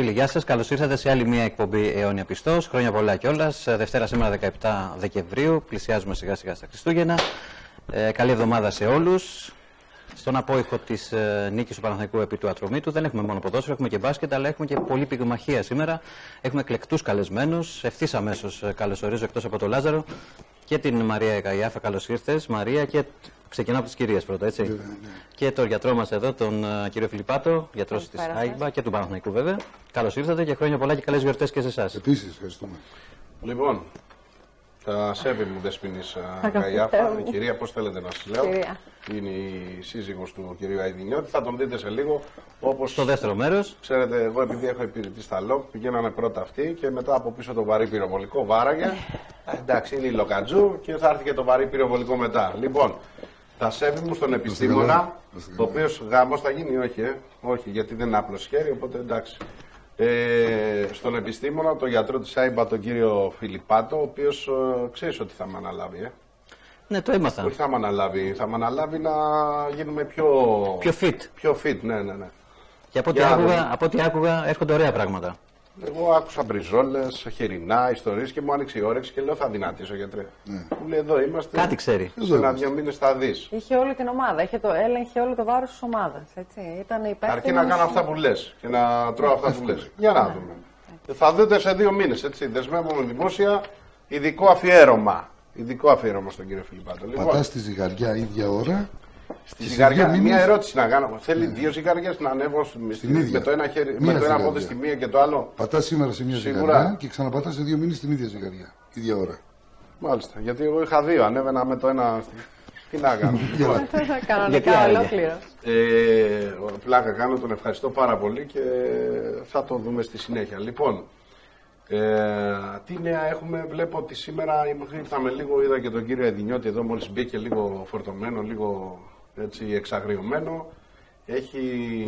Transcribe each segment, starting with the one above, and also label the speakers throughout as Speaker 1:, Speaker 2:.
Speaker 1: Φίλε και φίλοι, γεια σας. Καλώς ήρθατε σε άλλη μια εκπομπή Αιώνια Πιστός. Χρόνια πολλά κιόλας. Δευτέρα σήμερα 17 Δεκεμβρίου. Πλησιάζουμε σιγά σιγά στα Χριστούγεννα. Ε, καλή εβδομάδα σε όλους. Στον απόϊχο της ε, νίκης του Παναθηναϊκού επί του Ατρωμίτου δεν έχουμε μόνο ποδόσφαιρο, έχουμε και μπάσκετ, αλλά έχουμε και πολύ πυγμαχία σήμερα. Έχουμε εκλεκτούς καλεσμένους. Ευθύς αμέσως ε, καλωσορίζω εκτός από τον Λάζαρο και την Μαρία Καγιάφα. Καλώ ήρθε, Μαρία, και ξεκινάω από τις κυρίες πρώτα, έτσι.
Speaker 2: Ναι, ναι.
Speaker 1: Και τον γιατρό μας εδώ, τον ε, κύριο Φιλιππάτο, γιατρός της
Speaker 3: Καλησπέρα σας.
Speaker 1: ΑΙΜΠΑ και του Παναθηναϊκού βέβαια. Καλώς ήρθατε και χρόνια πολλά και καλές γιορτές και σε εσάς.
Speaker 2: Επίσης, ευχαριστούμε.
Speaker 4: Λοιπόν, τα σέβη μου δεσποινής
Speaker 3: Αγαπητέ
Speaker 4: Καγιάφα,
Speaker 3: μου.
Speaker 4: η κυρία, πώς θέλετε να σας λέω.
Speaker 3: Κυρία.
Speaker 4: Είναι η σύζυγος του κυρίου Αϊδινιώτη, θα τον δείτε σε λίγο. Όπως
Speaker 1: Στο δεύτερο μέρος.
Speaker 4: ξέρετε, εγώ επειδή έχω υπηρετήσει στα ΛΟΚ, πηγαίνανε πρώτα αυτοί και μετά από πίσω το βαρύ πυροβολικό βάραγε. Ε, εντάξει, είναι η Λοκατζού και θα έρθει και το βαρύ πυροβολικό μετά. Λοιπόν, τα σέβη μου στον επιστήμονα,
Speaker 2: καλά. Είστε
Speaker 4: ο
Speaker 2: καλά.
Speaker 4: οποίο γάμος θα γίνει, όχι, ε. όχι, γιατί δεν είναι άπλο χέρι, οπότε εντάξει. Ε, στον επιστήμονα, τον γιατρό της ΑΙΜΠΑ, τον κύριο Φιλιππάτο, ο οποίος ε, ξέρεις ότι θα με αναλάβει, ε.
Speaker 1: Ναι, το ήμασταν.
Speaker 4: Όχι θα με αναλάβει, θα με αναλάβει να γίνουμε πιο...
Speaker 1: Πιο fit.
Speaker 4: Πιο fit, ναι, ναι, ναι.
Speaker 1: Και από ό,τι
Speaker 4: Για να
Speaker 1: άκουγα,
Speaker 4: δούμε.
Speaker 1: από ό,τι άκουγα έρχονται ωραία πράγματα.
Speaker 4: Εγώ άκουσα μπριζόλες, χοιρινά, ιστορίες και μου άνοιξε η όρεξη και λέω θα δυνατήσω γιατρέ. Μου λέει εδώ είμαστε.
Speaker 1: Κάτι ξέρει.
Speaker 4: Σε ένα-δύο μήνες θα δεις.
Speaker 3: Είχε όλη την ομάδα. Είχε το, έλεγχε όλο το βάρος της ομάδας. Ήταν υπεύθυνος.
Speaker 4: Αρκεί να κάνω αυτά που λες και να τρώω αυτά που λες. Για να δούμε. Θα δείτε σε δύο μήνες, έτσι. Δεσμεύομαι δημόσια ειδικό αφιέρωμα. Ειδικό αφιέρωμα στον κύριο Φιλιππάτο. Λοιπόν,
Speaker 2: Πατάς τη ζυγαριά ίδια ώρα.
Speaker 4: Στη
Speaker 2: στις
Speaker 4: ζυγαριά,
Speaker 2: δύο
Speaker 4: μία
Speaker 2: μήνες-
Speaker 4: ερώτηση να κάνω. Θέλει δύο ζυγαριέ να ανέβω στη-
Speaker 2: Στην ίδια.
Speaker 4: με το ένα, χέρι,
Speaker 2: Μία
Speaker 4: με το ένα
Speaker 2: ζυγαριά.
Speaker 4: πόδι στη μία και το άλλο.
Speaker 2: Πατά σήμερα σε μια
Speaker 4: Σίγουρα.
Speaker 2: ζυγαριά και ξαναπατάς σε δύο μήνες στην ίδια ζυγαριά. ίδια ώρα.
Speaker 4: Μάλιστα. Γιατί εγώ είχα δύο. Ανέβαινα με το ένα. Τι να κάνω.
Speaker 2: Γελάτε.
Speaker 1: Γιατί
Speaker 3: Κανονικά
Speaker 1: άραγε.
Speaker 3: ολόκληρο.
Speaker 4: Ε, πλάκα κάνω, τον ευχαριστώ πάρα πολύ και θα το δούμε στη συνέχεια. Λοιπόν, ε, τι νέα έχουμε, βλέπω ότι σήμερα ήρθαμε λίγο, είδα και τον κύριο Εδινιώτη εδώ μόλις μπήκε λίγο φορτωμένο, λίγο έτσι εξαγριωμένο. Έχει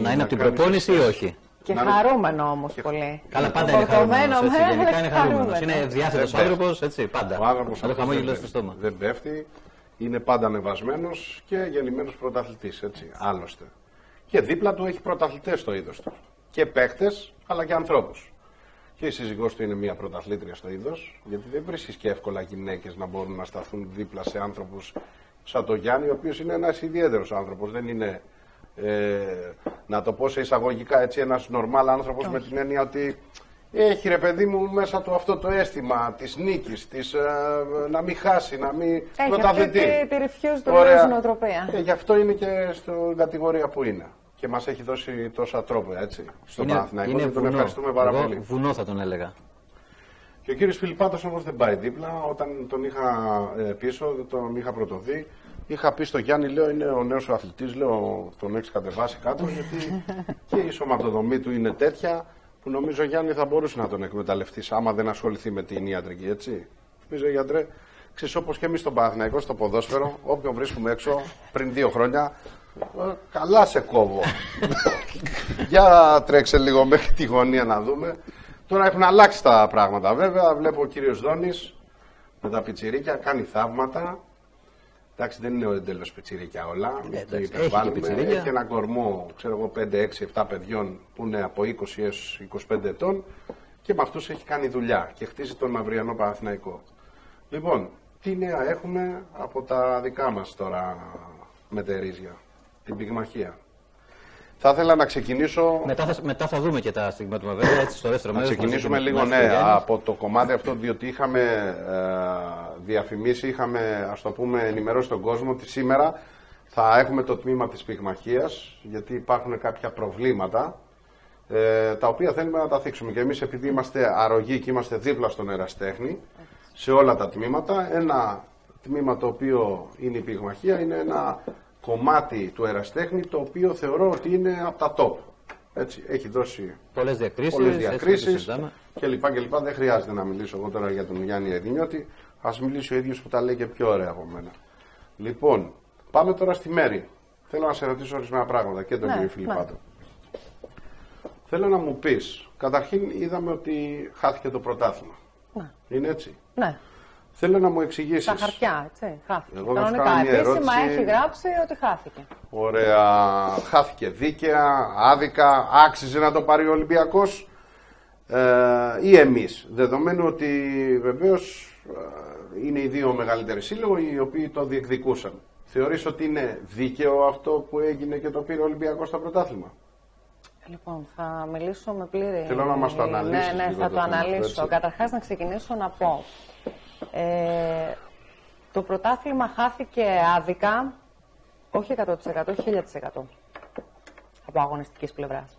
Speaker 1: Να είναι από την
Speaker 4: κάνει
Speaker 1: προπόνηση ή
Speaker 4: συστάσεις.
Speaker 1: όχι;
Speaker 3: Και
Speaker 4: Να είναι-
Speaker 3: χαρούμενο όμως πολύ.
Speaker 1: Καλά, πάντα είναι
Speaker 3: Φορτωμένο,
Speaker 1: χαρούμενος.
Speaker 3: με,
Speaker 1: Γενικά είναι χαρούμενος.
Speaker 3: χαρούμενο.
Speaker 1: Είναι διάθετος
Speaker 4: Δεν
Speaker 1: άνθρωπος, έτσι, πάντα.
Speaker 4: Ο άνθρωπος
Speaker 1: Με το
Speaker 4: αυτός
Speaker 1: χαμόγελο
Speaker 4: δεν
Speaker 1: στο
Speaker 4: πέφτει.
Speaker 1: στόμα.
Speaker 4: Δεν πέφτει. Είναι πάντα ανεβασμένος και γεννημένος πρωταθλητής. Έτσι, άλλωστε. Και δίπλα του έχει πρωταθλητές στο είδος του. Και παίκτε, αλλά και ανθρώπους. Και η σύζυγός του είναι μια πρωταθλήτρια στο είδος, γιατί δεν βρίσκεις και εύκολα γυναίκες να μπορούν να σταθούν δίπλα σε άνθρωπου σαν τον Γιάννη, ο οποίος είναι ένας ιδιαίτερος άνθρωπος. Δεν είναι, ε, να το πω σε εισαγωγικά, έτσι, ένας νορμάλ άνθρωπος με την έννοια ότι έχει ρε παιδί μου μέσα του αυτό το αίσθημα της νίκης, της, ε, να μην χάσει, να μην
Speaker 3: Έχει αυτή
Speaker 4: πρωταθλητή.
Speaker 3: τη, τη refuse το
Speaker 4: Ωραία.
Speaker 3: λέω νοοτροπία.
Speaker 4: Ε, γι' αυτό είναι και στην κατηγορία που είναι. Και μας έχει δώσει τόσα τρόπια, έτσι. Στον
Speaker 1: Είναι,
Speaker 4: Παναθηναϊκό
Speaker 1: είναι
Speaker 4: και τον
Speaker 1: βουνό.
Speaker 4: ευχαριστούμε πάρα
Speaker 1: Εγώ
Speaker 4: πολύ.
Speaker 1: βουνό θα τον έλεγα.
Speaker 4: Και ο κύριος Φιλιππάτος όμως δεν πάει δίπλα. Όταν τον είχα ε, πίσω, τον είχα πρωτοδεί, είχα πει στο Γιάννη, λέω, είναι ο νέος σου αθλητής, λέω, τον έχεις κατεβάσει κάτω, γιατί και η σωματοδομή του είναι τέτοια που νομίζω Γιάννη θα μπορούσε να τον εκμεταλλευτείς άμα δεν ασχοληθεί με την ιατρική, έτσι. Νομίζω, γιατρέ, ξέρεις, όπως και εμείς στον Παναθηναϊκό, στο ποδόσφαιρο, όποιον βρίσκουμε έξω πριν δύο χρόνια, ε, καλά σε κόβω. Για τρέξε λίγο μέχρι τη γωνία να δούμε. Τώρα έχουν αλλάξει τα πράγματα βέβαια. Βλέπω ο κύριος Δόνης με τα πιτσιρίκια κάνει θαύματα. Εντάξει, δεν είναι εντελώς πιτσιρίκια όλα. μην
Speaker 1: εντάξει,
Speaker 4: το
Speaker 1: έχει και
Speaker 4: υπερβάλλουμε.
Speaker 1: πιτσιρίκια.
Speaker 4: Έχει ένα κορμό, ξέρω εγώ, 5, 6, 7 παιδιών που είναι από 20 έως 25 ετών και με αυτούς έχει κάνει δουλειά και χτίζει τον αυριανό Παναθηναϊκό. Λοιπόν, τι νέα έχουμε από τα δικά μας τώρα μετερίζια, την πυγμαχία; Θα ήθελα να ξεκινήσω
Speaker 1: Μετά θα, μετά θα δούμε και τα στιγμάτια βέβαια, έτσι στο δεύτερο
Speaker 4: να
Speaker 1: μέρος.
Speaker 4: ξεκινήσουμε λίγο ναι, από το κομμάτι αυτό, διότι είχαμε ε, διαφημίσει, είχαμε ας το πούμε ενημερώσει τον κόσμο ότι σήμερα θα έχουμε το τμήμα της πυγμαχίας, γιατί υπάρχουν κάποια προβλήματα ε, τα οποία θέλουμε να τα θίξουμε. Και εμείς επειδή είμαστε αρρωγοί και είμαστε δίπλα στον εραστέχνη, σε όλα τα τμήματα, ένα τμήμα το οποίο είναι η πυγμαχία είναι ένα κομμάτι του εραστέχνη το οποίο θεωρώ ότι είναι από τα top. Έτσι, έχει δώσει
Speaker 1: Πολλές διακρίσεις.
Speaker 4: πολλές διακρίσεις και λοιπά και λοιπά. Δεν χρειάζεται να μιλήσω εγώ τώρα για τον Γιάννη Εδινιώτη. Ας μιλήσει ο ίδιος που τα λέει και πιο ωραία από μένα. Λοιπόν, πάμε τώρα στη Μέρη. Θέλω να σε ρωτήσω ορισμένα πράγματα και τον
Speaker 3: Ναι,
Speaker 4: κύριο Φιλιππάτο. Θέλω να μου πεις, καταρχήν είδαμε ότι χάθηκε το πρωτάθλημα.
Speaker 3: Ναι.
Speaker 4: Είναι έτσι;
Speaker 3: Ναι,
Speaker 4: Θέλω να μου εξηγήσεις.
Speaker 3: στα χαρτιά, έτσι. Χάθηκε.
Speaker 4: Εγώ να σου
Speaker 3: Κανονικά,
Speaker 4: κάνω μια
Speaker 3: επίσημα
Speaker 4: ερώτηση.
Speaker 3: έχει γράψει ότι χάθηκε.
Speaker 4: Ωραία. Χάθηκε δίκαια, άδικα, άξιζε να το πάρει ο Ολυμπιακός. ε, ή εμείς. Δεδομένου ότι βεβαίως ε, είναι οι δύο μεγαλύτεροι σύλλογοι οι οποίοι το διεκδικούσαν. Θεωρείς ότι είναι δίκαιο αυτό που έγινε και το πήρε ο Ολυμπιακός στο πρωτάθλημα;
Speaker 3: Λοιπόν, θα μιλήσω με πλήρη.
Speaker 4: Θέλω να μας το αναλύσεις
Speaker 3: Ναι, ναι,
Speaker 4: λίγο
Speaker 3: θα
Speaker 4: το
Speaker 3: το
Speaker 4: θέμα,
Speaker 3: αναλύσω.
Speaker 4: έτσι.
Speaker 3: Καταρχάς, να ξεκινήσω να πω. Ε, το πρωτάθλημα χάθηκε άδικα, όχι 100%, 1000% από αγωνιστικής πλευράς.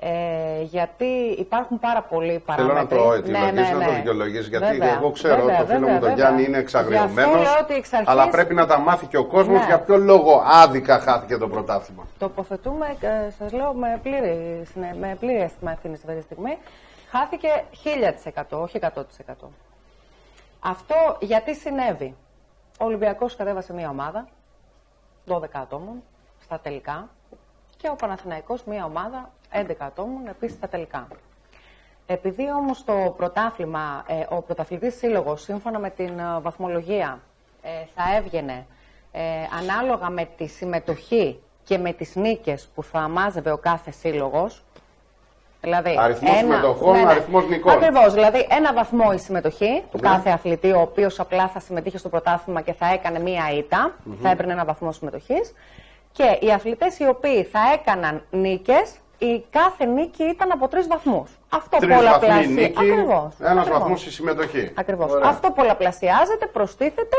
Speaker 3: Ε, γιατί υπάρχουν πάρα πολλοί
Speaker 4: Θέλω
Speaker 3: παράμετροι.
Speaker 4: να το αιτιολογήσεις, να το δικαιολογήσεις, γιατί
Speaker 3: Βέβαια,
Speaker 4: εγώ ξέρω
Speaker 3: βέβαια,
Speaker 4: ότι το φίλο
Speaker 3: βέβαια,
Speaker 4: μου τον
Speaker 3: βέβαια.
Speaker 4: Γιάννη είναι
Speaker 3: Γι'
Speaker 4: εξαγριωμένος,
Speaker 3: αυτό λέω ότι εξ αρχής
Speaker 4: αλλά πρέπει να τα μάθει και ο κόσμος
Speaker 3: Ναι.
Speaker 4: για ποιο λόγο άδικα χάθηκε το πρωτάθλημα.
Speaker 3: Τοποθετούμε, ε, σας λέω, με πλήρη, συνε- με πλήρη αίσθημα ευθύνη αυτή τη στιγμή. Χάθηκε 1000%, όχι 100%. Αυτό γιατί συνέβη. Ο Ολυμπιακός κατέβασε μία ομάδα, 12 ατόμων, στα τελικά. Και ο Παναθηναϊκός μία ομάδα, 11 ατόμων, επίσης στα τελικά. Επειδή όμως το πρωτάθλημα, ε, ο πρωταθλητής σύλλογος, σύμφωνα με την ε, βαθμολογία, ε, θα έβγαινε ε, ανάλογα με τη συμμετοχή και με τις νίκες που θα μάζευε ο κάθε σύλλογος, Δηλαδή,
Speaker 4: Αριθμός συμμετοχών, αριθμός νικών.
Speaker 3: Ακριβώς. Δηλαδή, ένα βαθμό η συμμετοχή του
Speaker 4: Ναι.
Speaker 3: κάθε αθλητή, ο οποίος απλά θα συμμετείχε στο πρωτάθλημα και θα έκανε μία ήττα, θα έπαιρνε ένα βαθμό συμμετοχής. Και οι αθλητές οι οποίοι θα έκαναν νίκες, η κάθε νίκη ήταν από τρεις βαθμούς. Αυτό
Speaker 4: Τρεις βαθμοί
Speaker 3: πολλαπλασιάζεται.
Speaker 4: νίκη,
Speaker 3: Ακριβώς.
Speaker 4: ένας
Speaker 3: Ακριβώς.
Speaker 4: βαθμός η συμμετοχή.
Speaker 3: Ακριβώς.
Speaker 4: Ωραία.
Speaker 3: Αυτό πολλαπλασιάζεται, προστίθεται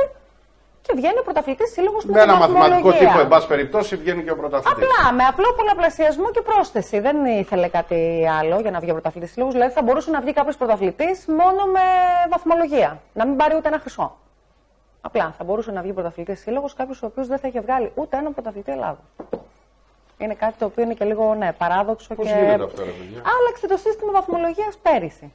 Speaker 3: και βγαίνει ο πρωταθλητής σύλλογος με
Speaker 4: Με
Speaker 3: την
Speaker 4: ένα μαθηματικό
Speaker 3: βαθμολογία.
Speaker 4: τύπο, εν πάση περιπτώσει, βγαίνει και ο πρωταθλητής.
Speaker 3: Απλά με απλό πολλαπλασιασμό και πρόσθεση. Δεν ήθελε κάτι άλλο για να βγει ο πρωταθλητής σύλλογος. Δηλαδή θα μπορούσε να βγει κάποιος πρωταθλητής μόνο με βαθμολογία. Να μην πάρει ούτε ένα χρυσό. Απλά θα μπορούσε να βγει πρωταθλητής σύλλογος κάποιος ο οποίος δεν θα είχε βγάλει ούτε ένα πρωταθλητή Ελλάδος. Είναι κάτι το οποίο είναι και λίγο ναι, παράδοξο
Speaker 4: Πώς
Speaker 3: και.
Speaker 4: γίνεται αυτό, ρε παιδιά;
Speaker 3: Άλλαξε το σύστημα βαθμολογίας πέρυσι.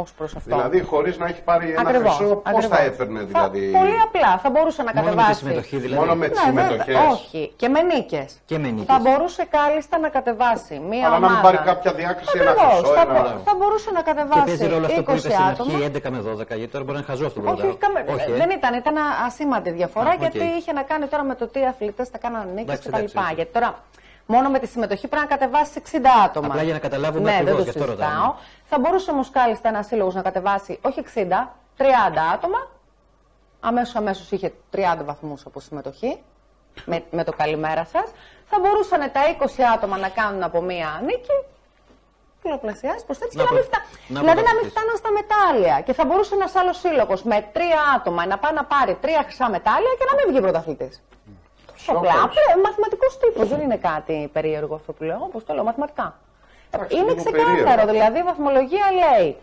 Speaker 3: Ω προς αυτό.
Speaker 4: Δηλαδή, χωρίς να έχει πάρει ένα
Speaker 3: Ακριβώς,
Speaker 4: χρυσό, πώς
Speaker 3: ακριβώς.
Speaker 4: θα έπαιρνε, δηλαδή;
Speaker 3: Θα- πολύ απλά. Θα μπορούσε να
Speaker 1: Μόνο με τη
Speaker 3: κατεβάσει.
Speaker 1: συμμετοχή δηλαδή.
Speaker 4: Μόνο με τις
Speaker 3: Ναι,
Speaker 4: συμμετοχές.
Speaker 3: βέβαια. Όχι. Και με νίκες.
Speaker 1: Και με νίκες.
Speaker 3: Θα μπορούσε κάλλιστα να κατεβάσει μία
Speaker 4: Αλλά να
Speaker 3: ομάδα.
Speaker 4: μην πάρει κάποια διάκριση, ένα
Speaker 3: Ακριβώς.
Speaker 4: χρυσό,
Speaker 3: θα,
Speaker 4: ένα-
Speaker 3: μπο- θα μπορούσε να
Speaker 1: Και
Speaker 3: κατεβάσει
Speaker 1: παίζει ρόλο αυτό που
Speaker 3: 20
Speaker 1: είπες στην
Speaker 3: άτομα.
Speaker 1: αρχή 11 με 12, γιατί τώρα μπορεί να είναι χαζό αυτό το
Speaker 3: Όχι, όχι, καμε-
Speaker 1: Όχι, ε.
Speaker 3: δεν ήταν, ήταν ασήμαντη διαφορά
Speaker 1: Α, οκ.
Speaker 3: γιατί είχε να κάνει τώρα με το τι αθλητές θα κάνανε νίκες
Speaker 1: Εντάξει,
Speaker 3: κτλ.
Speaker 1: εντάξει, έτσι.
Speaker 3: Γιατί τώρα μόνο με τη συμμετοχή πρέπει να κατεβάσει 60 άτομα.
Speaker 1: Απλά για να καταλάβουμε
Speaker 3: ναι,
Speaker 1: ακριβώς,
Speaker 3: δεν το
Speaker 1: γι' αυτό
Speaker 3: συζητάω.
Speaker 1: Ρωτάμε.
Speaker 3: Θα μπορούσε όμως κάλλιστα ένας σύλλογος να κατεβάσει όχι 60, 30 άτομα. Αμέσως αμέσως είχε 30 βαθμούς από συμμετοχή. Με, με το καλημέρα σας. Θα μπορούσαν τα 20 άτομα να κάνουν από μία νίκη. Πολλαπλασιάζει, προσθέτεις
Speaker 1: Να
Speaker 3: και να μην,
Speaker 1: προ-
Speaker 3: φτά...
Speaker 1: να
Speaker 3: δηλαδή να μην
Speaker 1: πρωταθλητής.
Speaker 3: φτάνουν στα μετάλλια. Και θα μπορούσε ένας άλλος σύλλογος με τρία άτομα να πάει να πάρει τρία χρυσά μετάλλια και να μην βγει πρωταθλητής. Απλά μαθηματικός τύπος. Δεν είναι κάτι περίεργο αυτό που λέω, όπως το λέω, μαθηματικά.
Speaker 4: Εντάξει,
Speaker 3: είναι
Speaker 4: λίγο
Speaker 3: ξεκάθαρο.
Speaker 4: περίεργο.
Speaker 3: Δηλαδή η βαθμολογία λέει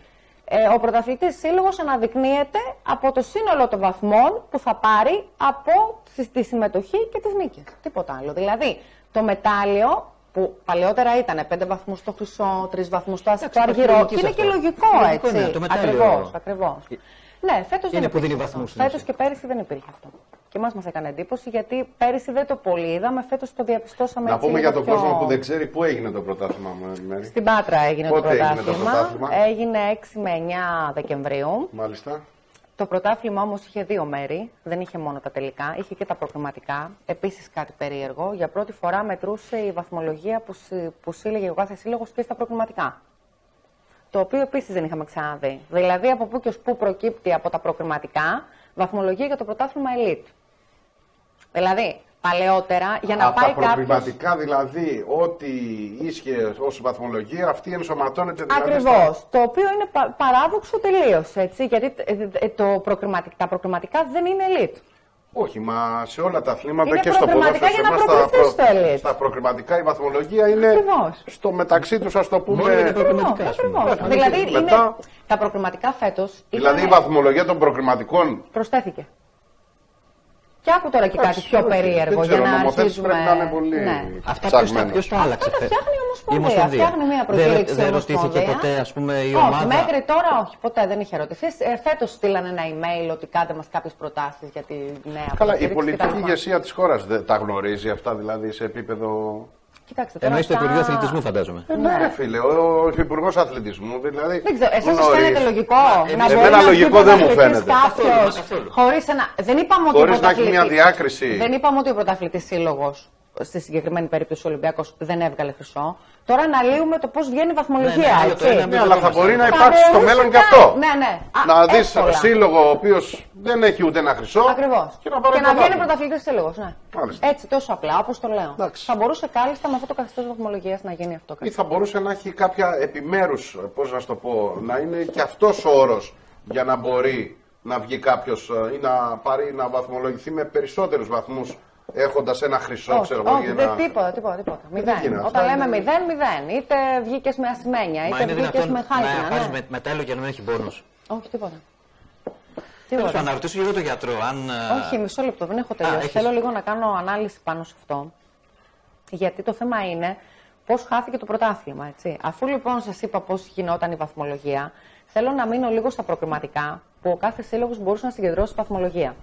Speaker 3: ε, ο πρωταθλητής σύλλογος αναδεικνύεται από το σύνολο των βαθμών που θα πάρει από τη- τη συμμετοχή και τις νίκες. Τίποτα άλλο. Δηλαδή το μετάλλιο που παλαιότερα ήταν 5 βαθμούς στο χρυσό, 3 βαθμούς στο αστικό
Speaker 1: υπάρχει
Speaker 3: αργυρό.
Speaker 1: λογική
Speaker 3: Και
Speaker 1: σε
Speaker 3: είναι και
Speaker 1: αυτό.
Speaker 3: λογικό
Speaker 1: Λογικό,
Speaker 3: έτσι.
Speaker 1: ναι, το μετάλλιο.
Speaker 3: Ακριβώς, ακριβώς. Ναι, φέτος
Speaker 1: Είναι
Speaker 3: δεν
Speaker 1: που δίνει
Speaker 3: υπήρχε
Speaker 1: βαθμούς
Speaker 3: αυτό.
Speaker 1: στην
Speaker 3: Φέτος
Speaker 1: ουσία.
Speaker 3: και πέρυσι δεν υπήρχε αυτό. Και εμάς μας έκανε εντύπωση γιατί πέρυσι δεν το πολύ είδαμε, φέτος το διαπιστώσαμε
Speaker 4: Να
Speaker 3: έτσι
Speaker 4: πούμε για
Speaker 3: λίγο
Speaker 4: τον κόσμο
Speaker 3: πιο-
Speaker 4: που δεν ξέρει πού έγινε το πρωτάθλημα. με- Μέρη.
Speaker 3: στην Πάτρα έγινε
Speaker 4: Πότε
Speaker 3: το
Speaker 4: έγινε το
Speaker 3: πρωτάθλημα.
Speaker 4: πρωτάθλημα;
Speaker 3: Έγινε 6 με 9 Δεκεμβρίου.
Speaker 4: Μάλιστα.
Speaker 3: Το πρωτάθλημα όμως είχε δύο μέρη. Δεν είχε μόνο τα τελικά, είχε και τα προκριματικά. Επίσης κάτι περίεργο. Για πρώτη φορά μετρούσε η βαθμολογία που, συ- που σύλλεγε ο κάθε σύλλογος και στα προκριματικά. Το οποίο επίσης δεν είχαμε ξαναδεί. Δηλαδή από πού και ως πού προκύπτει από τα προκριματικά βαθμολογία για το πρωτάθλημα Elite. Δηλαδή, παλαιότερα για να
Speaker 4: Από
Speaker 3: πάει
Speaker 4: τα
Speaker 3: κάποιο.
Speaker 4: προκριματικά δηλαδή, ό,τι ίσχυε ως βαθμολογία, αυτή ενσωματώνεται δηλαδή.
Speaker 3: Ακριβώς. Το οποίο είναι πα- παράδοξο τελείως. Γιατί ε, ε, το προκριματικ- τα προκριματικά δεν είναι elite.
Speaker 4: Όχι, μα σε όλα τα αθλήματα
Speaker 3: Είναι
Speaker 4: και στο
Speaker 3: προκριματικά
Speaker 4: ποδόσφαιρο.
Speaker 3: για να
Speaker 4: σε εμάς τα
Speaker 3: προκριθείς
Speaker 4: προ-
Speaker 3: στο elite.
Speaker 4: Στα προκριματικά η βαθμολογία είναι
Speaker 3: Ακριβώς.
Speaker 4: στο μεταξύ τους, ας το πούμε.
Speaker 1: Μόνο για τα προκριματικά, ας πούμε.
Speaker 3: Ακριβώς.
Speaker 4: Ναι,
Speaker 3: Δηλαδή,
Speaker 4: μετά-
Speaker 3: είναι, τα προκριματικά φέτος.
Speaker 4: Δηλαδή η βαθμολογία των προκριματικών.
Speaker 3: Προσθέθηκε. Και άκου τώρα και κάτι
Speaker 4: Εντάξει,
Speaker 3: πιο
Speaker 4: όχι,
Speaker 3: περίεργο
Speaker 4: δεν
Speaker 3: για
Speaker 4: ξέρω,
Speaker 3: να
Speaker 4: νομοθέτης
Speaker 3: αρχίσουμε.
Speaker 4: πρέπει να είναι πολύ
Speaker 3: Ναι.
Speaker 1: Αυτά ποιος τα,
Speaker 4: ψαγμένος.
Speaker 1: ποιος τα άλλαξε.
Speaker 3: Αυτά τα
Speaker 1: φε-
Speaker 3: φτιάχνει η Ομοσπονδία. Φτιάχνει μια προκήρυξη
Speaker 1: Δεν, δεν
Speaker 3: η
Speaker 1: ρωτήθηκε
Speaker 3: Ομοσπονδία.
Speaker 1: ποτέ, ας πούμε, η
Speaker 3: όχι,
Speaker 1: ομάδα;
Speaker 3: μέχρι τώρα όχι, ποτέ δεν είχε ερωτηθεί. Ε, Φέτος στείλανε ένα email ότι κάντε μας κάποιες προτάσεις για τη νέα
Speaker 4: Καλά, η
Speaker 3: προκήρυξη
Speaker 4: πολιτική
Speaker 3: κτλ.
Speaker 4: ηγεσία της χώρας δεν τα γνωρίζει αυτά δηλαδή σε επίπεδο.
Speaker 3: Κοιτάξτε, τώρα
Speaker 1: Εννοείς το
Speaker 3: αυτά-
Speaker 1: Υπουργείο Αθλητισμού, φαντάζομαι.
Speaker 4: Ε, Ναι, ρε φίλε, ο, ο Υπουργός Αθλητισμού δηλαδή.
Speaker 3: Δεν ξέρω, εσάς σας
Speaker 4: γνωρίζει.
Speaker 3: φαίνεται λογικό
Speaker 1: εμείς-
Speaker 3: να
Speaker 4: εμένα
Speaker 3: μπορεί να
Speaker 4: λογικό
Speaker 3: βγει
Speaker 4: δεν μου
Speaker 3: πρωταθλητής
Speaker 4: φαίνεται.
Speaker 1: Καθόλου,
Speaker 3: κάποιος
Speaker 1: καθόλου.
Speaker 3: χωρίς ένα... Δεν είπαμε ότι
Speaker 4: Χωρίς
Speaker 3: ο
Speaker 4: να έχει μια
Speaker 3: πρωταθλητής-
Speaker 4: διάκριση.
Speaker 3: Δεν είπαμε ότι ο πρωταθλητής σύλλογος στη συγκεκριμένη περίπτωση ο Ολυμπιακός δεν έβγαλε χρυσό. Τώρα αναλύουμε το πώς βγαίνει η βαθμολογία.
Speaker 1: Ναι, ναι, άλλο το
Speaker 3: έτσι.
Speaker 1: ένα,
Speaker 4: Ναι, αλλά θα μπορεί να
Speaker 3: Θα
Speaker 4: υπάρξει στο
Speaker 3: μπορούσε
Speaker 4: μέλλον και
Speaker 3: να-
Speaker 4: αυτό.
Speaker 3: Ναι, ναι. Α,
Speaker 4: Να δεις
Speaker 3: εύκολα.
Speaker 4: σύλλογο ο οποίος δεν έχει ούτε ένα χρυσό.
Speaker 3: Ακριβώς.
Speaker 4: Και να, πάρει
Speaker 3: Και να βγαίνει
Speaker 4: πρωτάθλημα.
Speaker 3: πρωταθλητής σύλλογος. Ναι.
Speaker 4: Μάλιστα.
Speaker 3: Έτσι, τόσο απλά, όπως το λέω.
Speaker 4: Εντάξει.
Speaker 3: Θα μπορούσε κάλλιστα με αυτό το καθεστώς βαθμολογίας να γίνει αυτό.
Speaker 4: Ή θα μπορούσε να έχει κάποια επιμέρους, πώς να σου το πω, να είναι και αυτός ο όρος για να μπορεί να βγει κάποιος ή να πάρει να βαθμολογηθεί με περισσότερους βαθμούς έχοντας ένα χρυσό,
Speaker 3: Όχι,
Speaker 4: ξέρω εγώ.
Speaker 3: όχι,
Speaker 4: για
Speaker 3: δεν
Speaker 4: να-
Speaker 3: τίποτα, τίποτα, τίποτα. Μηδέν.
Speaker 4: γίνεται,
Speaker 3: Όταν
Speaker 4: αυτά
Speaker 3: λέμε
Speaker 4: είναι-
Speaker 3: μηδέν, μηδέν. Είτε βγήκες με ασημένια,
Speaker 1: Μα
Speaker 3: είτε
Speaker 1: είναι
Speaker 3: βγήκες
Speaker 1: δυνατόν
Speaker 3: με χάλκινα.
Speaker 1: να πάρει
Speaker 3: Ναι.
Speaker 1: με, μετάλλιο για να μην έχει πόνους.
Speaker 3: Όχι, τίποτα.
Speaker 1: Τέλος
Speaker 3: Τίποτα.
Speaker 1: πάντων, να ρωτήσω λίγο τον γιατρό. Αν, ε,
Speaker 3: Όχι, μισό λεπτό, δεν έχω τελειώσει.
Speaker 1: έχεις.
Speaker 3: Θέλω λίγο να κάνω ανάλυση πάνω σε αυτό. Γιατί το θέμα είναι πώς χάθηκε το πρωτάθλημα. Έτσι. Αφού λοιπόν σας είπα πώς γινόταν η βαθμολογία, θέλω να μείνω λίγο στα προκριματικά που ο κάθε σύλλογος μπορούσε να συγκεντρώσει βαθμολογία.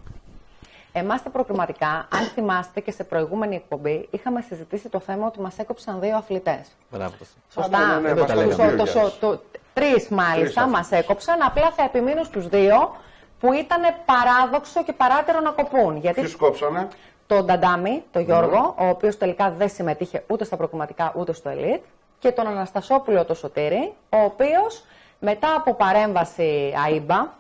Speaker 3: Εμά τα προκριματικά, αν θυμάστε και σε προηγούμενη εκπομπή, είχαμε συζητήσει το θέμα ότι μας έκοψαν δύο αθλητές.
Speaker 1: Μπράβο.
Speaker 3: Σωστά.
Speaker 4: ναι, ναι, ναι,
Speaker 1: Δεν
Speaker 4: μας
Speaker 1: τα
Speaker 4: το
Speaker 1: λέγαμε.
Speaker 4: δύο
Speaker 3: Το- το-
Speaker 4: Γιάννης.
Speaker 3: το- Τρεις μάλιστα
Speaker 4: Τρεις
Speaker 3: μας
Speaker 4: αθλητές.
Speaker 3: έκοψαν. Απλά θα επιμείνω στους δύο που ήταν παράδοξο και παράτερο να κοπούν. Γιατί
Speaker 4: Ποιους κόψανε;
Speaker 3: τον Νταντάμι, τον Γιώργο, ο οποίος τελικά δεν συμμετείχε ούτε στα προκριματικά ούτε στο Elite, και τον Αναστασόπουλο το Σωτήρη, ο οποίος μετά από παρέμβαση ΑΕΜΠΑ,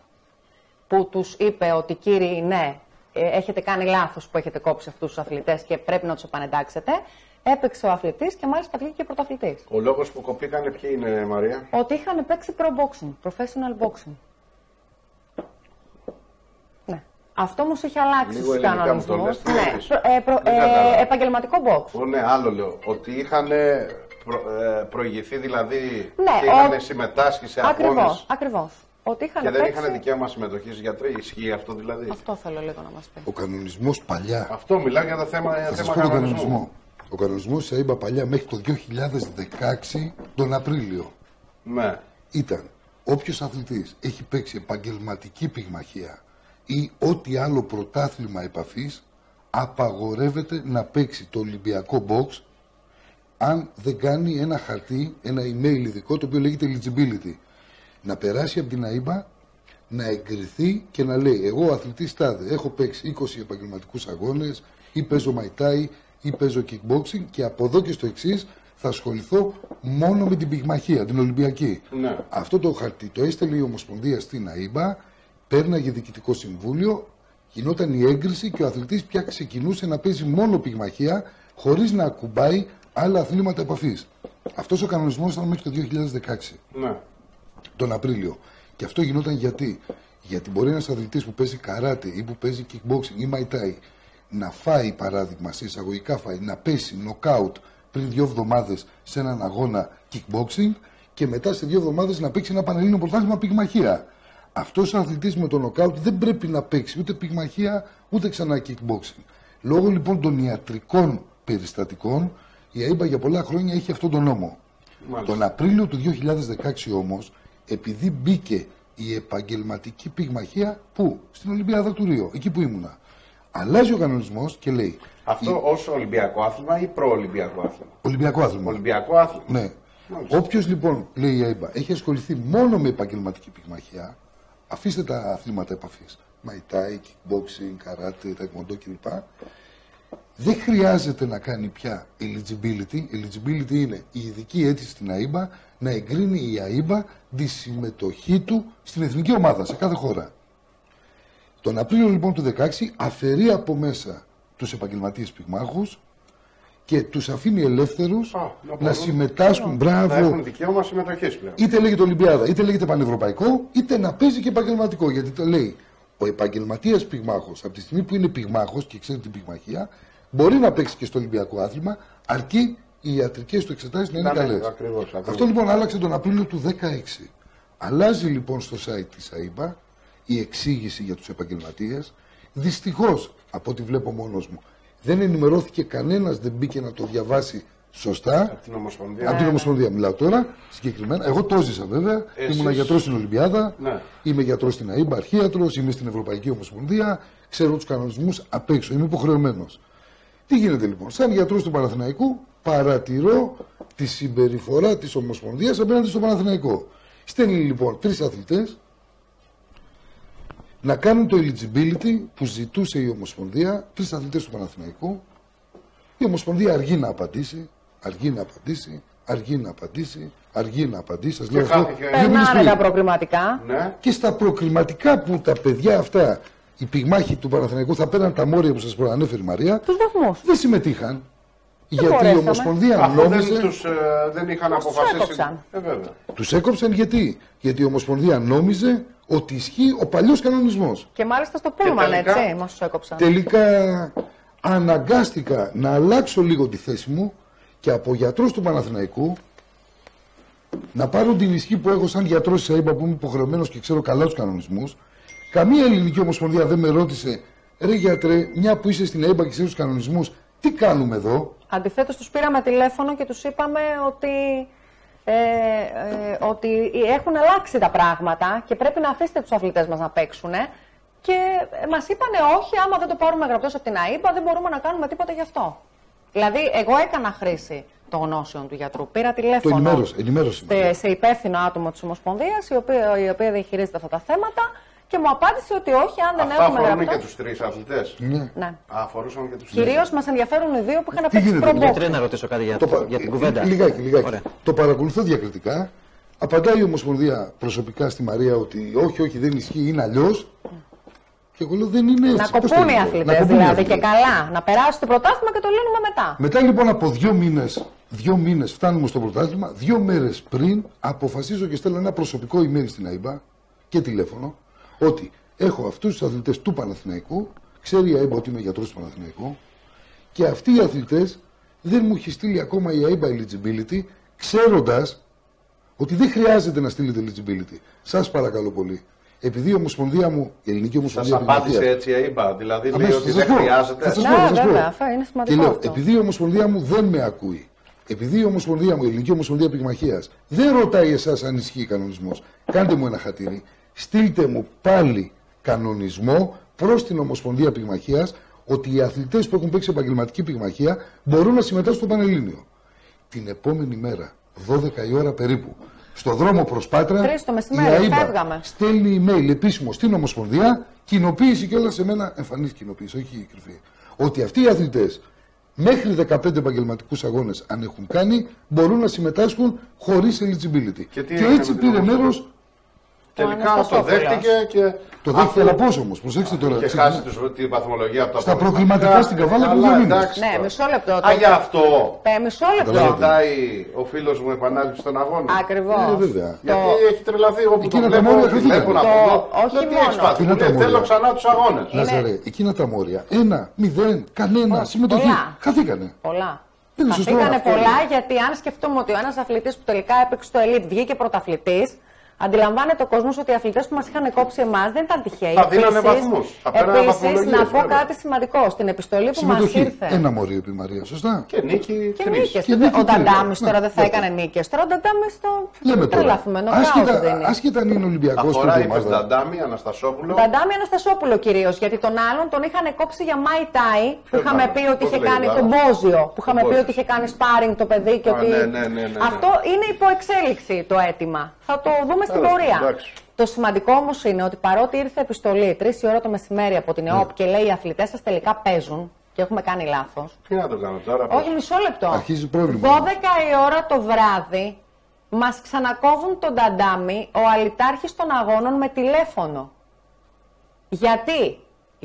Speaker 3: που τους είπε ότι κύριοι ναι, ε, έχετε κάνει λάθος που έχετε κόψει αυτούς τους αθλητές και πρέπει να τους επανεντάξετε, έπαιξε ο αθλητής και μάλιστα βγήκε και πρωταθλητής.
Speaker 4: Ο λόγος που κοπήκανε ποιοι είναι, Μαρία;
Speaker 3: Ότι είχαν παίξει pro boxing, professional boxing. Ναι. Αυτό όμως έχει αλλάξει
Speaker 4: Λίγο
Speaker 3: στους
Speaker 4: ελληνικά μου το
Speaker 3: κανονισμούς.
Speaker 4: λες, τι
Speaker 3: Ναι,
Speaker 4: εννοείς;
Speaker 3: προ- ε, προ-
Speaker 4: Δεν
Speaker 3: ε,
Speaker 4: κατάλαβα.
Speaker 3: επαγγελματικό box.
Speaker 4: Ω, ναι, άλλο λέω. Ότι είχαν προ, ε, προηγηθεί δηλαδή
Speaker 3: Ναι,
Speaker 4: και είχαν
Speaker 3: ο-
Speaker 4: συμμετάσχει σε
Speaker 3: Ακριβώς,
Speaker 4: αγώνες
Speaker 3: ακριβώς. Ότι είχαν
Speaker 4: και δεν
Speaker 3: παίξει...
Speaker 4: είχαν δικαίωμα συμμετοχής γιατροί. Ισχύει αυτό δηλαδή.
Speaker 3: Αυτό θέλω λίγο να μας πεις.
Speaker 2: Ο κανονισμός παλιά.
Speaker 4: Αυτό μιλάει για το θέμα,
Speaker 2: Θα σας
Speaker 4: θέμα
Speaker 2: πω τον
Speaker 4: κανονισμού.
Speaker 2: κανονισμό. Ο κανονισμός, σα είπα παλιά, μέχρι το 2016 τον Απρίλιο
Speaker 4: Ναι.
Speaker 2: ήταν όποιος αθλητής έχει παίξει επαγγελματική πυγμαχία ή ό,τι άλλο πρωτάθλημα επαφής, απαγορεύεται να παίξει το Ολυμπιακό box αν δεν κάνει ένα χαρτί, ένα email ειδικό το οποίο λέγεται eligibility. Να περάσει από την AIBA, να εγκριθεί και να λέει εγώ αθλητής τάδε, έχω παίξει 20 επαγγελματικούς αγώνες ή παίζω muay thai ή παίζω kickboxing και από εδώ και στο εξής θα ασχοληθώ μόνο με την πυγμαχία, την Ολυμπιακή.
Speaker 4: Ναι.
Speaker 2: Αυτό το χαρτί το έστελε η Ομοσπονδία στην AIBA, πέρναγε διοικητικό συμβούλιο, γινόταν η έγκριση και ο αθλητής πια ξεκινούσε να παίζει μόνο πυγμαχία χωρίς να ακουμπάει άλλα αθλήματα επαφής. Αυτός ο κανονισμός ήταν μέχρι το 2016
Speaker 4: ναι.
Speaker 2: Τον Απρίλιο. Και αυτό γινόταν γιατί; Γιατί μπορεί ένας αθλητής που παίζει καράτε ή που παίζει kickboxing ή muay thai να φάει παράδειγμα, σε εισαγωγικά φάει, να πέσει νοκάουτ πριν δύο εβδομάδες σε έναν αγώνα kickboxing και μετά σε δύο εβδομάδες να παίξει ένα πανελλήνιο πρωτάθλημα πυγμαχία. Αυτός ο αθλητής με το νοκάουτ δεν πρέπει να παίξει ούτε πυγμαχία ούτε ξανά kickboxing. Λόγω λοιπόν των ιατρικών περιστατικών, η ΑΕΠΑ για πολλά χρόνια έχει αυτόν τον νόμο.
Speaker 4: Μάλιστα.
Speaker 2: Τον Απρίλιο του 2016 όμως, επειδή μπήκε η επαγγελματική πυγμαχία, πού; Στην Ολυμπιάδα του Ρίο, εκεί που ήμουνα. Αλλάζει ο κανονισμός και λέει,
Speaker 4: Αυτό ως Ολυμπιακό άθλημα ή προ-Ολυμπιακό άθλημα;
Speaker 2: Ολυμπιακό άθλημα.
Speaker 4: Ολυμπιακό άθλημα.
Speaker 2: Ναι.
Speaker 4: Μάλιστα.
Speaker 2: Όποιος λοιπόν, λέει η ΑΕΠΑ, έχει ασχοληθεί μόνο με επαγγελματική πυγμαχία, αφήστε τα αθλήματα επαφής. Μαϊτάι, kickboxing, καράτε, ταϊκμοντό κλπ. Δεν χρειάζεται να κάνει πια eligibility. Eligibility είναι η ειδική αίτηση στην ΑΕΠΑ να εγκρίνει η ΑΕΠΑ τη συμμετοχή του στην εθνική ομάδα σε κάθε χώρα. Τον Απρίλιο λοιπόν του 2016 αφαιρεί από μέσα τους επαγγελματίες πυγμάχους και τους αφήνει ελεύθερους
Speaker 4: Α, να
Speaker 2: να,
Speaker 4: μπορούν-
Speaker 2: συμμετάσχουν,
Speaker 4: Να
Speaker 2: μπράβο,
Speaker 4: έχουν δικαίωμα συμμετοχής πλέον.
Speaker 2: είτε λέγεται Ολυμπιάδα, είτε λέγεται Πανευρωπαϊκό, είτε να παίζει και επαγγελματικό. Γιατί το λέει, ο επαγγελματίας πυγμάχος, από τη στιγμή που είναι πυγμάχος και ξέρει την πυγμαχία, μπορεί να παίξει και στο Ολυμπιακό άθλημα, αρκεί οι ιατρικές του εξετάσεις να είναι
Speaker 4: Να, ναι,
Speaker 2: καλές.
Speaker 4: ακριβώς, ακριβώς.
Speaker 2: Αυτό λοιπόν άλλαξε τον Απρίλιο του 2016. Αλλάζει λοιπόν στο site της ΑΕΠΑ η εξήγηση για τους επαγγελματίες. Δυστυχώς, από ό,τι βλέπω μόνος μου, δεν ενημερώθηκε κανένας, δεν μπήκε να το διαβάσει σωστά.
Speaker 4: Από την Ομοσπονδία.
Speaker 2: Από την Ομοσπονδία μιλάω τώρα, συγκεκριμένα. Εγώ το έζησα βέβαια.
Speaker 4: Εσείς-
Speaker 2: Ήμουν γιατρός στην Ολυμπιάδα.
Speaker 4: Ναι.
Speaker 2: Είμαι γιατρός στην ΑΕΜΠΑ, αρχίατρος. Είμαι στην Ευρωπαϊκή Ομοσπονδία. Ξέρω τους κανονισμούς απ' έξω. Είμαι υποχρεωμένος. Τι γίνεται λοιπόν; Σαν γιατρός του Παναθηναϊκού, παρατηρώ τη συμπεριφορά της Ομοσπονδίας απέναντι στο Παναθηναϊκό. Στέλνει λοιπόν τρεις αθλητές να κάνουν το eligibility που ζητούσε η Ομοσπονδία, τρεις αθλητές του Παναθηναϊκού, Η Ομοσπονδία αργεί να απαντήσει, αργεί να απαντήσει, αργεί να απαντήσει, αργεί να απαντήσει. Σας λέω αυτό
Speaker 4: χάθηκε.
Speaker 2: δύο μήνες
Speaker 3: Περνάνε
Speaker 2: πριν.
Speaker 3: τα προκριματικά.
Speaker 4: Ναι.
Speaker 2: Και στα προκριματικά που τα παιδιά αυτά, οι πυγμάχοι του Παναθηναϊκού θα πέραν τα μόρια που σας προανέφερε η Μαρία,
Speaker 3: Τους βαθμού.
Speaker 2: δεν συμμετείχαν. Γιατί η
Speaker 3: μπορέσαμε.
Speaker 2: Ομοσπονδία
Speaker 4: Αφού δεν,
Speaker 2: νόμιζε...
Speaker 4: τους, ε, δεν είχαν
Speaker 3: Μας τους
Speaker 4: αποφασίσει.
Speaker 3: έκοψαν.
Speaker 4: Ε, βέβαια.
Speaker 2: Τους έκοψαν γιατί; Γιατί η Ομοσπονδία νόμιζε ότι ισχύει ο παλιός κανονισμός.
Speaker 3: Και μάλιστα στο Πούλμαν,
Speaker 4: τελικά-
Speaker 3: έτσι, μα τους έκοψαν.
Speaker 2: Τελικά αναγκάστηκα να αλλάξω λίγο τη θέση μου και από γιατρός του Παναθηναϊκού να πάρω την ισχύ που έχω σαν γιατρός της ΑΕΠΑ που είμαι υποχρεωμένος και ξέρω καλά τους κανονισμούς. Καμία ελληνική ομοσπονδία δεν με ρώτησε ρε γιατρέ, μια που είσαι στην ΑΕΠΑ και ξέρεις τους κανονισμούς, τι κάνουμε εδώ;
Speaker 3: Αντιθέτως, τους πήραμε τηλέφωνο και τους είπαμε ότι, ε, ε, ότι έχουν αλλάξει τα πράγματα και πρέπει να αφήσετε τους αθλητές μας να παίξουν. Και μας είπανε όχι, άμα δεν το πάρουμε γραπτός από την ΑΕΠΑ, δεν μπορούμε να κάνουμε τίποτα γι' αυτό. Δηλαδή, εγώ έκανα χρήση των γνώσεων του γιατρού. Πήρα
Speaker 2: Το
Speaker 3: τηλέφωνο
Speaker 2: ενημέρωσε, ενημέρωσε.
Speaker 3: σε, σε υπεύθυνο άτομο της Ομοσπονδίας, η οποία, η οποία διαχειρίζεται αυτά τα θέματα και μου απάντησε ότι όχι, αν δεν
Speaker 4: Αυτά
Speaker 3: έχουμε
Speaker 4: αφορούν
Speaker 3: γραπτό.
Speaker 4: και τους τρεις αθλητές.
Speaker 2: Ναι.
Speaker 3: Ναι.
Speaker 4: Αφορούσαν και τους τρεις.
Speaker 3: Κυρίως μας ενδιαφέρουν οι δύο που είχαν
Speaker 2: Τι
Speaker 3: παίξει
Speaker 2: γίνεται,
Speaker 3: προμπόκ.
Speaker 1: Γιατρέ, να ρωτήσω κάτι για,
Speaker 2: Το πα-
Speaker 1: για την κουβέντα.
Speaker 2: Λιγάκι, λιγάκι.
Speaker 1: Ωραία.
Speaker 2: Το παρακολουθώ διακριτικά. Απαντάει η Ομοσπονδία προσωπικά στη Μαρία ότι όχι, όχι, δεν ισχύει, είναι αλλιώς. Και εγώ λέω δεν είναι έτσι.
Speaker 3: Να
Speaker 2: Πώς το
Speaker 3: κοπούν οι
Speaker 2: λέω.
Speaker 3: αθλητές
Speaker 2: Να κοπούν οι
Speaker 3: δηλαδή και
Speaker 2: αθλητές.
Speaker 3: καλά. Να περάσουν το πρωτάθλημα και το λύνουμε μετά.
Speaker 2: Μετά λοιπόν από δύο μήνες, δύο μήνες φτάνουμε στο πρωτάθλημα, δύο μέρες πριν αποφασίζω και στέλνω ένα προσωπικό email στην ΑΕΜΠΑ και τηλέφωνο ότι έχω αυτούς τους αθλητές του Παναθηναϊκού, ξέρει η ΑΕΜΠΑ ότι είμαι γιατρός του Παναθηναϊκού και αυτοί οι αθλητές δεν μου έχει στείλει ακόμα η ΑΕΜΠΑ eligibility, ξέροντας ότι δεν χρειάζεται να στείλετε eligibility. Σας παρακαλώ πολύ. Επειδή η Ομοσπονδία μου, η Ελληνική Ομοσπονδία
Speaker 4: Σας απάντησε
Speaker 2: Πυγμαχίας-
Speaker 4: έτσι η ΑΕΠΑ. Δηλαδή λέει
Speaker 2: Αμέσως,
Speaker 4: ότι
Speaker 2: θα σας
Speaker 4: δεν
Speaker 2: πω.
Speaker 4: χρειάζεται.
Speaker 2: Θα σας
Speaker 3: Ναι,
Speaker 2: πω, θα σας πω.
Speaker 3: βέβαια, αυτό είναι σημαντικό
Speaker 2: Και λέω,
Speaker 3: αυτό.
Speaker 2: επειδή η Ομοσπονδία μου δεν με ακούει, επειδή η Ομοσπονδία μου, η Ελληνική Ομοσπονδία Πυγμαχία, δεν ρωτάει εσάς αν ισχύει κανονισμός, κάντε μου ένα χατήρι, στείλτε μου πάλι κανονισμό προς την Ομοσπονδία Πυγμαχίας ότι οι αθλητές που έχουν παίξει επαγγελματική πυγμαχία μπορούν να συμμετάσχουν στο Πανελλήνιο. Την επόμενη μέρα, 12 η ώρα περίπου, στο δρόμο προς Πάτρα,
Speaker 3: Τρεις το μεσημέρι,
Speaker 2: η ΑΕΜΠΑ
Speaker 3: φεύγαμε.
Speaker 2: στέλνει email επίσημο στην Ομοσπονδία, κοινοποίηση και όλα σε μένα, εμφανής κοινοποίηση, όχι κρυφή. Ότι αυτοί οι αθλητές μέχρι 15 επαγγελματικούς αγώνες, αν έχουν κάνει, μπορούν να συμμετάσχουν χωρίς eligibility.
Speaker 4: Και τι
Speaker 2: Και,
Speaker 4: έγινε
Speaker 2: έτσι
Speaker 4: με την
Speaker 2: πήρε
Speaker 4: Ομοσπονδία;
Speaker 2: μέρος.
Speaker 4: Τελικά το
Speaker 3: Αναστασόπουλος.
Speaker 4: δέχτηκε και.
Speaker 2: Το δέχτηκε, αλλά πώ όμως, προσέξτε τώρα.
Speaker 4: Και
Speaker 2: ξεκινά-
Speaker 4: χάσει τους- την βαθμολογία από τα
Speaker 2: Στα
Speaker 4: προκριματικά.
Speaker 2: προκριματικά στην Καβάλα που
Speaker 4: Καλά,
Speaker 2: δύο μήνες.
Speaker 4: εντάξει
Speaker 3: Ναι,
Speaker 4: τώρα.
Speaker 3: μισό λεπτό.
Speaker 4: Α,
Speaker 3: το-
Speaker 4: για αυτό.
Speaker 3: Ε, μισό λεπτό.
Speaker 2: Καταλάβατε.
Speaker 4: Ζητάει ο φίλος μου επανάληψη των αγώνων.
Speaker 3: Ακριβώς.
Speaker 2: Ε, βέβαια.
Speaker 4: Γιατί έχει τρελαθεί όπου το
Speaker 2: Εκείνα τα
Speaker 4: βλέπω,
Speaker 2: μόρια
Speaker 4: τη
Speaker 2: χαθήκανε.
Speaker 4: βλέπουν από
Speaker 3: Το-
Speaker 4: εδώ.
Speaker 3: όχι
Speaker 4: Δεν τι
Speaker 3: μόνο.
Speaker 4: έχεις πάθει.
Speaker 2: Εκείνα
Speaker 4: Μου
Speaker 2: τα
Speaker 4: λέει, Θέλω
Speaker 2: μόρια.
Speaker 4: ξανά τους αγώνες.
Speaker 2: Ναζαρέ, εκείνα τα μόρια. Ένα, μηδέν, κανένα, συμμετοχή.
Speaker 3: πολλά.
Speaker 2: Χαθήκανε.
Speaker 3: Πολλά.
Speaker 2: Δεν είναι σωστό
Speaker 3: Χαθήκανε
Speaker 2: αυτό.
Speaker 3: πολλά γιατί αν σκεφτούμε ότι ο ένας αθλητής που τελικά έπαιξε στο Elite βγήκε πρωταθλητής, αντιλαμβάνεται ο κόσμος ότι οι αθλητές που μας είχαν κόψει εμάς δεν ήταν τυχαίοι.
Speaker 4: Θα δίνανε
Speaker 3: Επίσης-
Speaker 4: βαθμούς. Θα παίρνανε
Speaker 3: Επίσης,
Speaker 4: βαθμολογίες,
Speaker 3: να πω
Speaker 4: βέβαια.
Speaker 3: κάτι σημαντικό. Στην επιστολή που μας
Speaker 2: Συμμετοχή.
Speaker 3: ήρθε.
Speaker 2: Ένα μωρίο επί Μαρίας, σωστά;
Speaker 4: Και νίκη
Speaker 3: Και
Speaker 4: τρεις.
Speaker 3: νίκες.
Speaker 2: Και νίκη
Speaker 3: Ο
Speaker 2: τρεις.
Speaker 3: Νταντάμις
Speaker 2: Ναι,
Speaker 3: τώρα δεν θα
Speaker 2: ναι.
Speaker 3: έκανε νίκες. Τώρα ο Νταντάμις το.
Speaker 2: Λέμε τώρα.
Speaker 3: Τρελαθούμε. Νοκάουτ
Speaker 2: Άσχετα,
Speaker 3: δίνει.
Speaker 2: άσχετα αν είναι Ολυμπιακός
Speaker 4: Αφορά
Speaker 2: πρώτη
Speaker 4: είπες
Speaker 2: ομάδα.
Speaker 4: Νταντάμι, Αναστασόπουλο.
Speaker 3: Νταντάμι Αναστασόπουλο κυρίως, γιατί τον άλλον τον είχαν κόψει για Μάι Τάι, που
Speaker 4: Ποιο
Speaker 3: είχαμε
Speaker 4: άλλο,
Speaker 3: πει ότι
Speaker 4: πώς
Speaker 3: είχε
Speaker 4: λέγεται
Speaker 3: κάνει
Speaker 4: άλλο.
Speaker 3: τον Μπόζιο, που είχαμε πει
Speaker 4: Μπόζιος.
Speaker 3: ότι είχε κάνει σπάρινγκ το παιδί και
Speaker 4: Α,
Speaker 3: ότι.
Speaker 4: ναι, ναι, ναι, ναι, ναι.
Speaker 3: Αυτό είναι υπό εξέλιξη το αίτημα. Θα το δούμε στην
Speaker 4: Τέλος,
Speaker 3: πορεία.
Speaker 4: εντάξει.
Speaker 3: Το σημαντικό όμως είναι ότι παρότι ήρθε επιστολή 3 η ώρα το μεσημέρι από την ΕΟΠ και λέει οι αθλητές σας τελικά παίζουν και έχουμε κάνει λάθος.
Speaker 4: Τι να το κάνω τώρα.
Speaker 3: Όχι, μισό λεπτό.
Speaker 2: Αρχίζει πρόβλημα.
Speaker 3: 12 η ώρα το βράδυ μας ξανακόβουν τον Ταντάμι ο αλητάρχη των αγώνων με τηλέφωνο. Γιατί,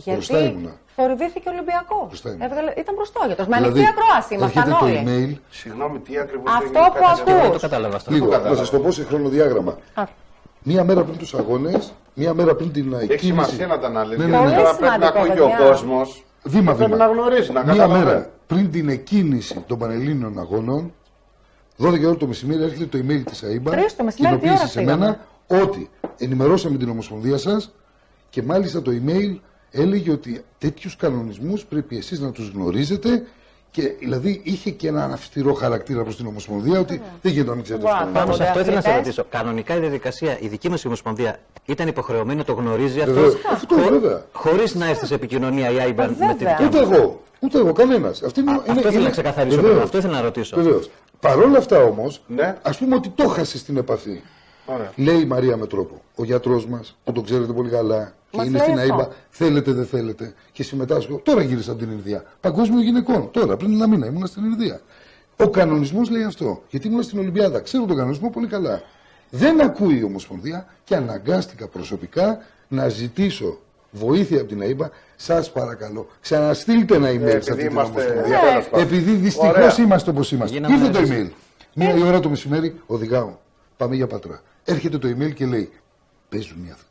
Speaker 2: Μπροστά
Speaker 3: Γιατί
Speaker 2: ήμουνα.
Speaker 3: Θορυβήθηκε ο Ολυμπιακός.
Speaker 2: Μπροστά ήμουνα.
Speaker 3: Ήταν μπροστά για Με ανοιχτή ακρόαση ήμασταν
Speaker 2: έρχεται
Speaker 3: όλοι.
Speaker 2: το email.
Speaker 4: Συγγνώμη, τι ακριβώς.
Speaker 3: Αυτό που ακούς.
Speaker 1: Δεν το κατάλαβα αυτό.
Speaker 2: Λίγο,
Speaker 4: κατάλαβα.
Speaker 2: να σας το πω σε χρονοδιάγραμμα.
Speaker 3: Α,
Speaker 2: Μία μέρα πριν τους αγώνες, μία μέρα πριν την
Speaker 4: Έχει
Speaker 2: εκκίνηση.
Speaker 4: σημασία να τα αναλύσει.
Speaker 2: Ναι, ναι,
Speaker 4: γιατί
Speaker 2: ναι.
Speaker 4: τώρα
Speaker 3: Πολύ
Speaker 4: πρέπει να
Speaker 3: σημαντικό,
Speaker 4: ακούει και ο
Speaker 3: παιδιά.
Speaker 4: κόσμος.
Speaker 2: Βήμα,
Speaker 4: Πρέπει
Speaker 2: βήμα.
Speaker 4: να γνωρίζεις, να
Speaker 2: Μία
Speaker 4: καταλαβαίνει.
Speaker 2: μέρα πριν την εκκίνηση των Πανελλήνιων Αγώνων, 12 ώρα το μεσημέρι έρχεται το email της ΑΕΜΠΑ.
Speaker 3: Τρεις το μεσημέρι, τι ώρα
Speaker 2: κοινοποίηση σε
Speaker 3: φύγαμε;
Speaker 2: μένα ότι ενημερώσαμε την Ομοσπονδία σας και μάλιστα το email έλεγε ότι τέτοιους κανονισμούς πρέπει εσείς να τους γνωρίζετε. Και δηλαδή είχε και ένα αυστηρό χαρακτήρα προς την Ομοσπονδία ότι δεν γίνεται να μην ξέρετε του
Speaker 3: Μπράβο.
Speaker 2: κανονισμούς.
Speaker 1: Πάνω σε αυτό ήθελα να σε
Speaker 3: αθλητές.
Speaker 1: ρωτήσω. Κανονικά η διαδικασία, η δική μας Ομοσπονδία ήταν υποχρεωμένη να το γνωρίζει αυτό.
Speaker 2: Βεβαίως. Αυτό, βέβαια.
Speaker 1: Χωρίς να έρθεις σε επικοινωνία η IBAN με τη
Speaker 3: βέβαια.
Speaker 1: δικιά
Speaker 2: Ούτε
Speaker 1: μας.
Speaker 2: εγώ, ούτε εγώ, κανένας. Αυτό, είναι,
Speaker 1: Αυτό ήθελα να ξεκαθαρίσω.
Speaker 2: Βεβαίως.
Speaker 1: Αυτό ήθελα να ρωτήσω.
Speaker 2: Βεβαίως. Παρ' όλα αυτά όμως,
Speaker 4: Ναι.
Speaker 2: ας πούμε ότι το χάσε στην επαφή.
Speaker 4: Ωραία.
Speaker 2: Λέει η Μαρία με τρόπο. Ο γιατρός μας, που τον ξέρετε πολύ καλά, Και
Speaker 3: Μας
Speaker 2: είναι
Speaker 3: λέει
Speaker 2: στην
Speaker 3: αυτό.
Speaker 2: ΑΕΠΑ, θέλετε δεν θέλετε. Και συμμετάσχω. Τώρα γύρισα από την Ινδία. Παγκόσμιο γυναικών. Τώρα, πριν ένα μήνα ήμουν στην Ινδία. Ο κανονισμός λέει αυτό. Γιατί ήμουν στην Ολυμπιάδα. Ξέρω τον κανονισμό πολύ καλά. Δεν ακούει η Ομοσπονδία και αναγκάστηκα προσωπικά να ζητήσω βοήθεια από την ΑΕΠΑ. Σας παρακαλώ, ξαναστείλτε ένα email σε
Speaker 4: επειδή
Speaker 2: αυτή την
Speaker 4: είμαστε
Speaker 2: Ομοσπονδία.
Speaker 4: τέλος πάντων.
Speaker 2: Επειδή δυστυχώς
Speaker 4: Ωραία.
Speaker 2: είμαστε όπως είμαστε.
Speaker 1: Γίναμε
Speaker 2: Ήρθε το
Speaker 1: μαζί.
Speaker 2: email. Μία η ώρα το μεσημέρι οδηγάω. Πάμε για πατρά. Έρχεται το email και λέει: Παίζουν οι αθλητέ.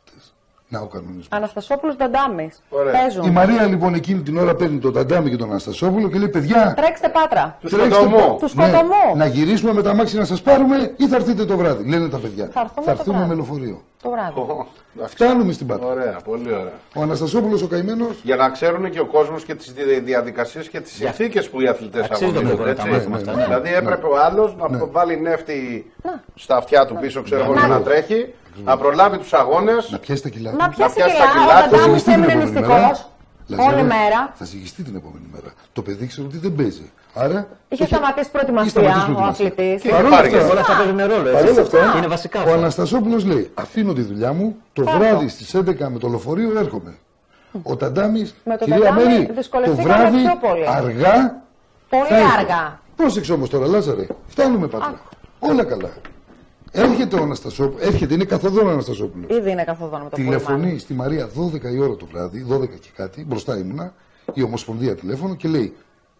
Speaker 2: Να ο κανονισμός.
Speaker 3: Αναστασόπουλος Νταντάμι.
Speaker 4: Ωραία.
Speaker 3: Παίζουν.
Speaker 2: Η Μαρία λοιπόν εκείνη την ώρα παίρνει τον Ταντάμι και τον Αναστασόπουλο και λέει: Παιδιά,
Speaker 3: Τρέξτε πάτρα.
Speaker 4: Του
Speaker 2: τρέξτε
Speaker 4: σκοτωμού.
Speaker 3: Του σκοτωμού.
Speaker 2: να γυρίσουμε με τα μάξι να σας πάρουμε ή θα έρθετε το βράδυ. Λένε τα παιδιά.
Speaker 3: Θα έρθουμε το βράδυ.
Speaker 2: με λεωφορείο.
Speaker 3: Το βράδυ.
Speaker 4: Ω, εντάξει.
Speaker 2: Φτάνουμε στην Πάτρα.
Speaker 4: Ωραία, πολύ ωραία.
Speaker 2: Ο Αναστασόπουλος ο καημένος.
Speaker 4: Για να ξέρουν και ο κόσμος και τις διαδικασίες και τις συνθήκες που οι αθλητές
Speaker 1: Αξίζει τον κόπο να τα μάθουμε αυτά, ναι.
Speaker 4: Δηλαδή έπρεπε ο άλλος να
Speaker 2: Ναι.
Speaker 4: βάλει νεύτη στα αυτιά του πίσω, ξέρω εγώ,
Speaker 2: Ναι.
Speaker 4: για να τρέχει, να προλάβει τους αγώνες.
Speaker 2: Να πιάσει τα κιλά.
Speaker 3: Να
Speaker 2: του.
Speaker 3: πιάσει
Speaker 4: πιάσει τα
Speaker 3: κιλά.
Speaker 4: κιλά
Speaker 3: Ο
Speaker 4: του.
Speaker 3: Νταντάμι
Speaker 2: ζυγιστεί την
Speaker 3: έμεινε
Speaker 2: επόμενη
Speaker 3: νηστικό.
Speaker 2: μέρα. Λαζάρε,
Speaker 3: Όλη μέρα.
Speaker 2: Θα ζυγιστεί την επόμενη μέρα. Το παιδί ξέρω ότι δεν παίζει. Άρα.
Speaker 3: Είχε σταματήσει
Speaker 2: είχε
Speaker 3: προετοιμασία
Speaker 2: σταματήσει
Speaker 3: ο
Speaker 2: προετοιμασία.
Speaker 3: αθλητής.
Speaker 4: Και
Speaker 2: Παρόλα
Speaker 4: υπάρχει.
Speaker 2: αυτά,
Speaker 1: Όλα αυτά παίζουν ρόλο. έτσι.
Speaker 2: Παρόλα αυτά,
Speaker 1: Και είναι βασικά.
Speaker 2: ο
Speaker 1: αυτά.
Speaker 2: Αναστασόπουλος λέει: Αφήνω τη δουλειά μου, το
Speaker 3: Πάρ' το.
Speaker 2: βράδυ στις 11 με το λεωφορείο έρχομαι. Ο Ταντάμι,
Speaker 3: Με τον
Speaker 2: κυρία
Speaker 3: Ταντάμι
Speaker 2: Μέρη, το
Speaker 3: δυσκολευτήκαμε
Speaker 2: βράδυ
Speaker 3: πιο πολύ.
Speaker 2: αργά.
Speaker 3: Πολύ
Speaker 2: θα έρθω.
Speaker 3: αργά.
Speaker 2: Πρόσεξε όμως τώρα, Λάζαρε. Φτάνουμε πατρά. Όλα καλά. Έρχεται ο Αναστασόπουλο, έρχεται, είναι καθοδόν ο Αναστασόπουλος.
Speaker 3: Ήδη είναι καθοδόν με το
Speaker 2: Τηλεφωνεί
Speaker 3: πούλμαν.
Speaker 2: στη Μαρία 12 η ώρα το βράδυ, 12 και κάτι, μπροστά ήμουνα, η Ομοσπονδία τηλέφωνο και λέει: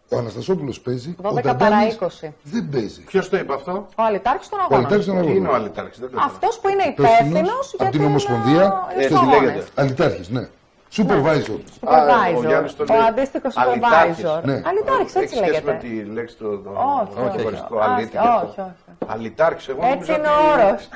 Speaker 2: Ο Αναστασόπουλος παίζει.
Speaker 3: 12
Speaker 2: ο
Speaker 3: παρά
Speaker 2: Ταντάμις
Speaker 3: 20.
Speaker 2: Δεν παίζει.
Speaker 4: Ποιος το είπε αυτό,
Speaker 3: Ο Αλιτάρχη στον
Speaker 2: Ο
Speaker 3: αγώνα.
Speaker 2: Αλιτάκης τον
Speaker 4: Τι είναι ο
Speaker 2: αγώνα.
Speaker 4: Αλιτάρχη, δεν το ξέρω.
Speaker 3: Αυτό που είναι
Speaker 2: Υπεύθυνος
Speaker 3: υπεύθυνος για
Speaker 2: από την
Speaker 3: τον,
Speaker 2: Ομοσπονδία,
Speaker 3: ε,
Speaker 4: έτσι
Speaker 3: στους αγώνες.
Speaker 4: λέγεται.
Speaker 2: Αλιτάρχη, ναι. Supervisor.
Speaker 4: Α, ο
Speaker 3: Supervisor.
Speaker 4: Γιάννης το
Speaker 3: Ο
Speaker 4: λέει.
Speaker 3: αντίστοιχο
Speaker 4: Αλιτάρχης.
Speaker 3: supervisor.
Speaker 2: Ναι.
Speaker 3: Αλιτάρχης, έτσι
Speaker 4: Έχει σχέση με
Speaker 3: λέγεται.
Speaker 4: τη λέξη του το-
Speaker 3: Όχι,
Speaker 4: το
Speaker 3: όχι,
Speaker 4: χωριστικό
Speaker 3: όχι.
Speaker 4: αλήτη.
Speaker 3: Α,
Speaker 4: και αυτό.
Speaker 3: όχι, όχι.
Speaker 4: Αλιτάρχης, εγώ
Speaker 3: Έτσι
Speaker 4: νόμιζα
Speaker 3: είναι
Speaker 4: ότι-
Speaker 3: ο όρος.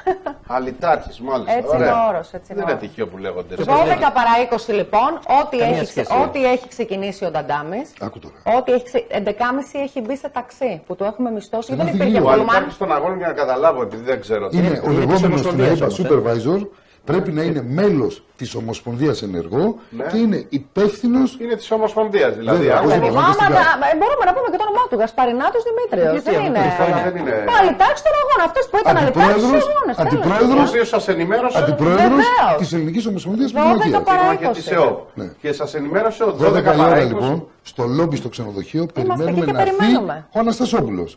Speaker 4: Αλιτάρχης, μάλιστα.
Speaker 3: Έτσι είναι
Speaker 4: Ωραία.
Speaker 3: ο όρος, έτσι είναι
Speaker 4: Δεν
Speaker 3: ο
Speaker 4: είναι
Speaker 3: όρος.
Speaker 4: τυχαίο που λέγονται.
Speaker 3: 12 παρά 20 λοιπόν, ό,τι
Speaker 1: Καμία
Speaker 3: έχει,
Speaker 1: σχέση.
Speaker 3: ό,τι έχει ξεκινήσει ο Νταντάμι,
Speaker 2: Άκου τώρα.
Speaker 3: ό,τι έχει ξε... 11.30 έχει μπει σε ταξί που του έχουμε μισθώσει.
Speaker 2: Ένα
Speaker 3: Δεν υπήρχε
Speaker 2: διγείο.
Speaker 4: Ο
Speaker 3: πούλμαν.
Speaker 4: Αλιτάρχης στον αγώνα για να καταλάβω, επειδή δεν ξέρω. τι
Speaker 2: Είναι
Speaker 1: είναι
Speaker 2: ο
Speaker 1: της
Speaker 2: λεγόμενος στην
Speaker 1: Ομοσπονδίας
Speaker 2: ΑΕΠΑ
Speaker 1: όμως, ε.
Speaker 2: supervisor, πρέπει να είναι μέλος της Ομοσπονδίας Ενεργό
Speaker 4: Ναι.
Speaker 2: και είναι υπεύθυνο.
Speaker 4: Είναι της Ομοσπονδίας δηλαδή.
Speaker 2: Βέβαια,
Speaker 4: Αν
Speaker 2: πώς
Speaker 4: δεν
Speaker 2: δεν
Speaker 3: Άμα
Speaker 2: αναγκαστικά.
Speaker 3: τα- ε, μπορούμε να πούμε και το όνομά του, Γασπαρινάτος Δημήτριος.
Speaker 1: Γιατί
Speaker 3: Δεν
Speaker 1: αυτό
Speaker 3: είναι.
Speaker 1: το τηλεφώνημα
Speaker 4: δεν είναι-
Speaker 3: Ο Αλιτάρχη στον αγώνα. Αυτός που ήταν Αλιτάρχη στους
Speaker 2: Αντιπρόεδρος,
Speaker 3: αγώνες.
Speaker 4: Ο
Speaker 2: αντιπρόεδρος,
Speaker 4: οποίος σας ενημέρωσε
Speaker 2: αντιπρόεδρος
Speaker 3: Βεβαίως.
Speaker 2: της Ελληνικής Ομοσπονδίας
Speaker 3: 12
Speaker 2: Πυγμαχίας.
Speaker 3: παρά
Speaker 4: και τη
Speaker 3: 20.
Speaker 4: ΕΟΠ.
Speaker 2: Ναι.
Speaker 4: Και σας ενημέρωσε ο
Speaker 2: 12
Speaker 4: 12
Speaker 2: η
Speaker 4: παρά
Speaker 2: ώρα
Speaker 4: 20.
Speaker 2: λοιπόν, στο λόμπι στο ξενοδοχείο, περιμένουμε
Speaker 3: εκεί και
Speaker 2: να έρθει
Speaker 3: περιμένουμε.
Speaker 2: ο Αναστασόπουλος.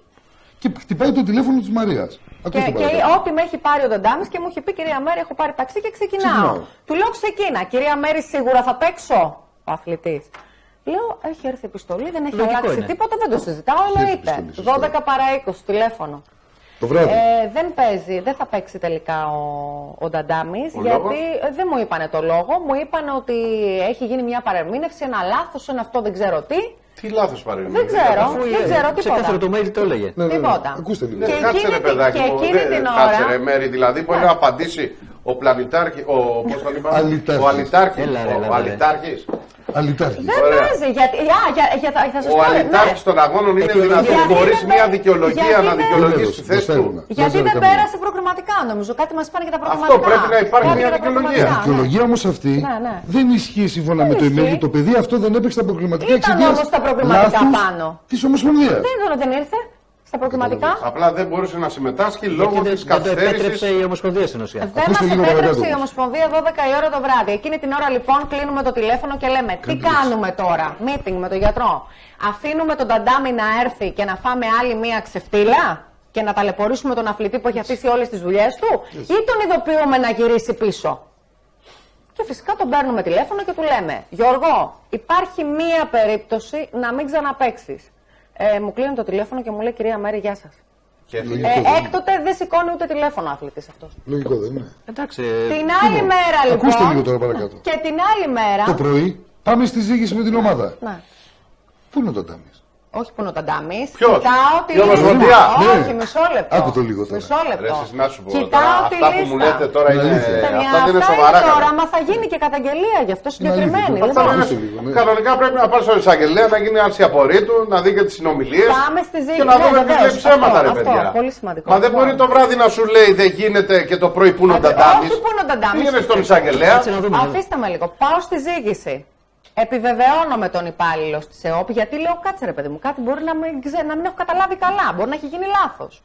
Speaker 2: Και χτυπάει το τηλέφωνο της Μαρίας.
Speaker 3: Και,
Speaker 2: Ακούστε
Speaker 3: και
Speaker 2: παρακάτω.
Speaker 3: ό,τι με έχει πάρει ο Νταντάμι και μου έχει πει κυρία Μέρη, έχω πάρει ταξί και ξεκινάω.
Speaker 2: Ξεκινάω.
Speaker 3: Του λέω ξεκίνα. Κυρία Μέρη, σίγουρα θα παίξω. Ο αθλητής. Λέω, έχει έρθει επιστολή, δεν έχει
Speaker 1: Λογικό
Speaker 3: αλλάξει
Speaker 1: είναι.
Speaker 3: τίποτα, δεν το συζητάω,
Speaker 2: έρθει
Speaker 3: εννοείται.
Speaker 2: επιστολή, σωστά.
Speaker 3: 12 παρά 20 τηλέφωνο.
Speaker 2: Το βράδυ.
Speaker 3: Ε, δεν παίζει, δεν θα παίξει τελικά ο, ο Νταντάμι,
Speaker 4: Ο
Speaker 3: γιατί
Speaker 4: λόγος;
Speaker 3: ε, δεν μου είπανε το λόγο. Μου είπανε ότι έχει γίνει μια παρεμήνευση, ένα λάθος, ένα αυτό δεν ξέρω τι.
Speaker 4: Τι λάθος παρέμβει.
Speaker 3: Δεν ξέρω.
Speaker 1: Αφού
Speaker 3: δεν ξέρω τίποτα.
Speaker 1: Ξεκάθαρο το mail το έλεγε.
Speaker 2: Ναι, ναι, ναι.
Speaker 3: τίποτα.
Speaker 2: Ακούστε λίγο.
Speaker 3: Και
Speaker 4: Ναι, κάτσε
Speaker 3: εκείνη
Speaker 4: ρε
Speaker 3: την-
Speaker 4: παιδάκι
Speaker 3: και
Speaker 4: μου.
Speaker 3: εκείνη
Speaker 4: δεν-
Speaker 3: την
Speaker 4: Κάτσε
Speaker 3: ώρα-
Speaker 4: ρε μέρη, δηλαδή μπορεί να απαντήσει ο πλανητάρχη, ο, πώς τον είπαμε,
Speaker 2: Αλιτάρχης.
Speaker 4: ο αλιτάρχης,
Speaker 1: Έλα, ρε,
Speaker 4: ο,
Speaker 1: έλα,
Speaker 4: ο
Speaker 1: ρε.
Speaker 4: αλιτάρχης.
Speaker 2: Αλιτάρχη.
Speaker 3: Δεν
Speaker 4: Ωραία.
Speaker 3: παίζει. Γιατί, α, για, για, θα, θα σας
Speaker 4: Ο
Speaker 3: πω,
Speaker 4: αλιτάρχης
Speaker 3: ναι.
Speaker 4: των αγώνων είναι
Speaker 1: Επιλογή.
Speaker 4: δυνατόν
Speaker 3: Γιατί
Speaker 4: χωρίς
Speaker 3: δεν
Speaker 4: μια
Speaker 3: πέ-
Speaker 4: δικαιολογία
Speaker 3: γιατί
Speaker 4: να
Speaker 3: δεν-
Speaker 4: δικαιολογήσει τη
Speaker 2: Βεβαίως,
Speaker 4: θέση του.
Speaker 2: μπροστά
Speaker 3: Γιατί
Speaker 2: Λάζαρε
Speaker 3: δεν
Speaker 2: καμία.
Speaker 3: πέρασε προκριματικά, νομίζω. Κάτι μας είπαν για τα προκριματικά.
Speaker 4: πρέπει να υπάρχει
Speaker 3: Κάτι
Speaker 4: μια
Speaker 3: για τα
Speaker 4: δικαιολογία.
Speaker 2: Η
Speaker 3: προκριματικά, ναι.
Speaker 2: δικαιολογία όμως αυτή
Speaker 3: Ναι, ναι.
Speaker 2: δεν ισχύει σύμφωνα
Speaker 3: Δεν
Speaker 2: με το email.
Speaker 3: ισχύει.
Speaker 2: Το παιδί αυτό δεν έπαιξε τα προκριματικά
Speaker 3: Ήταν
Speaker 2: εξαιτίας
Speaker 3: όμως τα προκριματικά
Speaker 2: λάθους
Speaker 3: πάνω.
Speaker 2: Της Ομοσπονδίας.
Speaker 3: Δεν ήταν, δεν ήρθε στα προκριματικά;
Speaker 4: Απλά δεν μπορούσε να συμμετάσχει
Speaker 1: Γιατί
Speaker 4: λόγω
Speaker 1: δεν,
Speaker 4: της
Speaker 1: δεν το επέτρεψε
Speaker 4: καθυστέρησης.
Speaker 1: η Ομοσπονδία στην ουσία.
Speaker 3: Δεν
Speaker 2: Ακούστε
Speaker 3: μα
Speaker 2: λίγο
Speaker 3: επέτρεψε
Speaker 2: παρακάτω
Speaker 3: η
Speaker 2: όμως.
Speaker 3: Ομοσπονδία 12 η ώρα το βράδυ. Εκείνη την ώρα λοιπόν κλείνουμε το τηλέφωνο και λέμε τι
Speaker 2: Κάντε
Speaker 3: κάνουμε τώρα; Meeting με τον γιατρό. Αφήνουμε τον Ταντάμι να έρθει και να φάμε άλλη μία ξεφτύλα και να ταλαιπωρήσουμε τον αθλητή που έχει αφήσει όλες τις δουλειές του, ή τον ειδοποιούμε να γυρίσει πίσω; Και φυσικά τον παίρνουμε τηλέφωνο και του λέμε: Γιώργο, υπάρχει μία περίπτωση να μην ξαναπέξει. Ε, μου κλείνει το τηλέφωνο και μου λέει: Κυρία Μέρη, γεια σας.
Speaker 4: Και
Speaker 2: Λογικό.
Speaker 3: Ε,
Speaker 2: δεν είναι.
Speaker 3: έκτοτε δεν σηκώνει ούτε τηλέφωνο ο αθλητής αυτός.
Speaker 2: Λογικό δεν είναι.
Speaker 1: Εντάξει.
Speaker 3: Την άλλη μέρα λοιπόν.
Speaker 2: Ακούστε λίγο τώρα παρακάτω.
Speaker 3: Και την άλλη μέρα.
Speaker 2: Το πρωί πάμε στη ζήγηση με την ομάδα.
Speaker 3: Ναι.
Speaker 2: Πού είναι ο Ταντάμις.
Speaker 3: Όχι που είναι ο Ταντάμι.
Speaker 4: Ποιος;
Speaker 3: Κοιτάω τη
Speaker 4: Η Ομοσπονδία.
Speaker 3: λίστα.
Speaker 2: Ναι.
Speaker 3: Όχι, μισό λεπτό.
Speaker 2: Άκου το λίγο τώρα.
Speaker 3: Μισό
Speaker 4: Ρε,
Speaker 3: λεπτό.
Speaker 4: εσείς να σου πω
Speaker 3: Κοιτάω
Speaker 4: τώρα,
Speaker 3: τη
Speaker 4: αυτά που
Speaker 3: λίστα.
Speaker 4: μου λέτε τώρα είναι,
Speaker 2: αλήθεια.
Speaker 3: Παιδιά,
Speaker 4: αυτά δεν είναι
Speaker 3: αυτά
Speaker 4: σοβαρά.
Speaker 3: είναι τώρα,
Speaker 4: κανένα.
Speaker 3: μα θα γίνει και καταγγελία γι' αυτό συγκεκριμένη.
Speaker 2: αλήθεια.
Speaker 4: Αυτά
Speaker 3: Λοιπόν,
Speaker 4: δεν
Speaker 2: Ακούστε
Speaker 4: είναι-
Speaker 2: λίγο, ναι.
Speaker 4: Κανονικά πρέπει να πάρεις στον εισαγγελέα να γίνει άρση απορρίτου, να δει και τις συνομιλίες.
Speaker 3: Πάμε στη ζήτηση.
Speaker 4: Και να
Speaker 3: Ναι,
Speaker 4: δούμε
Speaker 3: βεβαίως.
Speaker 4: τι λέει ψέματα, ρε
Speaker 3: Αυτό,
Speaker 4: παιδιά.
Speaker 3: αυτό, πολύ σημαντικό.
Speaker 4: Μα δεν μπορεί
Speaker 3: Λοιπόν.
Speaker 4: το βράδυ να σου λέει δεν γίνεται και το πρωί που είναι ο
Speaker 3: Άντε,
Speaker 4: Νταντάμις.
Speaker 3: όχι που είναι ο Νταντάμις.
Speaker 4: Πήγαινε στον εισαγγελέα.
Speaker 1: Έτσι να δούμε.
Speaker 3: Αφήστε με λίγο. Πάω στη ζήγηση. Επιβεβαιώνω με τον υπάλληλο της ΕΟΠ γιατί λέω κάτσε ρε παιδί μου, κάτι μπορεί να μην, ξε- να μην έχω καταλάβει καλά. Μπορεί να έχει γίνει λάθος.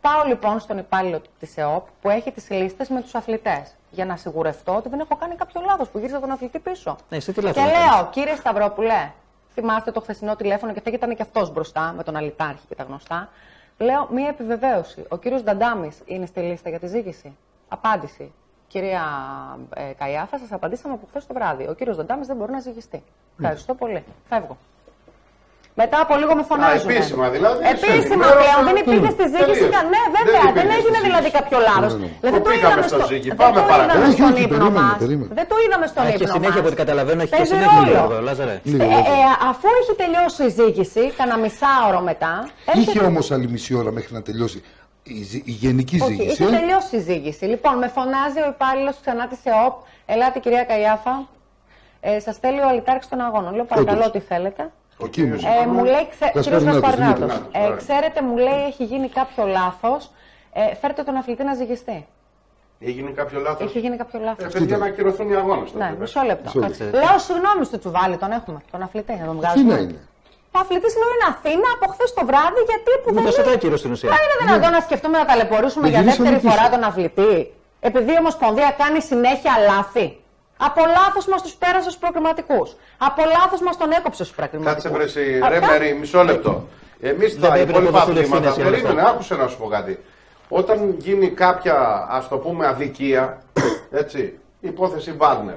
Speaker 3: Πάω λοιπόν στον υπάλληλο της ΕΟΠ που έχει τις λίστες με τους αθλητές. Για να σιγουρευτώ ότι δεν έχω κάνει κάποιο λάθος που γύρισα τον αθλητή πίσω.
Speaker 1: Ναι, εσύ τι
Speaker 3: και
Speaker 1: λάθος
Speaker 3: λέω,
Speaker 1: έκανες.
Speaker 3: κύριε Σταυρόπουλε, θυμάστε το χθεσινό τηλέφωνο και θα ήταν και αυτός μπροστά με τον αλητάρχη και τα γνωστά. Λέω μία επιβεβαίωση. Ο κύριος Νταντάμι είναι στη λίστα για τη ζήτηση. Απάντηση. Κυρία ε, Καϊάφα, σας απαντήσαμε από χθες το βράδυ. Ο κύριος Νταντάμι δεν μπορεί να ζυγιστεί. Ευχαριστώ πολύ. Φεύγω. Μετά από λίγο με φωνάζουν.
Speaker 4: επίσημα δηλαδή, σε
Speaker 3: Επίσημα
Speaker 4: ενημέρωσαν.
Speaker 3: πλέον. Δεν υπήρχε στη ζήτηση.
Speaker 4: Τελείως.
Speaker 3: κα- Ναι,
Speaker 4: Δεν
Speaker 3: βέβαια. Δεν,
Speaker 4: υπήρχε
Speaker 3: έγινε
Speaker 4: στη
Speaker 3: δηλαδή
Speaker 4: ζήτηση.
Speaker 3: κάποιο λάθος.
Speaker 2: Ναι, ναι, ναι.
Speaker 3: Δηλαδή
Speaker 4: Πού
Speaker 3: το
Speaker 4: πήγαμε
Speaker 3: είδαμε
Speaker 4: στο
Speaker 3: στο,
Speaker 4: ζύγι;
Speaker 3: δεν
Speaker 4: Πάμε
Speaker 3: το
Speaker 4: παρακάτω.
Speaker 3: είδαμε
Speaker 2: Όχι,
Speaker 3: στον
Speaker 2: όχι,
Speaker 3: ύπνο
Speaker 2: περίμενε,
Speaker 3: μας.
Speaker 2: περίμενε.
Speaker 3: Δεν το είδαμε στον
Speaker 1: Έχει και
Speaker 3: ύπνο
Speaker 1: συνέχεια
Speaker 3: μας.
Speaker 1: από ό,τι καταλαβαίνω, έχει και
Speaker 3: Παίζει
Speaker 1: συνέχεια
Speaker 3: ρόλο.
Speaker 1: λίγο, Λάζαρε.
Speaker 2: Λίγο,
Speaker 3: Ε,
Speaker 2: λίγο.
Speaker 3: ε, αφού έχει τελειώσει η ζήτηση, κάνα μισάωρο μετά.
Speaker 2: Είχε
Speaker 3: έρχεται-
Speaker 2: όμως άλλη μισή ώρα μέχρι να τελειώσει η, ζη- η γενική
Speaker 3: Όχι,
Speaker 2: ζήτηση.
Speaker 3: είχε
Speaker 2: ε.
Speaker 3: τελειώσει η ζήτηση. Λοιπόν, με φωνάζει ο υπάλληλος ξανά τη ΕΟΠ. Ελάτε, κυρία Καϊάφα. Ε, Σας θέλει ο αλητάρχη των αγώνων. Λέω, παρακαλώ,
Speaker 2: Όντως.
Speaker 3: τι θέλετε.
Speaker 2: Ο κύριος.
Speaker 3: Ε, μου λέει, ξέ... κύριος
Speaker 2: Κασπαρινάτος,
Speaker 3: Κασπαρινάτος,
Speaker 2: Δημήτρης.
Speaker 3: ε, ξέρετε, μου λέει, έχει γίνει κάποιο λάθος. Ε, φέρτε τον αθλητή να ζυγιστεί.
Speaker 4: Έγινε κάποιο λάθος;
Speaker 3: Έχει γίνει κάποιο λάθος.
Speaker 4: Ε, παιδιά να ακυρωθούν οι αγώνες.
Speaker 3: ναι, μισό λεπτό.
Speaker 2: Μισό λεπτό.
Speaker 3: Λέω, συγγνώμη στο τσουβάλι, τον έχουμε. Τον αθλητή, να τον
Speaker 2: Αθήνα
Speaker 3: βγάζουμε.
Speaker 2: είναι.
Speaker 3: Ο αθλητή λέω είναι Αθήνα από χθες το βράδυ, γιατί που
Speaker 1: Με
Speaker 3: δεν
Speaker 1: το
Speaker 3: είναι-
Speaker 1: σωτάκυρο στην ουσία.
Speaker 3: Μα είναι δυνατόν να σκεφτούμε να ταλαιπωρήσουμε
Speaker 2: Δεν
Speaker 3: για
Speaker 2: γυρίσαμε
Speaker 3: δεύτερη
Speaker 2: πίσω.
Speaker 3: φορά τον αθλητή. Επειδή η Ομοσπονδία κάνει συνέχεια λάθη. Από λάθος μας τους πέρασε στους προκριματικούς. Από λάθος μας τον έκοψε στους προκριματικούς.
Speaker 4: Κάτσε βρε, ρε Μερή, μισό λεπτό. Εμείς
Speaker 1: Δεν
Speaker 4: τα
Speaker 1: πρέπει να
Speaker 4: υπόλοιπα
Speaker 1: αποδοθούν
Speaker 4: αθλήματα.
Speaker 1: ευθύνες για όλα
Speaker 4: Περίμενε,
Speaker 1: αυτά.
Speaker 4: άκουσε να σου πω κάτι. Όταν γίνει κάποια, ας το πούμε, αδικία, έτσι, υπόθεση Βάλνερ.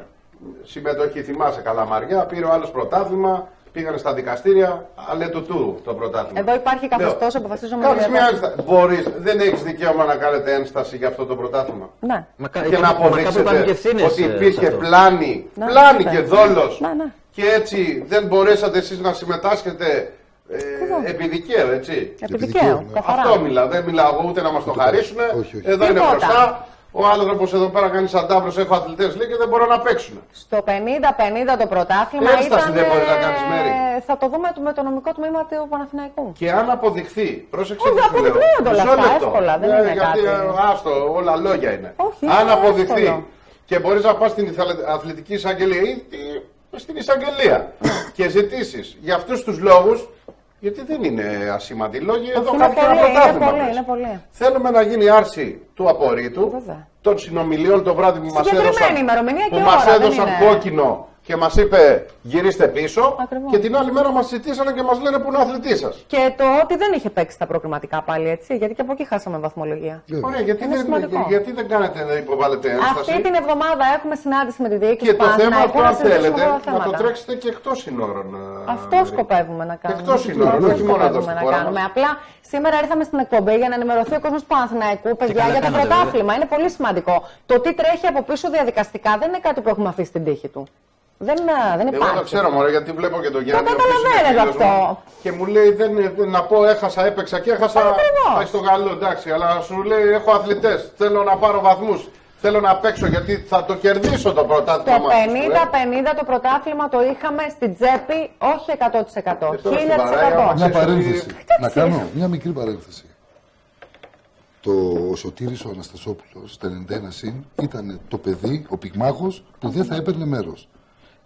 Speaker 4: Συμμετοχή, θυμάσαι καλά Μαριά, πήρε ο άλλος πρωτάθλημα, πήγανε στα δικαστήρια, αλλά το του το πρωτάθλημα.
Speaker 3: Εδώ υπάρχει καθεστώς,
Speaker 4: Λέω,
Speaker 3: αποφασίζουμε
Speaker 4: κάνεις
Speaker 3: για
Speaker 4: μια
Speaker 3: τα-
Speaker 4: ένσταση. Μπορείς, δεν έχεις δικαίωμα να κάνετε ένσταση για αυτό το πρωτάθλημα.
Speaker 3: Ναι.
Speaker 1: Μα κα-
Speaker 4: και
Speaker 1: υπάρχουν-
Speaker 4: να
Speaker 1: μα κάπου
Speaker 4: αποδείξετε
Speaker 1: υπάρχουν και ευθύνες,
Speaker 4: ότι
Speaker 1: ε, σε
Speaker 4: υπήρχε
Speaker 1: αυτό.
Speaker 4: πλάνη,
Speaker 3: Ναι,
Speaker 4: πλάνη
Speaker 3: ναι,
Speaker 4: και
Speaker 3: ναι.
Speaker 4: δόλος
Speaker 3: Ναι, ναι.
Speaker 4: και έτσι δεν μπορέσατε εσείς να συμμετάσχετε ε, επί δικαίου, έτσι.
Speaker 3: Επί
Speaker 2: Επί
Speaker 3: δικαίου.
Speaker 2: δικαίου, ναι.
Speaker 3: καθαρά.
Speaker 4: Αυτό μιλάω, δεν μιλάω εγώ ούτε να μας το χαρίσουν.
Speaker 2: Όχι, όχι.
Speaker 4: Εδώ είναι
Speaker 3: Τίποτα.
Speaker 4: μπροστά. Ο άνθρωπος εδώ πέρα κάνει σαν τάβλος, έχω αθλητές λέει και δεν μπορώ να παίξουν.
Speaker 3: Στο 50-50 το πρωτάθλημα
Speaker 4: Ένσταση
Speaker 3: ήταν.
Speaker 4: δεν μπορείς να κάνεις, Μέρη.
Speaker 3: ε, θα το δούμε με το νομικό τμήμα του Παναθηναϊκού.
Speaker 4: Και αν αποδειχθεί, πρόσεξε
Speaker 3: Όχι,
Speaker 4: τι σου λέω.
Speaker 3: αποδεικνύονται όλα
Speaker 4: Μισό
Speaker 3: αυτά,
Speaker 4: λεπτό.
Speaker 3: εύκολα, δεν
Speaker 4: Ναι,
Speaker 3: είναι
Speaker 4: γιατί,
Speaker 3: κάτι.
Speaker 4: ε, Άστο, όλα λόγια είναι.
Speaker 3: Όχι,
Speaker 4: αν
Speaker 3: είναι
Speaker 4: αποδειχθεί
Speaker 3: εύκολο.
Speaker 4: και μπορείς να πας στην Ιθαλ- αθλητική εισαγγελία ή τη- στην εισαγγελία και ζητήσεις για αυτούς τους λόγους, γιατί δεν είναι ασήμαντοι λόγοι, εδώ
Speaker 3: Όχι, είναι
Speaker 4: χάθηκε ένα
Speaker 3: πολύ, είναι
Speaker 4: πρωτάθλημα.
Speaker 3: πολύ,
Speaker 4: πες.
Speaker 3: είναι πολύ.
Speaker 4: Θέλουμε να γίνει άρση του απορρίτου
Speaker 3: Βέβαια.
Speaker 4: των συνομιλίων το βράδυ που μας
Speaker 3: Συγκεκριμένη
Speaker 4: έδωσαν,
Speaker 3: ημερομηνία
Speaker 4: που
Speaker 3: και
Speaker 4: μας
Speaker 3: ώρα, δεν
Speaker 4: έδωσαν
Speaker 3: είναι-
Speaker 4: κόκκινο και μας είπε γυρίστε πίσω
Speaker 3: Ακριβώς.
Speaker 4: και την άλλη μέρα μας ζητήσανε και μας λένε που είναι ο αθλητής σας;
Speaker 3: Και το ότι δεν είχε παίξει τα προκριματικά πάλι έτσι, γιατί και από εκεί χάσαμε βαθμολογία.
Speaker 2: Βέβαια.
Speaker 4: Ωραία, γιατί
Speaker 3: Είναι
Speaker 4: δεν,
Speaker 3: σημαντικό.
Speaker 4: γιατί δεν κάνετε να υποβάλλετε ένσταση;
Speaker 3: Αυτή την εβδομάδα έχουμε συνάντηση με τη διοίκηση
Speaker 4: Και το θέμα
Speaker 3: Παναθηναϊκού
Speaker 4: αυτό,
Speaker 3: να
Speaker 4: αν
Speaker 3: συζητήσουμε
Speaker 4: θέλετε,
Speaker 3: όλα τα
Speaker 4: να το
Speaker 3: θέματα.
Speaker 4: τρέξετε και εκτός συνόρων. ε,
Speaker 3: Αυτό
Speaker 4: Μερή.
Speaker 3: σκοπεύουμε να κάνουμε.
Speaker 4: Εκτός συνόρων,
Speaker 3: Αυτό
Speaker 4: όχι μόνο εδώ
Speaker 3: σκοπεύουμε
Speaker 4: στη
Speaker 3: να
Speaker 4: χώρα
Speaker 3: κάνουμε.
Speaker 4: μας.
Speaker 3: Απλά σήμερα ήρθαμε στην εκπομπή για να ενημερωθεί ο κόσμος του Παναθηναϊκού, παιδιά,
Speaker 1: καλά
Speaker 3: για το
Speaker 1: κάνατε,
Speaker 3: πρωτάθλημα. Είναι πολύ σημαντικό. Το τι τρέχει από πίσω διαδικαστικά δεν είναι κάτι που έχουμε αφήσει στην τύχη του. Δεν, ε, δεν
Speaker 4: Εγώ
Speaker 3: υπάρχει.
Speaker 4: το ξέρω, μωρέ, γιατί βλέπω και τον Γιάννη. ο οποίος
Speaker 3: καταλαβαίνετε
Speaker 4: είναι φίλος
Speaker 3: αυτό.
Speaker 4: μου, Και μου λέει, δεν, δεν- να πω, έχασα, έπαιξα και έχασα.
Speaker 3: Ακριβώς.
Speaker 4: Πάει στο καλό, εντάξει, αλλά σου λέει, έχω αθλητές. Θέλω να πάρω βαθμούς. Θέλω να παίξω γιατί θα το κερδίσω το πρωτάθλημα.
Speaker 3: Το
Speaker 4: μας, σου λέει.
Speaker 3: 50-50 το πρωτάθλημα το είχαμε στην τσέπη, όχι 100%.
Speaker 4: Και τώρα στην παράγεια
Speaker 3: 1000%.
Speaker 4: μας-
Speaker 2: Μια
Speaker 4: Ξέρεις
Speaker 2: παρένθεση.
Speaker 4: ότι-
Speaker 2: Να κάνω μια μικρή παρένθεση. Το ο Σωτήρης ο Αναστασόπουλος, στα 91 συν, ήταν το παιδί, ο πυγμάχος, που δεν θα έπαιρνε μέρος.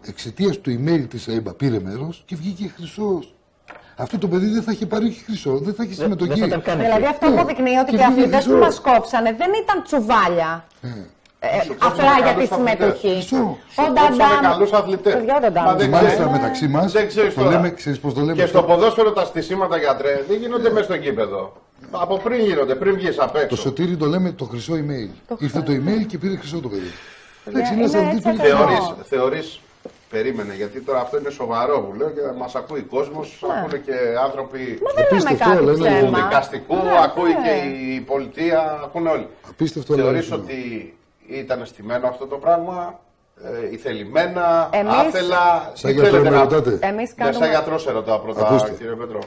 Speaker 2: Εξαιτίας του email της ΑΕΜΠΑ πήρε μέρος και βγήκε χρυσός. Αυτό το παιδί δεν θα είχε πάρει χρυσό, δεν θα είχε
Speaker 1: Δεν
Speaker 2: συμμετοχή.
Speaker 1: δεν θα ήταν καν
Speaker 3: Δηλαδή
Speaker 1: εκεί.
Speaker 3: αυτό
Speaker 2: Ναι.
Speaker 3: αποδεικνύει ότι
Speaker 2: Και
Speaker 3: και οι
Speaker 2: βγήκε
Speaker 3: αθλητές που
Speaker 2: χρυσός.
Speaker 3: μας κόψανε δεν ήταν τσουβάλια. Ε,
Speaker 4: Σου κόψανε
Speaker 3: απλά για τη
Speaker 4: καλούς
Speaker 3: συμμετοχή.
Speaker 2: Χρυσό.
Speaker 3: Ο
Speaker 4: Κόψανε
Speaker 3: Νταντάμ.
Speaker 4: καλούς αθλητές.
Speaker 3: Παιδιά, ο Νταντάμ.
Speaker 4: Μα δεν
Speaker 2: Και μάλιστα
Speaker 4: ξέρεις.
Speaker 2: μεταξύ μας,
Speaker 4: Δεν ξέρεις
Speaker 2: το
Speaker 4: τώρα.
Speaker 2: λέμε, ξέρεις πώς το λέμε.
Speaker 4: Και
Speaker 2: αυτό;
Speaker 4: στο ποδόσφαιρο τα στισίματα γιατρέ δεν γίνονται μέσα στο γήπεδο. Από πριν γίνονται, πριν βγεις απ'
Speaker 2: Το
Speaker 4: έξω.
Speaker 2: Σωτήρι το λέμε το χρυσό email. Ήρθε το email και πήρε χρυσό το παιδί. Εντάξει,
Speaker 3: είναι
Speaker 2: ένας
Speaker 3: έτσι
Speaker 2: αθλητής πολύ
Speaker 3: ακριβώς.
Speaker 2: καλός.
Speaker 4: Θεωρείς, θεωρείς, περίμενε, γιατί τώρα αυτό είναι σοβαρό που λέω και μας ακούει κόσμος, ακούνε και άνθρωποι
Speaker 3: Μα δεν λέμε
Speaker 2: Απίστευτο,
Speaker 3: κάτι
Speaker 2: αλλά είναι
Speaker 4: του
Speaker 3: ψέμα.
Speaker 4: δικαστικού,
Speaker 3: Ναι,
Speaker 4: ακούει
Speaker 3: ναι.
Speaker 4: και η πολιτεία, ακούνε όλοι.
Speaker 2: Απίστευτο, αλλά
Speaker 4: Θεωρείς
Speaker 2: είναι.
Speaker 4: ότι ήταν στημένο αυτό το πράγμα, ε, ηθελημένα,
Speaker 3: Εμείς-
Speaker 4: άθελα,
Speaker 2: Σαν
Speaker 4: τι
Speaker 2: γιατρό
Speaker 4: θέλετε
Speaker 2: με
Speaker 4: να-
Speaker 2: ρωτάτε.
Speaker 3: Εμείς
Speaker 4: Ναι, σαν
Speaker 3: κάνουμε...
Speaker 4: γιατρός σε ρωτάω πρώτα,
Speaker 2: Ακούστε.
Speaker 4: κύριε Πέτρο.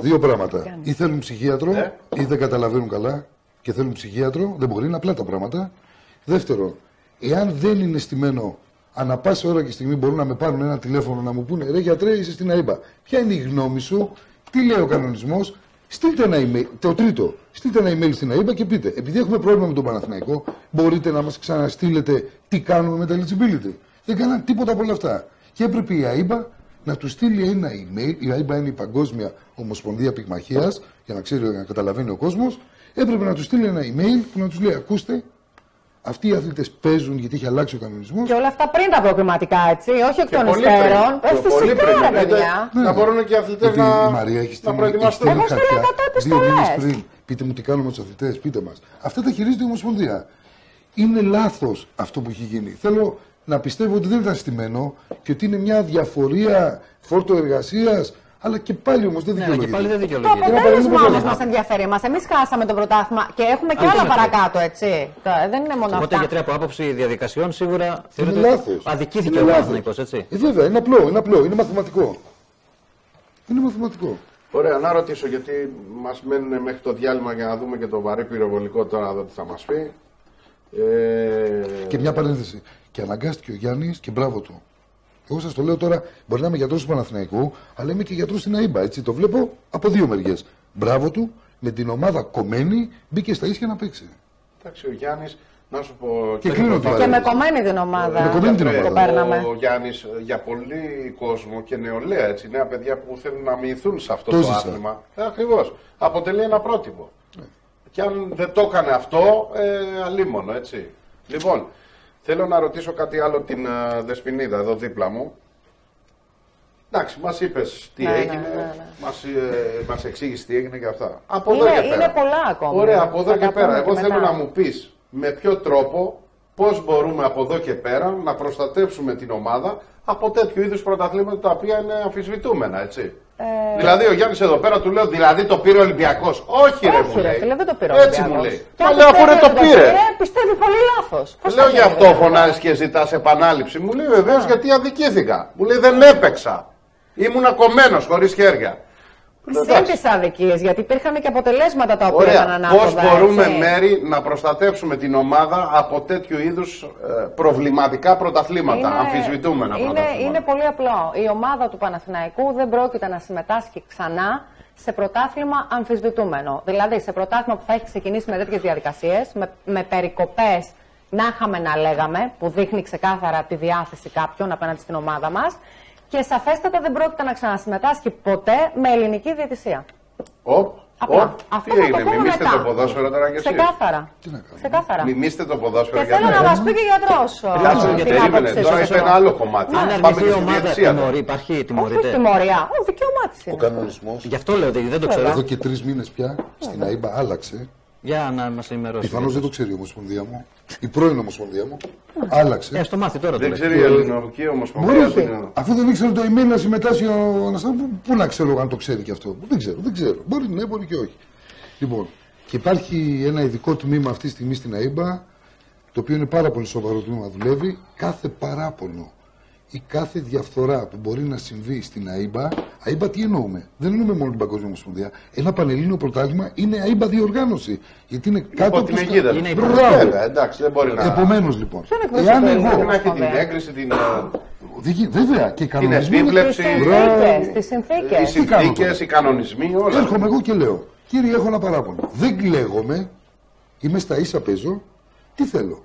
Speaker 2: Δύο πράγματα. Ή θέλουν ψυχίατρο,
Speaker 4: Ε.
Speaker 2: ή δεν καταλαβαίνουν καλά και θέλουν ψυχίατρο. Δεν μπορεί, είναι απλά τα πράγματα. Δεύτερο, εάν δεν είναι στημένο, ανά πάσα ώρα και στιγμή μπορούν να με πάρουν ένα τηλέφωνο να μου πούνε ρε γιατρέ, είσαι στην ΑΕΠΑ. Ποια είναι η γνώμη σου, τι λέει ο κανονισμός, στείλτε ένα email. Το τρίτο, στείλτε ένα email στην ΑΕΠΑ και πείτε, επειδή έχουμε πρόβλημα με τον Παναθηναϊκό, μπορείτε να μας ξαναστείλετε τι κάνουμε με τα eligibility. Δεν κάναν τίποτα από όλα αυτά. Και έπρεπε η ΑΕΠΑ να του στείλει ένα email. Η ΑΕΠΑ είναι η Παγκόσμια Ομοσπονδία Πυγμαχίας, για να ξέρει, για να καταλαβαίνει ο κόσμος, Έπρεπε να του στείλει ένα email που να τους λέει: Ακούστε, αυτοί οι αθλητές παίζουν γιατί έχει αλλάξει ο κανονισμός.
Speaker 3: Και όλα αυτά πριν τα προκριματικά, έτσι, όχι εκ
Speaker 4: Και
Speaker 3: των
Speaker 4: πολύ
Speaker 3: υστέρων.
Speaker 4: πριν.
Speaker 3: Ε,
Speaker 4: Και πολύ
Speaker 3: Φυσικά,
Speaker 4: πριν.
Speaker 3: ρε
Speaker 4: Εννοείται,
Speaker 3: παιδιά.
Speaker 4: Να μπορούν και οι αθλητές
Speaker 2: Ότι
Speaker 4: να,
Speaker 2: η Μαρία έχει
Speaker 4: να
Speaker 2: στείλει, έχει
Speaker 4: προετοιμαστούν.
Speaker 2: στείλει
Speaker 3: Εγώ στείλα
Speaker 2: χαρτιά
Speaker 3: 100
Speaker 2: δύο μήνες
Speaker 3: επιστολές.
Speaker 2: πριν. Πείτε μου τι κάνουμε τους αθλητές, πείτε μας. Αυτά τα χειρίζεται η Ομοσπονδία. Είναι λάθος αυτό που έχει γίνει. Θέλω να πιστεύω ότι δεν ήταν στημένο και ότι είναι μια διαφορία φόρτο εργασίας, αλλά και πάλι όμως δεν
Speaker 1: Ναι, αλλά και
Speaker 2: δικαιολογείται.
Speaker 1: πάλι δεν
Speaker 3: Το
Speaker 1: δικαιολογείται.
Speaker 3: αποτέλεσμα
Speaker 2: παραδείγμα
Speaker 3: όμως
Speaker 2: δεν
Speaker 3: μας ενδιαφέρει εμάς. Εμείς χάσαμε το πρωτάθλημα και έχουμε και
Speaker 1: Αυτό
Speaker 3: άλλα
Speaker 1: είναι αυτό.
Speaker 3: παρακάτω, έτσι. Τώρα, Δεν είναι μόνο
Speaker 1: Οπότε
Speaker 3: αυτά.
Speaker 1: γιατί από άποψη διαδικασιών σίγουρα
Speaker 2: Είναι
Speaker 1: θεωρείται
Speaker 2: λάθος.
Speaker 1: ότι αδικήθηκε ο Παναθηναϊκός, έτσι.
Speaker 2: Ε, βέβαια, είναι απλό, είναι απλό, είναι μαθηματικό. Είναι μαθηματικό.
Speaker 4: Ωραία, να ρωτήσω γιατί μας μένουν μέχρι το διάλειμμα για να δούμε και το βαρύ πυροβολικό τώρα εδώ τι θα μας πει. Ε,
Speaker 2: Και μια παρένθεση. Και αναγκάστηκε ο Γιάννης και μπράβο του. Εγώ σας το λέω τώρα, μπορεί να είμαι γιατρός του Παναθηναϊκού, αλλά είμαι και γιατρός στην ΑΕΜΠΑ. Έτσι το βλέπω από δύο μεριές. Μπράβο του, με την ομάδα κομμένη, μπήκε στα ίσια να παίξει.
Speaker 4: Εντάξει, ο Γιάννης, να σου πω.
Speaker 2: Και
Speaker 4: κύριε
Speaker 2: κλείνω το
Speaker 4: Κοτάρη,
Speaker 3: Και με κομμένη την ομάδα.
Speaker 2: Με κομμένη την
Speaker 4: γιατρέ,
Speaker 2: ομάδα.
Speaker 3: Το παίρναμε.
Speaker 4: Ο Γιάννης για πολύ κόσμο και νεολαία, έτσι, νέα παιδιά που θέλουν να μοιηθούν σε αυτό
Speaker 2: Το
Speaker 4: το,
Speaker 2: ζήσα.
Speaker 4: άθλημα. Ε, Ακριβώς. Αποτελεί ένα πρότυπο. Και αν δεν το έκανε αυτό, ε, αλίμονο, έτσι. Λοιπόν, θέλω να ρωτήσω κάτι άλλο την ε, Δεσποινίδα εδώ δίπλα μου. Εντάξει, μας είπες τι
Speaker 3: Ναι, ναι,
Speaker 4: έγινε,
Speaker 3: ναι, ναι.
Speaker 4: μας, ε, μας εξήγησες τι έγινε και αυτά. Από
Speaker 3: Είναι-
Speaker 4: εδώ και πέρα.
Speaker 3: είναι πολλά ακόμα.
Speaker 4: Ωραία, από εδώ
Speaker 3: Θα
Speaker 4: και
Speaker 3: τα
Speaker 4: πέρα.
Speaker 3: πούμε
Speaker 4: Εγώ
Speaker 3: και
Speaker 4: θέλω
Speaker 3: μετά.
Speaker 4: να μου πεις με ποιο τρόπο, πώς μπορούμε από εδώ και πέρα να προστατεύσουμε την ομάδα από τέτοιου είδους πρωταθλήματα τα οποία είναι αμφισβητούμενα, έτσι.
Speaker 3: Ε,
Speaker 4: Δηλαδή ο Γιάννης εδώ πέρα του λέω, δηλαδή το πήρε ο Ολυμπιακός. Όχι, ρε, μου
Speaker 3: Όχι, ρε
Speaker 4: λέει.
Speaker 3: φίλε, δεν το πήρε ο
Speaker 4: Έτσι μου
Speaker 3: Ολυμπιακός.
Speaker 4: λέει.
Speaker 3: Και
Speaker 4: Μα
Speaker 3: αν
Speaker 4: λέω, αφού ρε
Speaker 3: πιστεύει
Speaker 4: το
Speaker 3: ότι
Speaker 4: πήρε.
Speaker 3: Πιστεύει πολύ λάθος.
Speaker 4: Λέω γι' αυτό φωνάζεις και ζητάς επανάληψη. Μου λέει βεβαίως γιατί αδικήθηκα. Μου λέει δεν έπαιξα. Ήμουν κομμένο χωρίς χέρια. Λέω,
Speaker 3: Συν
Speaker 4: εντάξει.
Speaker 3: τι αδικίες, γιατί υπήρχαν και αποτελέσματα τα οποία ήταν
Speaker 4: Ωραία.
Speaker 3: ανάποδα.
Speaker 4: Πώς μπορούμε
Speaker 3: έτσι.
Speaker 4: μέρη να προστατεύσουμε την ομάδα από τέτοιου είδους προβληματικά πρωταθλήματα, αμφισβητούμενα
Speaker 3: είναι,
Speaker 4: πρωταθλήματα;
Speaker 3: είναι πολύ απλό. Η ομάδα του Παναθηναϊκού δεν πρόκειται να συμμετάσχει ξανά σε πρωτάθλημα αμφισβητούμενο. Δηλαδή σε πρωτάθλημα που θα έχει ξεκινήσει με τέτοιες διαδικασίες, με, με περικοπές να είχαμε να λέγαμε, που δείχνει ξεκάθαρα τη διάθεση κάποιων απέναντι στην ομάδα μας. Και σαφέστατα δεν πρόκειται να ξανασυμμετάσχει ποτέ με ελληνική διαιτησία.
Speaker 4: Οπ,
Speaker 3: Απλά.
Speaker 4: οπ.
Speaker 3: Αυτό
Speaker 4: Τι
Speaker 3: θα το
Speaker 4: έγινε,
Speaker 3: πούμε
Speaker 4: μιμήστε
Speaker 3: μετά.
Speaker 4: το ποδόσφαιρο τώρα και εσύ.
Speaker 3: Ξεκάθαρα.
Speaker 2: Τι να κάνουμε.
Speaker 3: Ξεκάθαρα.
Speaker 4: Μιμήστε το ποδόσφαιρο.
Speaker 3: Και
Speaker 4: για
Speaker 3: θέλω να
Speaker 4: μένα.
Speaker 3: μας πει και γιατρός.
Speaker 4: Κάτσε,
Speaker 1: γιατί
Speaker 4: γιατί περίμενε. Τώρα είπε ένα άλλο κομμάτι.
Speaker 1: Αν
Speaker 4: Πάμε
Speaker 1: αρνηθεί
Speaker 4: και
Speaker 1: η
Speaker 4: στη
Speaker 1: ομάδα,
Speaker 4: διαιτησία. τώρα.
Speaker 1: τιμωρεί, υπάρχει,
Speaker 3: Όχι
Speaker 1: τιμωρείται.
Speaker 3: τιμωρία. Ο δικαίωμά τη
Speaker 2: Ο
Speaker 3: είναι.
Speaker 2: κανονισμός
Speaker 1: Γι' αυτό λέω ότι δεν το ξέρω.
Speaker 2: εδώ και τρεις μήνες πια στην ΑΕΜΠΑ άλλαξε.
Speaker 1: Για να μας ενημερώσει.
Speaker 2: Πιθανώ δεν το ξέρει η Ομοσπονδία μου, η πρώην Ομοσπονδία μου. Άλλαξε.
Speaker 1: Ε, στο μάθει τώρα.
Speaker 4: Δεν
Speaker 1: το
Speaker 4: ξέρει η ελληνική ομοσπονδία.
Speaker 2: Μπορεί,
Speaker 4: τι είναι.
Speaker 2: αφού δεν ήξερε το email να συμμετάσχει ο Αναστάσιο, πού, πού να ξέρω αν το ξέρει και αυτό. Δεν ξέρω, δεν ξέρω. Μπορεί ναι, μπορεί και όχι. Λοιπόν, και υπάρχει ένα ειδικό τμήμα αυτή τη στιγμή στην ΑΕΜΠΑ, το οποίο είναι πάρα πολύ σοβαρό τμήμα, δουλεύει. Κάθε παράπονο ή κάθε διαφθορά που μπορεί να συμβεί στην ΑΕΜΠΑ, ΑΕΜΠΑ τι εννοούμε; Δεν εννοούμε μόνο την Παγκόσμια Ομοσπονδία. Ένα πανελλήνιο πρωτάθλημα είναι ΑΕΜΠΑ διοργάνωση. Γιατί είναι κάτω
Speaker 4: Από την
Speaker 2: τους-
Speaker 4: αιγίδα.
Speaker 1: Είναι
Speaker 4: του.
Speaker 2: υπουργό.
Speaker 4: Βέβαια, εντάξει, δεν μπορεί να.
Speaker 2: Επομένως λοιπόν,
Speaker 3: Ποιο είναι εκπρόσωπο
Speaker 2: εάν
Speaker 3: του
Speaker 2: εγώ.
Speaker 4: Πρέπει να έχει την
Speaker 3: Ομοσπονδία.
Speaker 4: έγκριση, την, ε,
Speaker 2: δεν γι- Βέβαια και οι
Speaker 4: την
Speaker 2: κανονισμοί.
Speaker 4: επίβλεψη,
Speaker 3: Τι
Speaker 2: Μπράβο.
Speaker 3: συνθήκες. Τι
Speaker 4: οι
Speaker 3: συνθήκες.
Speaker 4: συνθήκε, οι κανονισμοί, όλα.
Speaker 2: Έρχομαι εγώ και λέω, κύριε, έχω ένα παράπονο. Δεν κλαίγομαι, είμαι στα ίσα παίζω, τι θέλω.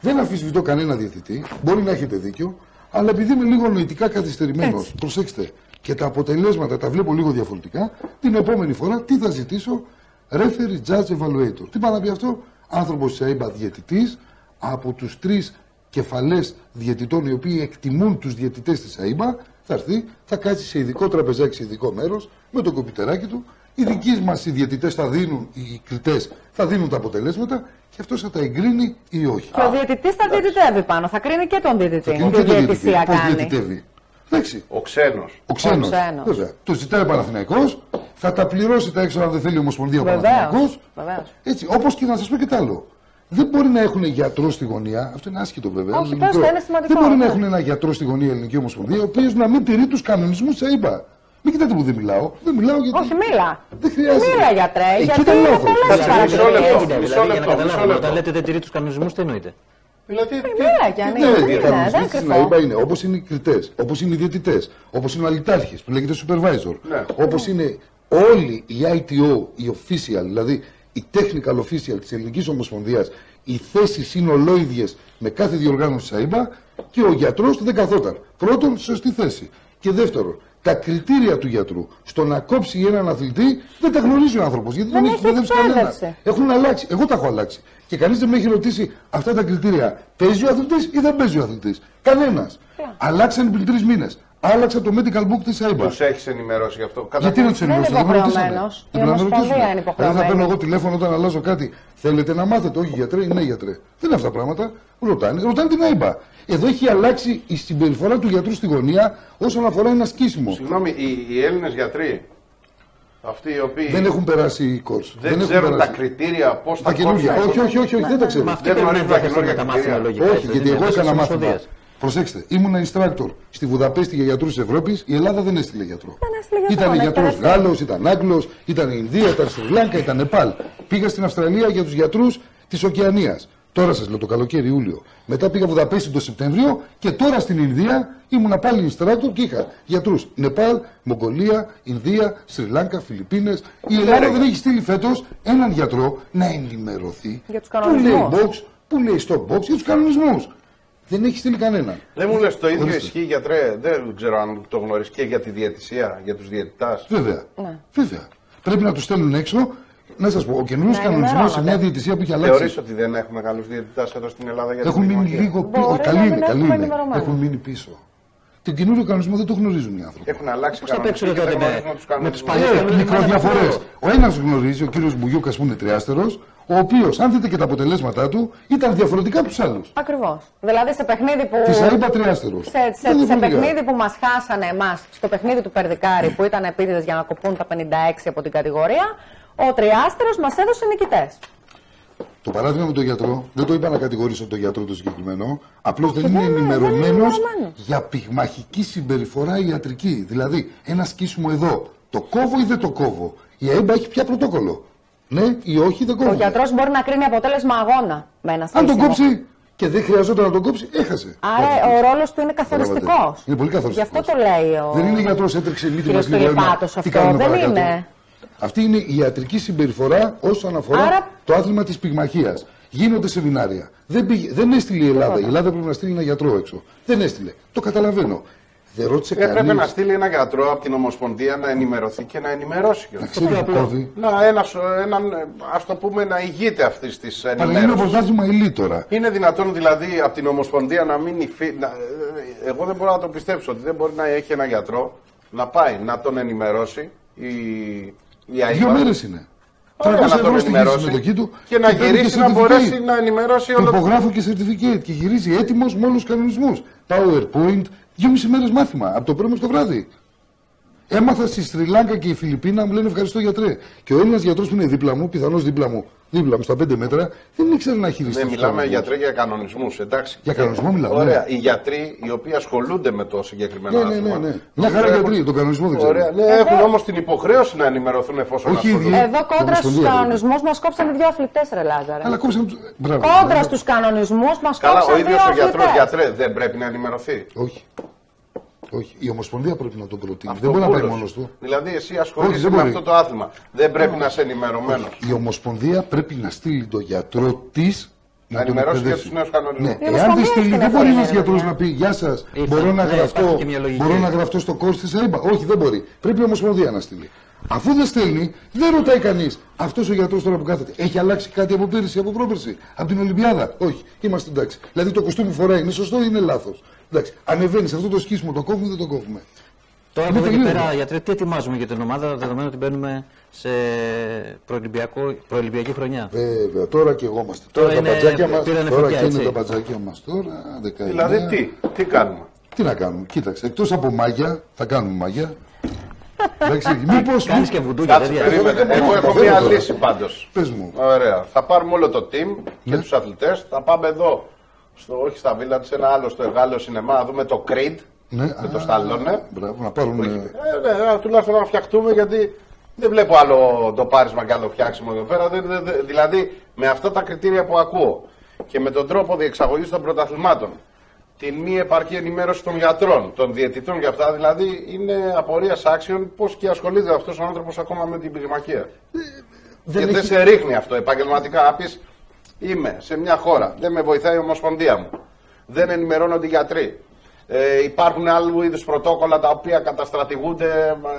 Speaker 2: Δεν αμφισβητώ κανένα διαιτητή, μπορεί να έχετε δίκιο, αλλά επειδή είμαι λίγο νοητικά καθυστερημένος, προσέξτε, και τα αποτελέσματα τα βλέπω λίγο διαφορετικά, την επόμενη φορά τι θα ζητήσω, referee judge evaluator. Τι πάει να πει αυτό, άνθρωπος τη ΑΕΜΠΑ διαιτητής, από τους τρεις κεφαλές διαιτητών οι οποίοι εκτιμούν τους διαιτητές της ΑΕΜΠΑ, θα έρθει, θα κάτσει σε ειδικό τραπεζάκι, σε ειδικό μέρος, με το κομπιτεράκι του. Οι δικοί μας οι διαιτητές θα δίνουν, οι κριτές θα δίνουν τα αποτελέσματα και αυτός θα τα εγκρίνει ή όχι.
Speaker 3: Και ο διαιτητής θα διαιτητεύει πάνω. Θα κρίνει και τον διαιτητή.
Speaker 2: Και
Speaker 3: Τι
Speaker 2: το διαιτητή,
Speaker 3: διαιτησία
Speaker 2: πώς
Speaker 3: κάνει.
Speaker 2: διαιτητεύει. Εντάξει,
Speaker 4: Ο ξένος.
Speaker 2: ο ξένος.
Speaker 3: ξένος.
Speaker 2: Βέβαια. Το ζητάει ο Παναθηναϊκός, θα τα πληρώσει τα έξοδα αν δεν θέλει η Ομοσπονδία ο
Speaker 3: Βεβαίως,
Speaker 2: Παναθηναϊκός.
Speaker 3: βεβαίως.
Speaker 2: Έτσι, όπως και να σας πω και τ' άλλο. Δεν μπορεί να έχουν γιατρός στη γωνία, αυτό είναι άσχετο βέβαια.
Speaker 3: Όχι,
Speaker 2: ελληνικό.
Speaker 3: πες το, είναι σημαντικό,
Speaker 2: Δεν μπορεί να
Speaker 3: ναι.
Speaker 2: έχουν ένα γιατρό στη γωνία η Ελληνική Ομοσπονδία, ο οποίος να μην τηρεί τους κανονισμούς τη ΑΕΠΑ. Μην κοιτάτε που δεν μιλάω. Δεν μιλάω γιατί.
Speaker 3: Όχι, μίλα.
Speaker 2: Δεν χρειάζεται.
Speaker 3: Μίλα, γιατρέ,
Speaker 2: Εκεί
Speaker 3: γιατί
Speaker 2: ήταν
Speaker 3: είναι
Speaker 2: λάθος.
Speaker 3: πολλές
Speaker 2: Κάτσε,
Speaker 3: παρατηρήσεις.
Speaker 4: μισό λεπτό.
Speaker 1: Έγινε,
Speaker 4: Μισό
Speaker 1: δηλαδή, για να
Speaker 4: λεπτό, μισό
Speaker 1: καταλάβουμε.
Speaker 4: λεπτό.
Speaker 1: Όταν λέτε δεν τηρεί τους κανονισμούς, τι εννοείτε;
Speaker 4: Δηλαδή, τι-
Speaker 3: Μίλα κι αν
Speaker 2: Ναι,
Speaker 3: είναι.
Speaker 2: οι
Speaker 3: Είναι,
Speaker 2: κανονισμοί
Speaker 3: δεν
Speaker 2: στην
Speaker 3: κρυφό.
Speaker 2: ΑΕΠΑ είναι όπως είναι οι κριτές, όπως είναι οι διαιτητές, όπως είναι ο αλυτάρχης που λέγεται supervisor,
Speaker 4: Ναι.
Speaker 2: όπως είναι όλοι οι ITO, οι official, δηλαδή οι technical official της Ελληνικής Ομοσπονδίας, οι θέσεις είναι ολόιδιες με κάθε διοργάνωση της ΑΕΠΑ και ο γιατρός δεν καθόταν. Πρώτον, σωστή θέση. Και δεύτερον, Τα κριτήρια του γιατρού στο να κόψει έναν αθλητή δεν τα γνωρίζει ο άνθρωπος. Γιατί δεν,
Speaker 3: Δεν
Speaker 2: έχει
Speaker 3: έχει
Speaker 2: εκπαιδεύσει κανένα.
Speaker 3: εκπαίδευση.
Speaker 2: Έχουν αλλάξει. Εγώ τα έχω αλλάξει. Και κανείς δεν με έχει ρωτήσει αυτά τα κριτήρια. Παίζει ο αθλητής ή δεν παίζει ο αθλητής. Κανένας. Αλλάξαν πριν τρεις μήνες. Άλλαξα το medical book της ΑΕΠΑ.
Speaker 4: Τους έχεις ενημερώσει γι' αυτό. Κατά
Speaker 2: Γιατί να
Speaker 4: πόσο-
Speaker 2: του
Speaker 3: Δεν είναι
Speaker 2: ενημερώσω, δεν με ρωτήσανε.
Speaker 3: υποχρεωμένος.
Speaker 2: Δεν
Speaker 3: Η
Speaker 2: πρέπει να με
Speaker 3: Ομοσπονδία
Speaker 2: ρωτήσουν.
Speaker 3: είναι
Speaker 2: Δεν θα
Speaker 3: υποχρεωμένη.
Speaker 2: παίρνω εγώ τηλέφωνο όταν αλλάζω κάτι. Θέλετε να μάθετε, όχι γιατρέ, ναι γιατρέ. Δεν είναι αυτά τα πράγματα. Ρωτάνε, ρωτάνε την ΑΕΠΑ. Εδώ έχει αλλάξει η συμπεριφορά του γιατρού στη γωνία όσον αφορά ένα σκίσιμο.
Speaker 4: Συγγνώμη, οι, οι Έλληνες γιατροί, αυτοί οι οποίοι
Speaker 2: Δεν έχουν περάσει κόρς.
Speaker 4: δεν
Speaker 2: έχουν
Speaker 4: ξέρουν τα
Speaker 2: περάσει.
Speaker 4: κριτήρια πώς
Speaker 2: Τα
Speaker 4: θα
Speaker 2: καινούργια.
Speaker 4: κόψουν.
Speaker 2: Όχι, όχι, όχι, όχι, δεν τα ξέρω.
Speaker 1: Μα αυτοί
Speaker 4: Δεν
Speaker 1: πρέπει να
Speaker 4: γνωρίζουν τα
Speaker 1: ενδιαφερθούν
Speaker 4: καινούργια
Speaker 1: για τα μάθημα
Speaker 4: κριτήρια.
Speaker 1: λογικά.
Speaker 2: Όχι,
Speaker 1: έτσι,
Speaker 2: γιατί
Speaker 1: δεν
Speaker 2: εγώ
Speaker 1: είναι
Speaker 2: έκανα
Speaker 1: μέσα
Speaker 2: μάθημα.
Speaker 1: Στις ομοσπονδίες.
Speaker 2: Προσέξτε, ήμουν instructor στη Βουδαπέστη για γιατρούς Ευρώπης. Η Ελλάδα δεν έστειλε γιατρό.
Speaker 3: Δεν έστειλε γιατρό,
Speaker 2: Ήταν
Speaker 3: ναι,
Speaker 2: γιατρός
Speaker 3: εκπαιδευτή.
Speaker 2: Γάλλος, ήταν Άγγλος, ήταν Ινδία, ήταν Σρι Λάγκα, ήταν Νεπάλ. Πήγα στην Αυστραλία για τους γιατρούς της Οκεανίας. Τώρα σας λέω το καλοκαίρι Ιούλιο. Μετά πήγα Βουδαπέστη το Σεπτέμβριο και τώρα στην Ινδία ήμουνα πάλι instructor και είχα γιατρούς Νεπάλ, Μογγολία, Ινδία, Σρι Λάγκα, Φιλιππίνες. Η Ελλάδα δεν έχει στείλει φέτος έναν γιατρό να ενημερωθεί.
Speaker 3: Για τους
Speaker 2: Που λέει
Speaker 3: κανονισμούς.
Speaker 2: box, που λέει stop box για τους κανονισμούς. Δεν έχει στείλει κανέναν.
Speaker 4: Δεν μου λες το ίδιο
Speaker 2: Ορίστε.
Speaker 4: ισχύει γιατρέ, δεν ξέρω αν το γνωρίζεις και για τη διαιτησία, για τους διαιτητάς.
Speaker 2: Βέβαια.
Speaker 3: Ναι.
Speaker 2: Βέβαια. Πρέπει να τους στέλνουν έξω. Να σας πω, ο καινούριο
Speaker 3: Να
Speaker 2: κανονισμός σε
Speaker 3: ενημερώνονται.
Speaker 2: μια διαιτησία που έχει αλλάξει.
Speaker 4: Θεωρείς ότι δεν έχουμε καλούς διαιτητάς εδώ στην Ελλάδα για την
Speaker 2: Έχουν μείνει
Speaker 4: πυγμαχία;
Speaker 2: λίγο πίσω.
Speaker 3: Μπορεί
Speaker 2: Καλή
Speaker 3: να
Speaker 2: είναι,
Speaker 3: μην
Speaker 2: καλή
Speaker 3: έχουμε
Speaker 2: είναι.
Speaker 3: ενημερωμένους.
Speaker 2: Έχουν μείνει πίσω. Τον καινούριο κανονισμό δεν το γνωρίζουν οι άνθρωποι.
Speaker 4: Έχουν αλλάξει
Speaker 1: Πώς θα παίξουν
Speaker 4: κανονισμοί και
Speaker 1: τότε
Speaker 4: δεν
Speaker 1: με-
Speaker 4: γνωρίζουν τους
Speaker 1: με
Speaker 4: κανονισμούς.
Speaker 1: τους παλιούς
Speaker 2: Ε,
Speaker 1: κανονισμούς
Speaker 2: μικροδιαφορές.
Speaker 1: είναι
Speaker 2: Ο ένας γνωρίζει, ο κύριος Μπουγιούκας που είναι τριάστερος, ο οποίος, αν δείτε και τα αποτελέσματά του, ήταν διαφορετικά από τους άλλους.
Speaker 3: Ακριβώς. Δηλαδή σε παιχνίδι που.
Speaker 2: Της ΑΕΠΑ τριάστερος.
Speaker 3: Σε, σε, σε παιχνίδι που μας χάσανε εμάς, στο παιχνίδι του Περδικάρη που ήταν επίτηδες για να κοπούν τα 56 από την κατηγορία, ο τριάστερος μας έδωσε νικητές.
Speaker 2: Το παράδειγμα με τον γιατρό, δεν το είπα να κατηγορήσω τον γιατρό το συγκεκριμένο, απλώς δεν
Speaker 3: δεν
Speaker 2: είναι
Speaker 3: είναι- δεν είναι
Speaker 2: ενημερωμένος
Speaker 3: ενημερωμένος.
Speaker 2: για πυγμαχική συμπεριφορά ιατρική. Δηλαδή, ένα σκίσιμο εδώ, το κόβω ή δεν το κόβω. Η ΑΕΜΠΑ έχει πια πρωτόκολλο. Ναι ή όχι, δεν
Speaker 3: Ο
Speaker 2: κόβω.
Speaker 3: γιατρός μπορεί να κρίνει αποτέλεσμα αγώνα με ένα
Speaker 2: Αν τον
Speaker 3: στήσιμο.
Speaker 2: κόψει και δεν χρειαζόταν να τον κόψει, έχασε.
Speaker 3: Άρα ο ρόλος του είναι καθοριστικός.
Speaker 2: Καταλαβαίνετε. Είναι πολύ
Speaker 3: Γι'
Speaker 2: καθοριστικό.
Speaker 3: αυτό το λέει ο.
Speaker 2: Δεν είναι γιατρός, έτρεξε μύτη
Speaker 3: Κύριος
Speaker 2: μας λίγο αίμα.
Speaker 3: Φιλιππάτος
Speaker 2: Τι
Speaker 3: αυτό,
Speaker 2: κάνουμε
Speaker 3: δεν
Speaker 2: παρακάτω;
Speaker 3: είναι.
Speaker 2: Αυτή είναι η ιατρική συμπεριφορά όσον αφορά
Speaker 3: Άρα-
Speaker 2: το άθλημα της πυγμαχίας. Γίνονται σεμινάρια. Δεν, πήγε, δεν έστειλε η Ελλάδα. Η Ελλάδα πρέπει να στείλει ένα γιατρό έξω. Δεν έστειλε. Το καταλαβαίνω. Δεν ρώτησε
Speaker 4: Έπρεπε
Speaker 2: κανείς.
Speaker 4: να στείλει ένα γιατρό από την Ομοσπονδία να ενημερωθεί και να ενημερώσει.
Speaker 2: Να ξέρει που κόβει.
Speaker 4: Να, ένας, έναν, ας το πούμε, να ηγείται αυτής της
Speaker 2: Αλλά είναι
Speaker 4: ενημέρωσης.
Speaker 2: πρωτάθλημα ηλί τώρα.
Speaker 4: Είναι δυνατόν δηλαδή από την Ομοσπονδία να μην υφή... να- ε, Εγώ δεν μπορώ να το πιστέψω ότι δεν μπορεί να έχει ένα γιατρό να πάει να τον ενημερώσει η, η ΑΕΠΑ.
Speaker 2: Δύο μέρες είναι.
Speaker 4: Ωραία,
Speaker 2: 300
Speaker 4: να τον
Speaker 2: ευρώ στη
Speaker 4: ενημερώσει
Speaker 2: συμμετοχή του
Speaker 4: και να
Speaker 2: παίρνει
Speaker 4: γυρίσει να
Speaker 2: certificate.
Speaker 4: μπορέσει να ενημερώσει
Speaker 2: Το
Speaker 4: όλο το...
Speaker 2: υπογράφω και certificate και γυρίζει έτοιμος με όλους τους κανονισμούς. PowerPoint, δυόμιση μέρες μάθημα από το πρωί μέχρι το βράδυ. Έμαθα στη Σρι Λάγκα και η Φιλιππίνα μου λένε ευχαριστώ γιατρέ. Και ο Έλληνας γιατρός που είναι δίπλα μου, πιθανώς δίπλα μου, δίπλα μου στα 5 μέτρα, δεν ήξερε να χειριστεί.
Speaker 4: Ναι,
Speaker 2: τους
Speaker 4: μιλάμε
Speaker 2: κανονισμούς.
Speaker 4: γιατρέ για κανονισμούς, εντάξει.
Speaker 2: Για κανονισμό μιλάμε,
Speaker 4: Ωραία.
Speaker 2: ναι.
Speaker 4: Οι γιατροί οι οποίοι ασχολούνται με το συγκεκριμένο
Speaker 2: Ναι, ναι,
Speaker 4: άθλημα.
Speaker 2: ναι, ναι. Μια χαρά
Speaker 4: Έχουν-
Speaker 2: γιατροί, τον κανονισμό δεν ξέρω.
Speaker 4: Ωραία. Ναι, έχουν όμως την υποχρέωση να ενημερωθούν εφόσον
Speaker 2: Όχι οι
Speaker 4: ασχολούνται.
Speaker 2: ίδιοι.
Speaker 3: Εδώ κόντρα στους
Speaker 2: Ομοσπονδία,
Speaker 3: κανονισμούς μας κόψανε δύο αθλητές, ρε Λάζαρε.
Speaker 2: Αλλά κόψαμε του. Μπράβο.
Speaker 3: Κόντρα
Speaker 2: Ναι.
Speaker 3: στους κανονισμούς μας
Speaker 4: Καλά, ο
Speaker 3: κόψανε
Speaker 4: ίδιος
Speaker 3: δύο
Speaker 4: ο γιατρός,
Speaker 3: αθλητές.
Speaker 4: γιατρέ, δεν πρέπει να ενημερωθεί.
Speaker 2: Όχι. Όχι. Η Ομοσπονδία πρέπει να τον προτείνει.
Speaker 4: Αυτό
Speaker 2: δεν μπορεί να πάει
Speaker 4: πούλος.
Speaker 2: μόνος του.
Speaker 4: Δηλαδή, εσύ
Speaker 2: Όχι,
Speaker 4: ασχολείσαι
Speaker 2: δεν
Speaker 4: με
Speaker 2: μπορεί.
Speaker 4: αυτό το άθλημα. Δεν πρέπει να είσαι ενημερωμένος.
Speaker 2: Η Ομοσπονδία πρέπει να στείλει τον γιατρό της
Speaker 4: Να ενημερώσει για τους νέους κανονισμούς.
Speaker 2: Ναι,
Speaker 3: Η
Speaker 2: εάν
Speaker 3: Ομοσπονδία
Speaker 2: δεν στείλει,
Speaker 3: στην
Speaker 2: δεν μπορεί ένας
Speaker 3: εφαρμογή,
Speaker 2: γιατρός
Speaker 3: ναι.
Speaker 2: να πει Γεια σας,
Speaker 1: Ήρθα.
Speaker 2: μπορώ να
Speaker 1: Ναι,
Speaker 2: γραφτώ,
Speaker 1: υπάρχει και μια λογική.
Speaker 2: μπορώ να γραφτώ στο course της ΑΕΜΠΑ. Όχι, δεν μπορεί. Πρέπει η Ομοσπονδία να στείλει. Αφού δεν στέλνει, δεν ρωτάει κανείς. Αυτός ο γιατρός τώρα που κάθεται έχει αλλάξει κάτι από πέρυσι, από πρόπερσι, από την Ολυμπιάδα; Όχι, είμαστε εντάξει. Δηλαδή το κοστούμι που φοράει είναι σωστό ή είναι λάθος; Εντάξει, ανεβαίνεις σε αυτό το σκίσιμο, το κόβουμε ή δεν το κόβουμε;
Speaker 1: Τώρα από
Speaker 2: Είναι
Speaker 1: εδώ και
Speaker 2: τελείως.
Speaker 1: πέρα, γιατρέ, τι ετοιμάζουμε για την ομάδα, δεδομένου ότι μπαίνουμε σε προολυμπιακό- προολυμπιακή χρονιά;
Speaker 2: Βέβαια, τώρα και εγώ είμαστε.
Speaker 1: Τώρα
Speaker 2: Τώρα, τα
Speaker 1: είναι-
Speaker 2: μπατζάκια μα.
Speaker 1: πήρανε
Speaker 2: Τώρα
Speaker 1: φωτιά,
Speaker 2: και είναι
Speaker 1: έτσι.
Speaker 2: τα μπατζάκια μας τώρα. 19.
Speaker 4: Δηλαδή, τι, τι κάνουμε;
Speaker 2: Τι να κάνουμε, κοίταξε. Εκτός από μάγια, θα κάνουμε μάγια. Εντάξει, μήπω.
Speaker 1: Κάνεις και βουντούκια,
Speaker 4: Κάτσε,
Speaker 1: τέτοια.
Speaker 4: περίμενε.
Speaker 2: δεν
Speaker 4: Εγώ
Speaker 2: μπορώ,
Speaker 4: έχω
Speaker 2: δεν
Speaker 4: μία
Speaker 2: μπορώ.
Speaker 4: λύση πάντως.
Speaker 2: Πες μου.
Speaker 4: Ωραία. Θα πάρουμε όλο το team και
Speaker 2: Ναι.
Speaker 4: τους αθλητές. Θα πάμε εδώ, στο, όχι στα βίλα σε ένα άλλο στο Εγάλεο Σινεμά, να δούμε το Creed
Speaker 2: Ναι,
Speaker 4: με το
Speaker 2: α,
Speaker 4: Στallone.
Speaker 2: Μπράβο, να πάρουν.
Speaker 4: Ε, ναι, τουλάχιστον να φτιαχτούμε γιατί δεν βλέπω άλλο το πάρισμα και άλλο φτιάξιμο εδώ πέρα. Δεν- δεν- δεν- δηλαδή με αυτά τα κριτήρια που ακούω και με τον τρόπο διεξαγωγής των πρωταθλημάτων, την μη επαρκή ενημέρωση των γιατρών, των διαιτητών και αυτά, δηλαδή είναι απορία άξιων πώς και ασχολείται αυτός ο άνθρωπος ακόμα με την πυγμαχία.
Speaker 2: δεν
Speaker 4: και δεν
Speaker 2: έχει-
Speaker 4: σε ρίχνει αυτό επαγγελματικά. Να πεις είμαι σε μια χώρα, δεν με βοηθάει η Ομοσπονδία μου, δεν ενημερώνονται οι γιατροί. Ε, υπάρχουν άλλου είδους πρωτόκολλα τα οποία καταστρατηγούνται,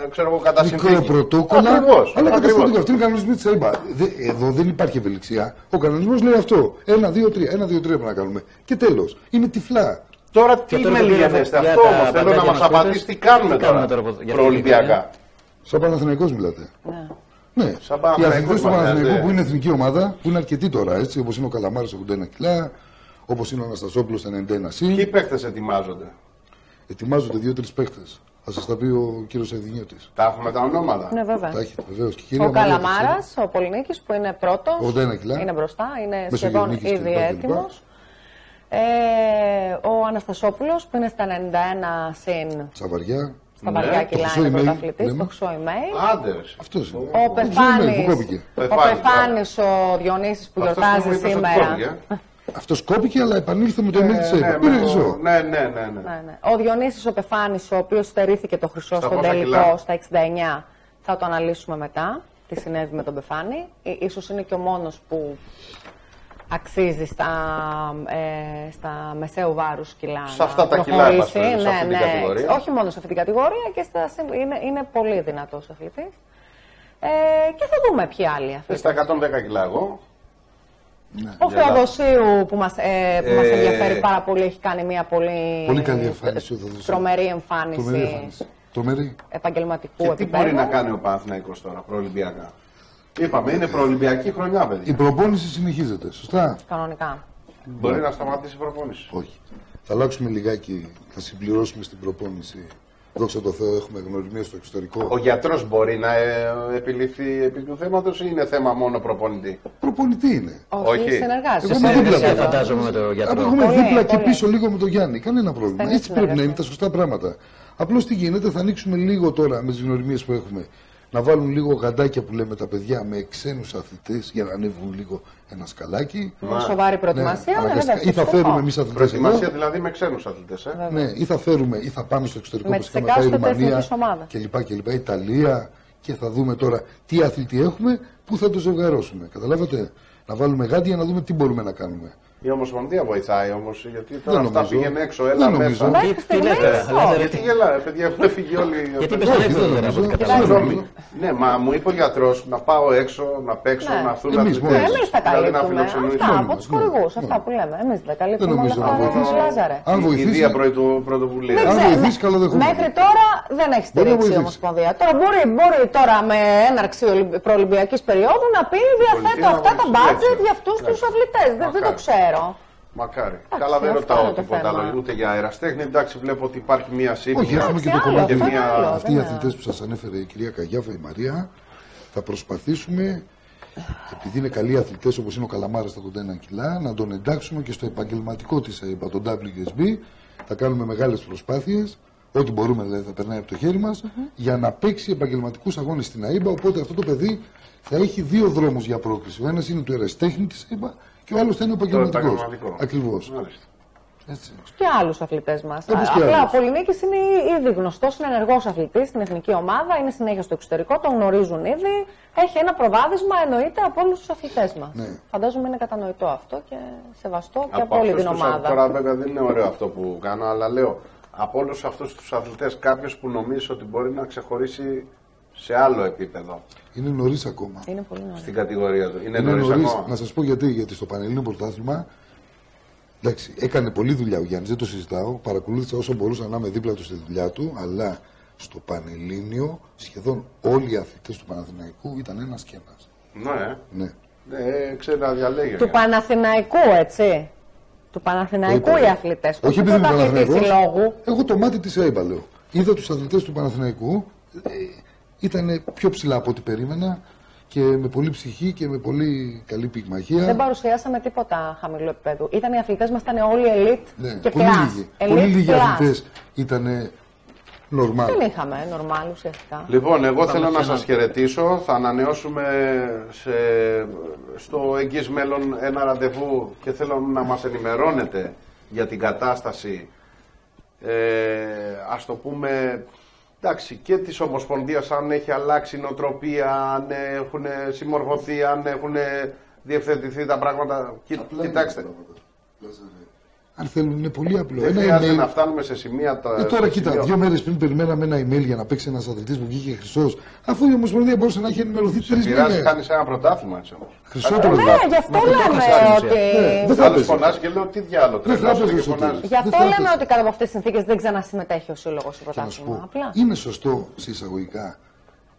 Speaker 4: ε, ξέρω εγώ, κατά
Speaker 2: Μικρό
Speaker 4: συνθήκη.
Speaker 2: πρωτόκολλα,
Speaker 4: Ακριβώς,
Speaker 2: αλλά
Speaker 4: ακριβώς.
Speaker 2: καταστατικό. Αυτό είναι κανονισμό της ΕΜΠΑ. Δε- Εδώ δεν υπάρχει ευελιξία. Ο κανονισμός λέει αυτό. Ένα, δύο, τρία. Ένα, δύο, τρία πρέπει να κάνουμε. Και τέλος. Είναι τυφλά.
Speaker 4: Τώρα τι
Speaker 1: τώρα
Speaker 4: με
Speaker 1: το
Speaker 4: λυγενέστε,
Speaker 1: για
Speaker 4: αυτό
Speaker 1: τα
Speaker 4: όμω θέλω να
Speaker 1: παντάκια
Speaker 4: μας
Speaker 1: μας πείτε.
Speaker 4: απαντήσει τι κάνουμε
Speaker 1: Τι κάνουμε
Speaker 4: τώρα,
Speaker 1: τώρα για αυτή την
Speaker 4: προολυμπιακά;
Speaker 1: ηλικία,
Speaker 2: Σαν Παναθηναϊκός μιλάτε.
Speaker 3: Ναι.
Speaker 2: Ναι.
Speaker 4: Σαν
Speaker 2: Οι
Speaker 4: Παναθηναϊκός
Speaker 2: αθλητές του
Speaker 4: μας
Speaker 2: Παναθηναϊκού
Speaker 4: λέτε.
Speaker 2: που είναι εθνική ομάδα, που είναι αρκετοί τώρα, έτσι, όπως είναι ο Καλαμάρα 81 κιλά, όπως είναι ο Αναστασόπουλος 91 συν.
Speaker 4: Ποιοι παίχτε ετοιμάζονται,
Speaker 2: Ετοιμάζονται δύο-τρεις παίχτε. Θα σας τα πει ο κύριος Αιδινιώτη.
Speaker 4: τα έχουμε τα ονόματα;
Speaker 3: Ναι, βέβαια.
Speaker 2: Τα έχετε βεβαίως. Και η κυρία
Speaker 3: Ο
Speaker 2: Μαρία
Speaker 3: Καλαμάρας, ο Πολυνίκης που είναι πρώτος.
Speaker 2: 81 κιλά.
Speaker 3: Είναι μπροστά, είναι
Speaker 2: Μέσω
Speaker 3: σχεδόν
Speaker 2: γεννήκης
Speaker 3: ήδη
Speaker 2: κλπ, κλπ.
Speaker 3: έτοιμος. Ε, ο Αναστασόπουλος που είναι στα 91 συν
Speaker 2: Σαβαριά.
Speaker 3: Στα
Speaker 4: Ναι,
Speaker 3: βαριά
Speaker 4: το
Speaker 3: κιλά
Speaker 2: χρυσό
Speaker 3: είναι
Speaker 2: email,
Speaker 3: πρωταθλητή,
Speaker 2: λέμε.
Speaker 3: το χρυσό email.
Speaker 4: Άντε. ρε.
Speaker 2: Αυτός είναι.
Speaker 3: Ο
Speaker 2: Πού
Speaker 3: Πεφάνης,
Speaker 2: κόπηκε.
Speaker 3: ο
Speaker 4: Πεφάνης,
Speaker 3: Πεφάνης ο Διονύσης που
Speaker 4: Αυτός
Speaker 3: γιορτάζει
Speaker 4: μου είπες ότι
Speaker 3: σήμερα.
Speaker 4: κόπηκε.
Speaker 2: Αυτός κόπηκε, αλλά επανήλθε με το email τη
Speaker 4: Ναι,
Speaker 2: ΕΠΑ.
Speaker 4: ναι,
Speaker 2: Πήρε
Speaker 4: με το-
Speaker 2: χρυσό.
Speaker 4: Ναι, ναι, ναι. ναι.
Speaker 3: Ναι, ναι. Ο Διονύσης ο Πεφάνης, ο οποίος στερήθηκε το χρυσό
Speaker 4: Στα
Speaker 3: στον
Speaker 4: πόσα
Speaker 3: τελικό
Speaker 4: κιλά;
Speaker 3: στα 69, θα το αναλύσουμε μετά. Τι συνέβη με τον Πεφάνη. Ε, Ίσως είναι και ο μόνος που αξίζει στα, ε, στα μεσαίου βάρους κιλά.
Speaker 4: Σε
Speaker 3: να
Speaker 4: αυτά τα κιλά,
Speaker 3: προχωρήσει.
Speaker 4: εν πάση περιπτώσει, σε αυτή την κατηγορία.
Speaker 3: Όχι μόνο σε αυτή την κατηγορία, και στα, συμ- είναι, είναι πολύ δυνατός αθλητής. Ε, και θα δούμε ποιοι άλλοι
Speaker 4: Ε,
Speaker 3: αθλητές.
Speaker 4: Στα 110 κιλά εγώ.
Speaker 3: Ο Θεοδοσίου που μας, ε, που μας
Speaker 4: Ε,
Speaker 3: ενδιαφέρει πάρα πολύ έχει κάνει μια πολύ,
Speaker 2: Πολύ καλή εμφάνιση ο Θεοδοσίου.
Speaker 3: τρομερή εμφάνιση,
Speaker 2: Τρομερή εμφάνιση. Τρομερή.
Speaker 3: επαγγελματικού
Speaker 4: Και τι
Speaker 3: επίπεδου.
Speaker 4: μπορεί να κάνει ο Παναθηναϊκός τώρα προολυμπιακά; Είπαμε, είναι προολυμπιακή χρονιά,
Speaker 2: Η
Speaker 4: παιδιά.
Speaker 2: προπόνηση συνεχίζεται. Σωστά;
Speaker 3: Κανονικά.
Speaker 4: Μπορεί να σταματήσει η προπόνηση.
Speaker 2: Όχι. Θα αλλάξουμε λιγάκι. Θα συμπληρώσουμε στην προπόνηση. Δόξα τω Θεώ, έχουμε γνωριμία στο εξωτερικό.
Speaker 4: Ο γιατρός μπορεί να ε, επιληφθεί επί του θέματος ή είναι θέμα μόνο προπονητή;
Speaker 2: Προπονητή είναι.
Speaker 3: Όχι,
Speaker 4: Όχι.
Speaker 3: συνεργάζεσαι.
Speaker 2: Εγώ είμαι δίπλα
Speaker 1: Συνεργασία
Speaker 2: του.
Speaker 1: φαντάζομαι με τον
Speaker 2: Από
Speaker 1: γιατρό.
Speaker 2: έχουμε
Speaker 3: Πολύ,
Speaker 2: δίπλα και
Speaker 3: πολύ.
Speaker 2: πίσω λίγο με τον Γιάννη. Κανένα πρόβλημα.
Speaker 3: Στενή
Speaker 2: Έτσι πρέπει να
Speaker 3: συνεργασία.
Speaker 2: είναι τα σωστά πράγματα. Απλώς τι γίνεται, θα ανοίξουμε λίγο τώρα με τις γνωριμίες που έχουμε. Να βάλουν λίγο γαντάκια που λέμε τα παιδιά με ξένους αθλητές για να ανέβουν λίγο ένα σκαλάκι.
Speaker 3: Μια σοβαρή προετοιμασία.
Speaker 2: Ναι,
Speaker 3: ναι,
Speaker 2: αναγκαστικά.
Speaker 3: βέβαια,
Speaker 2: ή θα
Speaker 3: φυσικό.
Speaker 2: φέρουμε εμείς αθλητές
Speaker 4: Προετοιμασία
Speaker 2: εδώ.
Speaker 4: δηλαδή με ξένους αθλητές. Ε.
Speaker 2: Ναι, ή θα φέρουμε ή θα πάμε στο εξωτερικό
Speaker 3: Με
Speaker 2: όπως
Speaker 3: τις
Speaker 2: είχαμε πάει
Speaker 3: εκάστοτε
Speaker 2: Ρουμανία
Speaker 3: εθνικές ομάδες.
Speaker 2: κλπ. κλπ. Ιταλία και θα δούμε τώρα τι αθλητή έχουμε, πού θα το ζευγαρώσουμε. Καταλάβατε; Να βάλουμε γάντια να δούμε τι μπορούμε να κάνουμε.
Speaker 4: Η Ομοσπονδία βοηθάει όμως γιατί
Speaker 2: Δεν
Speaker 4: τώρα αυτά
Speaker 2: νομίζω.
Speaker 4: πήγαινε έξω,
Speaker 2: Δεν
Speaker 4: έλα
Speaker 2: νομίζω.
Speaker 4: μέσα.
Speaker 3: Μέχρι
Speaker 1: Τι- τι
Speaker 3: στιγμής,
Speaker 1: λέτε, ρε,
Speaker 3: όχι.
Speaker 1: Λάζαρε,
Speaker 4: Γιατί γελάει, παιδιά, έχουν φύγει όλοι.
Speaker 1: Γιατί
Speaker 4: από-
Speaker 1: είπες
Speaker 2: Όχι,
Speaker 1: έξω,
Speaker 2: δεν
Speaker 1: δεν
Speaker 2: νομίζω.
Speaker 1: από ό,τι
Speaker 2: Δεν
Speaker 1: καταλαβαίνω.
Speaker 4: Συγγνώμη. Ναι, μα μου είπε ο γιατρός να πάω έξω, να παίξω,
Speaker 3: Ναι.
Speaker 4: να έρθουν
Speaker 2: Εμείς
Speaker 4: αθλητές.
Speaker 2: μόνοι μας.
Speaker 3: Εμείς τα
Speaker 4: Δηλαδή να
Speaker 3: καλύπτουμε.
Speaker 4: φιλοξενήσουμε.
Speaker 3: Αυτά
Speaker 2: μόνοι
Speaker 3: από
Speaker 2: μας,
Speaker 3: τους
Speaker 2: ναι.
Speaker 3: χορηγούς.
Speaker 2: Ναι.
Speaker 3: Αυτά που λέμε. Εμείς δεν τα
Speaker 2: Δεν
Speaker 3: καλύπτουμε.
Speaker 2: νομίζω
Speaker 3: όλα
Speaker 2: να
Speaker 3: αυτά,
Speaker 2: βοηθήσει.
Speaker 3: Λάζαρε.
Speaker 2: Αν
Speaker 4: Η
Speaker 2: βοηθήσει.
Speaker 4: ιδία πρωτοβουλία.
Speaker 3: Δεν
Speaker 2: Αν
Speaker 3: ξέρω,
Speaker 2: βοηθήσει,
Speaker 3: με-
Speaker 2: καλό δεχόμαστε.
Speaker 3: Μέχρι τώρα δεν έχεις
Speaker 2: Μπορεί να
Speaker 3: στηρίξει η
Speaker 2: βοηθήσει.
Speaker 3: Ομοσπονδία. Τώρα μπορεί, μπορεί τώρα με έναρξη Ολυμπ- προολυμπιακής περίοδου να πει διαθέτω
Speaker 4: πολιτεία να
Speaker 3: αυτά τα
Speaker 4: βοηθήσει,
Speaker 3: μπάτζετ
Speaker 4: έτσι.
Speaker 3: για αυτούς τους
Speaker 4: Εντάξει.
Speaker 3: αθλητές. Δεν, δεν το
Speaker 4: Μακάρι.
Speaker 3: Ξέρω.
Speaker 4: Μακάρι. Καλά, δεν
Speaker 3: αυτό
Speaker 4: ρωτάω
Speaker 3: είναι το
Speaker 4: τίποτα
Speaker 3: θέμα.
Speaker 4: άλλο ούτε για αεραστέχνη. Εντάξει, βλέπω ότι υπάρχει μία
Speaker 2: Όχι,
Speaker 4: σύμπνοια.
Speaker 2: έχουμε και το
Speaker 3: άλλο,
Speaker 2: κομμάτι.
Speaker 3: αυτό είναι
Speaker 4: μια-
Speaker 3: άλλο,
Speaker 2: Αυτοί οι
Speaker 3: δεν
Speaker 2: αθλητές που σας ανέφερε η κυρία Καγιάφα, η Μαρία, θα προσπαθήσουμε, επειδή είναι καλοί αθλητές όπως είναι ο Καλαμάρας στα 81 κιλά, να τον εντάξουμε και στο επαγγελματικό της ΑΕΠΑ, τον WSB. Θα κάνουμε μεγάλες προσπάθειες, ό,τι μπορούμε δηλαδή θα περνάει από το χέρι μας, για να παίξει επαγγελματικούς αγώνες στην ΑΕΠΑ. Οπότε αυτό το παιδί θα έχει δύο δρόμους για πρόκληση. Ο ένας είναι του εραστέχνη της ΑΕΠΑ και ο άλλος θα είναι ο
Speaker 4: Το
Speaker 2: επαγγελματικός.
Speaker 4: επαγγελματικό.
Speaker 2: Ακριβώς.
Speaker 4: Μάλιστα.
Speaker 2: Και
Speaker 3: και άλλους αθλητές μας.
Speaker 2: Όπως και
Speaker 3: Απλά
Speaker 2: άλλους.
Speaker 3: ο Πολυνίκης είναι ήδη γνωστός, είναι ενεργός αθλητής στην εθνική ομάδα, είναι συνέχεια στο εξωτερικό, τον γνωρίζουν ήδη. Έχει ένα προβάδισμα εννοείται από όλους τους αθλητές μας.
Speaker 2: Ναι.
Speaker 3: Φαντάζομαι είναι κατανοητό αυτό και σεβαστό και από,
Speaker 4: Από
Speaker 3: όλη
Speaker 4: αυτούς
Speaker 3: την
Speaker 4: τους,
Speaker 3: ομάδα.
Speaker 4: Τώρα βέβαια δεν είναι ωραίο αυτό που κάνω, αλλά λέω από όλους αυτούς τους αθλητές κάποιος που νομίζει ότι μπορεί να ξεχωρίσει σε άλλο επίπεδο
Speaker 2: είναι νωρίς ακόμα.
Speaker 3: Είναι πολύ νωρίς.
Speaker 4: στην κατηγορία του. Είναι,
Speaker 2: Είναι
Speaker 4: νωρίς
Speaker 2: νωρίς.
Speaker 4: ακόμα.
Speaker 2: Να σας πω γιατί. Γιατί στο Πανελλήνιο Πρωτάθλημα εντάξει, έκανε πολλή δουλειά ο Γιάννης, δεν το συζητάω. Παρακολούθησα όσο μπορούσα να είμαι δίπλα του στη δουλειά του. Αλλά στο Πανελλήνιο σχεδόν όλοι οι αθλητές του Παναθηναϊκού ήταν ένας και ένας.
Speaker 4: Ναι,
Speaker 2: Ναι.
Speaker 4: ναι, ξέρει να διαλέγει.
Speaker 3: Του Παναθηναϊκού, έτσι. Του Παναθηναϊκού
Speaker 2: Όχι,
Speaker 3: οι αθλητές.
Speaker 2: Όχι επειδή είμαι
Speaker 3: αθλητή
Speaker 2: Παναθηναϊκός.
Speaker 3: συλλόγου.
Speaker 2: Εγώ το μάτι της ΑΕΠΑ λέω. Είδα τους αθλητές του Παναθηναϊκού. Ε, ήταν πιο ψηλά από ό,τι περίμενα και με πολύ ψυχή και με πολύ καλή πυγμαχία.
Speaker 3: Δεν παρουσιάσαμε τίποτα χαμηλού επίπεδου. Ήταν οι αθλητές μας, ήταν όλοι elite
Speaker 2: Ναι,
Speaker 3: και
Speaker 2: πολύ
Speaker 3: plus.
Speaker 2: λίγοι.
Speaker 3: Elite
Speaker 2: Πολύ λίγοι
Speaker 3: plus.
Speaker 2: αθλητές ήταν νορμάλ.
Speaker 3: Δεν είχαμε νορμάλ ουσιαστικά.
Speaker 4: Λοιπόν, εγώ θέλω να
Speaker 1: σε
Speaker 4: σας χαιρετήσω. Θα ανανεώσουμε σε, στο εγγύς μέλλον ένα ραντεβού και θέλω να μας ενημερώνετε για την κατάσταση, ε, ας το πούμε, εντάξει, και της Ομοσπονδίας, αν έχει αλλάξει η νοοτροπία, αν έχουν συμμορφωθεί, αν έχουν διευθετηθεί τα πράγματα. Κι-
Speaker 2: Απλά είναι
Speaker 4: κοιτάξτε,
Speaker 2: τα πράγματα. Λάζαρε. Αν θέλουν, είναι πολύ απλό.
Speaker 4: Δεν
Speaker 2: ένα
Speaker 4: χρειάζεται
Speaker 2: email.
Speaker 4: να φτάνουμε σε σημεία τα.
Speaker 2: Ε, τώρα
Speaker 4: στο
Speaker 2: κοίτα,
Speaker 4: σημείο.
Speaker 2: δύο μέρες πριν περιμέναμε ένα email για να παίξει ένας αθλητής που βγήκε χρυσός, αφού η Ομοσπονδία μπορούσε να έχει ενημερωθεί τρεις
Speaker 4: Πειράζει,
Speaker 2: μήνες.
Speaker 4: κάνεις ένα πρωτάθλημα έτσι όμως.
Speaker 2: Χρυσό
Speaker 3: Ναι,
Speaker 2: πρωτάθλημα.
Speaker 3: γι' αυτό
Speaker 1: Μα αυτό το
Speaker 3: λέμε
Speaker 1: έχασε
Speaker 3: ότι.
Speaker 2: Ναι, δεν θα
Speaker 4: Άλλος
Speaker 2: έπαιζες.
Speaker 4: φωνάζει και λέω τι διάλογο.
Speaker 2: Δεν θα
Speaker 4: Τρελός είναι
Speaker 2: έπαιζες
Speaker 4: και
Speaker 2: ο
Speaker 4: φωνάζει.
Speaker 2: Σωτήρης.
Speaker 3: Γι' αυτό
Speaker 2: Δεν θα
Speaker 3: λέμε
Speaker 2: έπαιζες.
Speaker 3: ότι κάτω από αυτές τις συνθήκες δεν ξανασυμμετέχει ο σύλλογος στο
Speaker 2: Και να σου
Speaker 3: πρωτάθλημα.
Speaker 2: πω,
Speaker 3: Απλά.
Speaker 2: είναι σωστό σε εισαγωγικά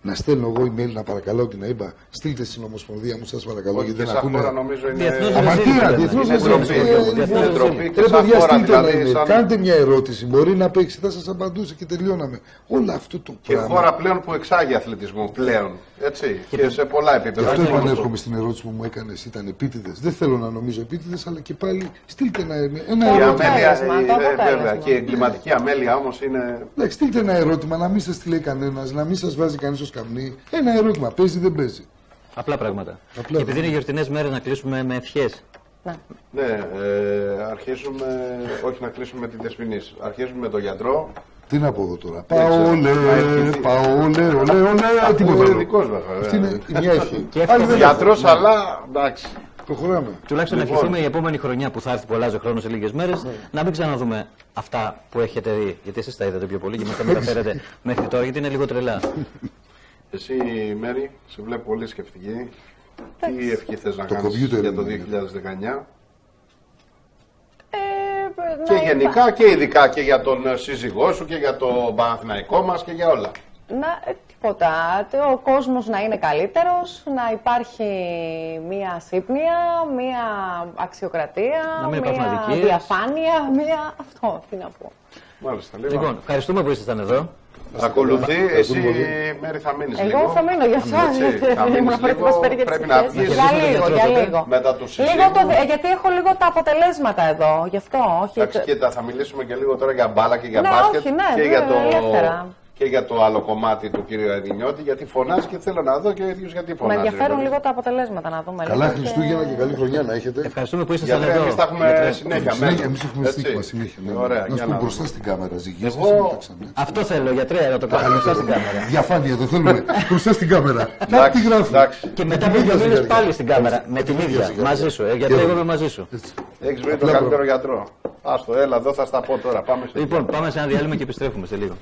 Speaker 2: να στέλνω εγώ email να παρακαλώ την ΑΕΜΠΑ, στείλτε στην Ομοσπονδία μου, σας παρακαλώ,
Speaker 4: Όχι,
Speaker 2: γιατί
Speaker 4: και
Speaker 2: δεν
Speaker 4: σαν
Speaker 2: ακούνε.
Speaker 4: χώρα νομίζω είναι.
Speaker 1: Διεθνώς
Speaker 2: Αμαρτία,
Speaker 1: Βραζίλη,
Speaker 2: διεθνώς
Speaker 4: Είναι
Speaker 2: Βραζίλη.
Speaker 4: ντροπή.
Speaker 2: Ε,
Speaker 1: Διεθνώς
Speaker 4: Είναι
Speaker 1: Βραζίλη.
Speaker 4: ντροπή και
Speaker 2: Ρε
Speaker 4: σαν
Speaker 2: παιδιά,
Speaker 4: χώρα
Speaker 2: στείλτε ένα
Speaker 4: δηλαδή.
Speaker 2: email.
Speaker 4: σαν-
Speaker 2: Κάντε μια ερώτηση. Μπορεί να παίξει, θα σας απαντούσε και τελειώναμε. Όλο αυτό το
Speaker 4: Και
Speaker 2: πράγμα.
Speaker 4: χώρα πλέον που εξάγει αθλητισμό πλέον. Έτσι. Και σε πολλά
Speaker 2: Γι'
Speaker 4: επίπεδα.
Speaker 2: αυτό
Speaker 4: όχι μόνο
Speaker 2: επανέρχομαι στην ερώτηση που μου έκανες, ήταν επίτηδες. Δεν θέλω να νομίζω επίτηδες, αλλά και πάλι στείλτε ένα, ένα
Speaker 4: Η
Speaker 3: Το
Speaker 2: ερώτημα.
Speaker 4: αμέλεια,
Speaker 3: αποτέλεσμα,
Speaker 4: η-
Speaker 3: το
Speaker 4: ε,
Speaker 3: αποτέλεσμα.
Speaker 4: βέβαια, και η εγκληματική αμέλεια όμως είναι.
Speaker 2: Εντάξει, στείλτε ένα ερώτημα, να μην σας τη λέει κανένας, να μην σας βάζει κανείς ως καμνί. Ένα ερώτημα, παίζει δεν παίζει.
Speaker 1: Απλά πράγματα.
Speaker 2: Απλά
Speaker 1: και επειδή είναι γιορτινές μέρες να κλείσουμε με ευχές.
Speaker 3: Ναι.
Speaker 4: Ναι, ε, αρχίζουμε, όχι να κλείσουμε με την Δεσποινή. Αρχίζουμε με τον γιατρό.
Speaker 2: Τι να πω εγώ τώρα;
Speaker 4: ξέρω.
Speaker 2: Πάω,
Speaker 4: Να ευχηθεί.
Speaker 2: πάω, ολέ, ολέ, ολέ, τίποτα.
Speaker 4: είναι
Speaker 2: άλλο.
Speaker 4: δικός μας, βέβαια.
Speaker 2: Αυτή είναι η μια ευχή.
Speaker 1: Και
Speaker 2: Άλλη δεν
Speaker 4: Γιατρός,
Speaker 2: έχω.
Speaker 4: αλλά εντάξει.
Speaker 2: Προχωράμε.
Speaker 1: Τουλάχιστον
Speaker 4: Λοιπόν.
Speaker 1: να ευχηθούμε η επόμενη χρονιά που θα έρθει που αλλάζει ο χρόνος σε λίγες μέρες να μην ξαναδούμε αυτά που έχετε δει. Γιατί εσείς τα είδατε πιο πολύ και μας τα μεταφέρετε μέχρι τώρα γιατί είναι λίγο τρελά.
Speaker 4: Εσύ, Μέρη, σε βλέπω πολύ σκεφτική. Τι ευχή θες να
Speaker 2: Το
Speaker 4: κάνεις
Speaker 2: computer
Speaker 4: για το
Speaker 2: είναι.
Speaker 4: 2019.
Speaker 3: Ε,
Speaker 4: Και
Speaker 3: να
Speaker 4: γενικά και ειδικά και για τον ε, σύζυγό σου και για το Παναθηναϊκό μας και για όλα.
Speaker 3: Να, ε, τίποτα. Ο κόσμος να είναι καλύτερος, να υπάρχει μία σύμπνοια, μία αξιοκρατία,
Speaker 1: Να μην υπάρχουν
Speaker 3: μία
Speaker 1: αδικίες.
Speaker 3: διαφάνεια, μία... Αυτό, τι να πω.
Speaker 4: Μάλιστα, λοιπόν.
Speaker 1: Λοιπόν, ευχαριστούμε που ήσασταν εδώ.
Speaker 4: Ακολουθεί, εσύ
Speaker 2: πολύ.
Speaker 4: Μέρη θα μείνεις
Speaker 3: Εγώ
Speaker 4: λίγο.
Speaker 3: θα μείνω για εσάς,
Speaker 4: Έτσι,
Speaker 3: γιατί
Speaker 4: θα μείνεις
Speaker 3: ήμουν
Speaker 4: λίγο,
Speaker 3: προετοιμασμένη για τις
Speaker 4: πρέπει να
Speaker 3: ευχές.
Speaker 4: βγεις.
Speaker 3: Για
Speaker 1: Να
Speaker 3: λίγο,
Speaker 1: βγεις
Speaker 3: για
Speaker 1: τότε.
Speaker 3: λίγο.
Speaker 4: Μετά του
Speaker 3: Λίγο το,
Speaker 4: συζύγου.
Speaker 3: ε, γιατί έχω λίγο τα αποτελέσματα εδώ, γι' αυτό, όχι.
Speaker 4: Εντάξει,
Speaker 3: το-
Speaker 4: κοίτα, θα μιλήσουμε και λίγο τώρα για μπάλα και για
Speaker 3: Ναι,
Speaker 4: μπάσκετ
Speaker 3: όχι, ναι,
Speaker 4: και,
Speaker 3: ναι,
Speaker 4: για το,
Speaker 3: ελεύθερα.
Speaker 4: Και για το άλλο κομμάτι του κύριου Εδινιώτη, γιατί φωνάζει και θέλω να δω και ο ίδιος γιατί
Speaker 3: Με
Speaker 4: φωνάζει.
Speaker 3: ενδιαφέρουν
Speaker 4: ρε
Speaker 3: λίγο τα αποτελέσματα να δούμε.
Speaker 2: Καλά
Speaker 3: λίγο και-
Speaker 2: Χριστούγεννα και καλή χρονιά να έχετε.
Speaker 1: Ευχαριστούμε που ήσασταν
Speaker 4: Γιατί
Speaker 1: εδώ.
Speaker 4: εμείς τα έχουμε
Speaker 1: Γιατί-
Speaker 4: συνέχεια
Speaker 2: Συνέχεια,
Speaker 4: μέσα.
Speaker 2: εμείς έχουμε
Speaker 4: Έτσι.
Speaker 2: στίγμα συνέχεια. ναι.
Speaker 4: Ωραία,
Speaker 2: Να
Speaker 4: για
Speaker 2: σου πω
Speaker 4: να
Speaker 2: μπροστά
Speaker 4: δούμε.
Speaker 2: στην κάμερα, ζυγίστε,
Speaker 4: Εγώ-
Speaker 2: συμμετάξαμε.
Speaker 1: Αυτό θέλω, γιατρέ, να το κάνω μπροστά στην κάμερα.
Speaker 2: Διαφάνεια δεν θέλουμε. Μπροστά στην κάμερα. Να
Speaker 4: Εντάξει,
Speaker 2: τι γράφει.
Speaker 4: εντάξει.
Speaker 1: Και μετά
Speaker 2: την
Speaker 1: που
Speaker 2: ίδια
Speaker 1: μείνει
Speaker 2: ζυγαριά.
Speaker 1: πάλι στην κάμερα. Με την ίδια.
Speaker 2: ζυγαριά.
Speaker 1: Μαζί σου. Ε, γιατί
Speaker 2: Και
Speaker 1: εγώ
Speaker 2: εγώ.
Speaker 1: είμαι μαζί σου.
Speaker 4: Έχεις βρει τον
Speaker 2: Απλά
Speaker 4: καλύτερο
Speaker 2: προ-
Speaker 4: γιατρό. Άστο, έλα εδώ θα στα πω τώρα. Πάμε σε
Speaker 1: Λοιπόν, πάμε σε ένα διάλειμμα και επιστρέφουμε σε λίγο.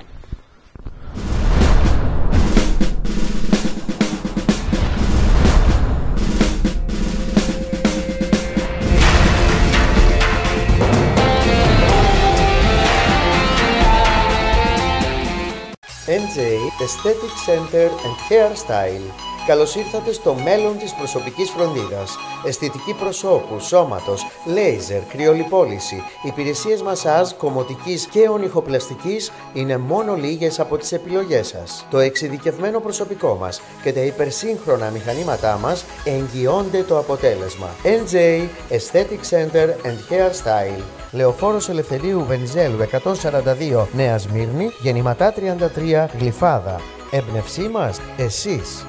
Speaker 5: NJ Aesthetic Center and Hairstyle. Καλώς ήρθατε στο μέλλον της προσωπικής φροντίδας. Αισθητική προσώπου, σώματος, λέιζερ, κρυολιπόληση, υπηρεσίες μασάζ, κομμωτικής και ονυχοπλαστικής είναι μόνο λίγες από τις επιλογές σας. Το εξειδικευμένο προσωπικό μας και τα υπερσύγχρονα μηχανήματά μας εγγυώνται το αποτέλεσμα. NJ Aesthetic Center and Hairstyle. Λεωφόρος Ελευθερίου Βενιζέλου 142 Νέα Σμύρνη, Γεννηματά 33 Γλυφάδα. Έμπνευσή μας, εσείς.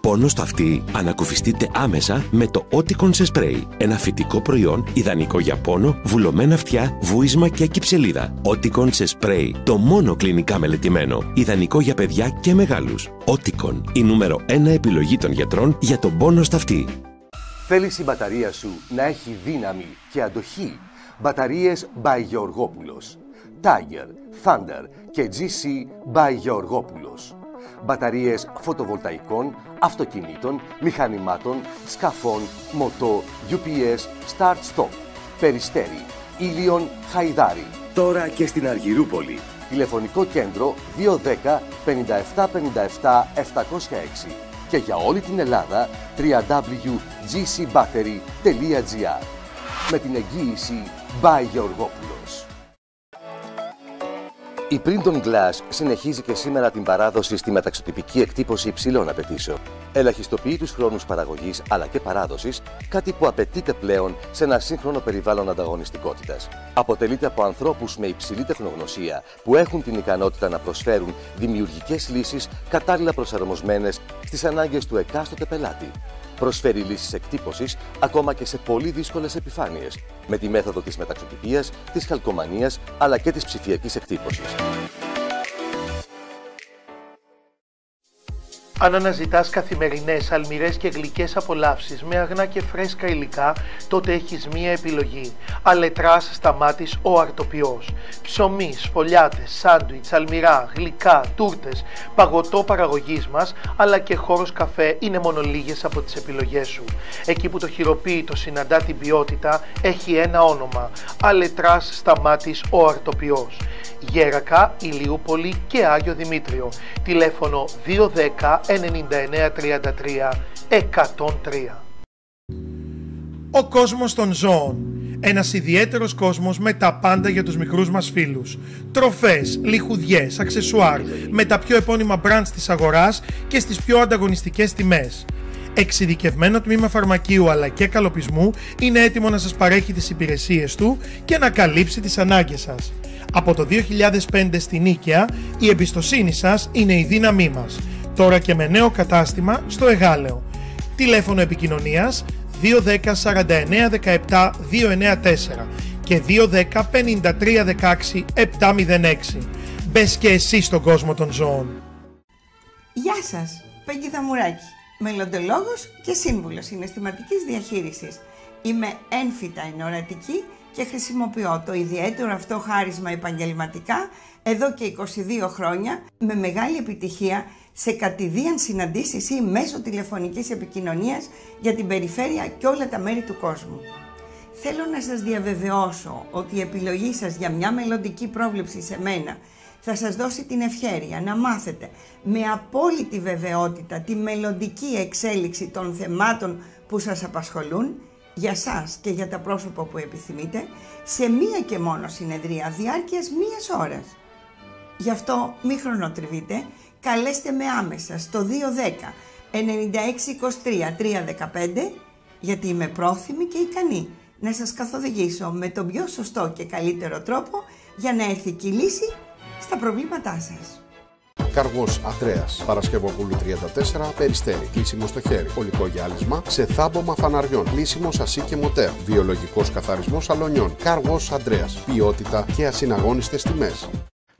Speaker 6: Πόνο στο αυτί, ανακουφιστείτε άμεσα με το Oticon σε σπρέι. Ένα φυτικό προϊόν ιδανικό για πόνο, βουλωμένα αυτιά, βούισμα και κυψελίδα. Oticon σε σπρέι, το μόνο κλινικά μελετημένο. Ιδανικό για παιδιά και μεγάλους. Oticon, η νούμερο 1 επιλογή των γιατρών για τον πόνο στο αυτί.
Speaker 7: Θέλεις η μπαταρία σου να έχει δύναμη και αντοχή; Μπαταρίες by Γεωργόπουλος. Tiger, Thunder και GC by Γεωργόπουλος. Μπαταρίες φωτοβολταϊκών, αυτοκινήτων, μηχανημάτων, σκαφών, μοτό, UPS, Start-Stop, Περιστέρι, Ήλιον, Χαϊδάρι.
Speaker 6: Τώρα και στην Αργυρούπολη.
Speaker 7: Τηλεφωνικό κέντρο 210 57 57 706 και για όλη την Ελλάδα www.gcbattery.gr με την εγγύηση By Γεωργόπουλος. Η Printon Glass συνεχίζει και σήμερα την παράδοση στη μεταξωτυπική εκτύπωση υψηλών απαιτήσεων. Ελαχιστοποιεί τους χρόνους παραγωγής αλλά και παράδοσης, κάτι που απαιτείται πλέον σε ένα σύγχρονο περιβάλλον ανταγωνιστικότητας. Αποτελείται από ανθρώπους με υψηλή τεχνογνωσία που έχουν την ικανότητα να προσφέρουν δημιουργικές λύσεις κατάλληλα προσαρμοσμένες στις ανάγκες του εκάστοτε πελάτη. Προσφέρει λύσεις εκτύπωσης ακόμα και σε πολύ δύσκολες επιφάνειες, με τη μέθοδο της μεταξωτυπίας, της χαλκομανίας αλλά και της ψηφιακής εκτύπωσης.
Speaker 8: Αν αναζητάς καθημερινές, αλμυρές και γλυκές απολαύσεις με αγνά και φρέσκα υλικά, τότε έχεις μία επιλογή. Αλετράς σταμάτης ο αρτοπιός. Ψωμί, σφολιάτες, σάντουιτς, αλμυρά, γλυκά, τούρτες, παγωτό παραγωγής μας, αλλά και χώρος καφέ είναι μόνο λίγες από τις επιλογές σου. Εκεί που το χειροποίητο συναντά την ποιότητα, έχει ένα όνομα. Αλετράς σταμάτης ο αρτοπιός. Γέρακα, Ηλιούπολη και Άγιο Δημήτριο. Τηλέφωνο 210 9933 103. Ο κόσμος των ζώων. Ένας ιδιαίτερος κόσμος με τα πάντα για τους μικρούς μας φίλους. Τροφές, λιχουδιές, αξεσουάρ, με τα πιο επώνυμα brands της αγοράς και στις πιο ανταγωνιστικές τιμές. Εξειδικευμένο τμήμα φαρμακείου αλλά και καλοπισμού είναι έτοιμο να σας παρέχει τις υπηρεσίες του και να καλύψει τις ανάγκες σας. Από το 2005 στην Νίκαια, η εμπιστοσύνη σας είναι η δύναμή μας. Τώρα και με νέο κατάστημα στο Εγάλεο. Τηλέφωνο επικοινωνίας 210 49 17 294 και 210 53 16 706. Μπες και εσύ στον κόσμο των ζώων.
Speaker 9: Γεια σας, Πέγγι Θαμουράκη, μελλοντολόγος και σύμβουλος συναισθηματικής διαχείρισης. Είμαι ένφυτα ενωρατική και χρησιμοποιώ το ιδιαίτερο αυτό χάρισμα επαγγελματικά εδώ και 22 χρόνια με μεγάλη επιτυχία σε κατηδίαν συναντήσεις ή μέσω τηλεφωνικής επικοινωνίας για την περιφέρεια και όλα τα μέρη του κόσμου. Θέλω να σας διαβεβαιώσω ότι η επιλογή σας για μια μελλοντική πρόβλεψη σε μένα θα σας δώσει την ευχέρεια να μάθετε με απόλυτη βεβαιότητα τη μελλοντική εξέλιξη των θεμάτων που σας απασχολούν για σας και για τα πρόσωπα που επιθυμείτε σε μία και μόνο συνεδρία διάρκειας μίας ώρας. Γι' αυτό μη χρονοτριβείτε, καλέστε με άμεσα στο 210 9623 315 γιατί είμαι πρόθυμη και ικανή να σας καθοδηγήσω με τον πιο σωστό και καλύτερο τρόπο για να έρθει και η λύση στα προβλήματά σας.
Speaker 4: Καργός Αθρέας, Παρασκευοπούλου 34, Περιστέρι, κλείσιμο στο χέρι, ολικό γυάλισμα, σε θάμπομα φαναριών, κλείσιμο σασί και μοτέρ, βιολογικός καθαρισμός σαλονιών, Καργός Αντρέας, ποιότητα και ασυναγώνιστες τιμές.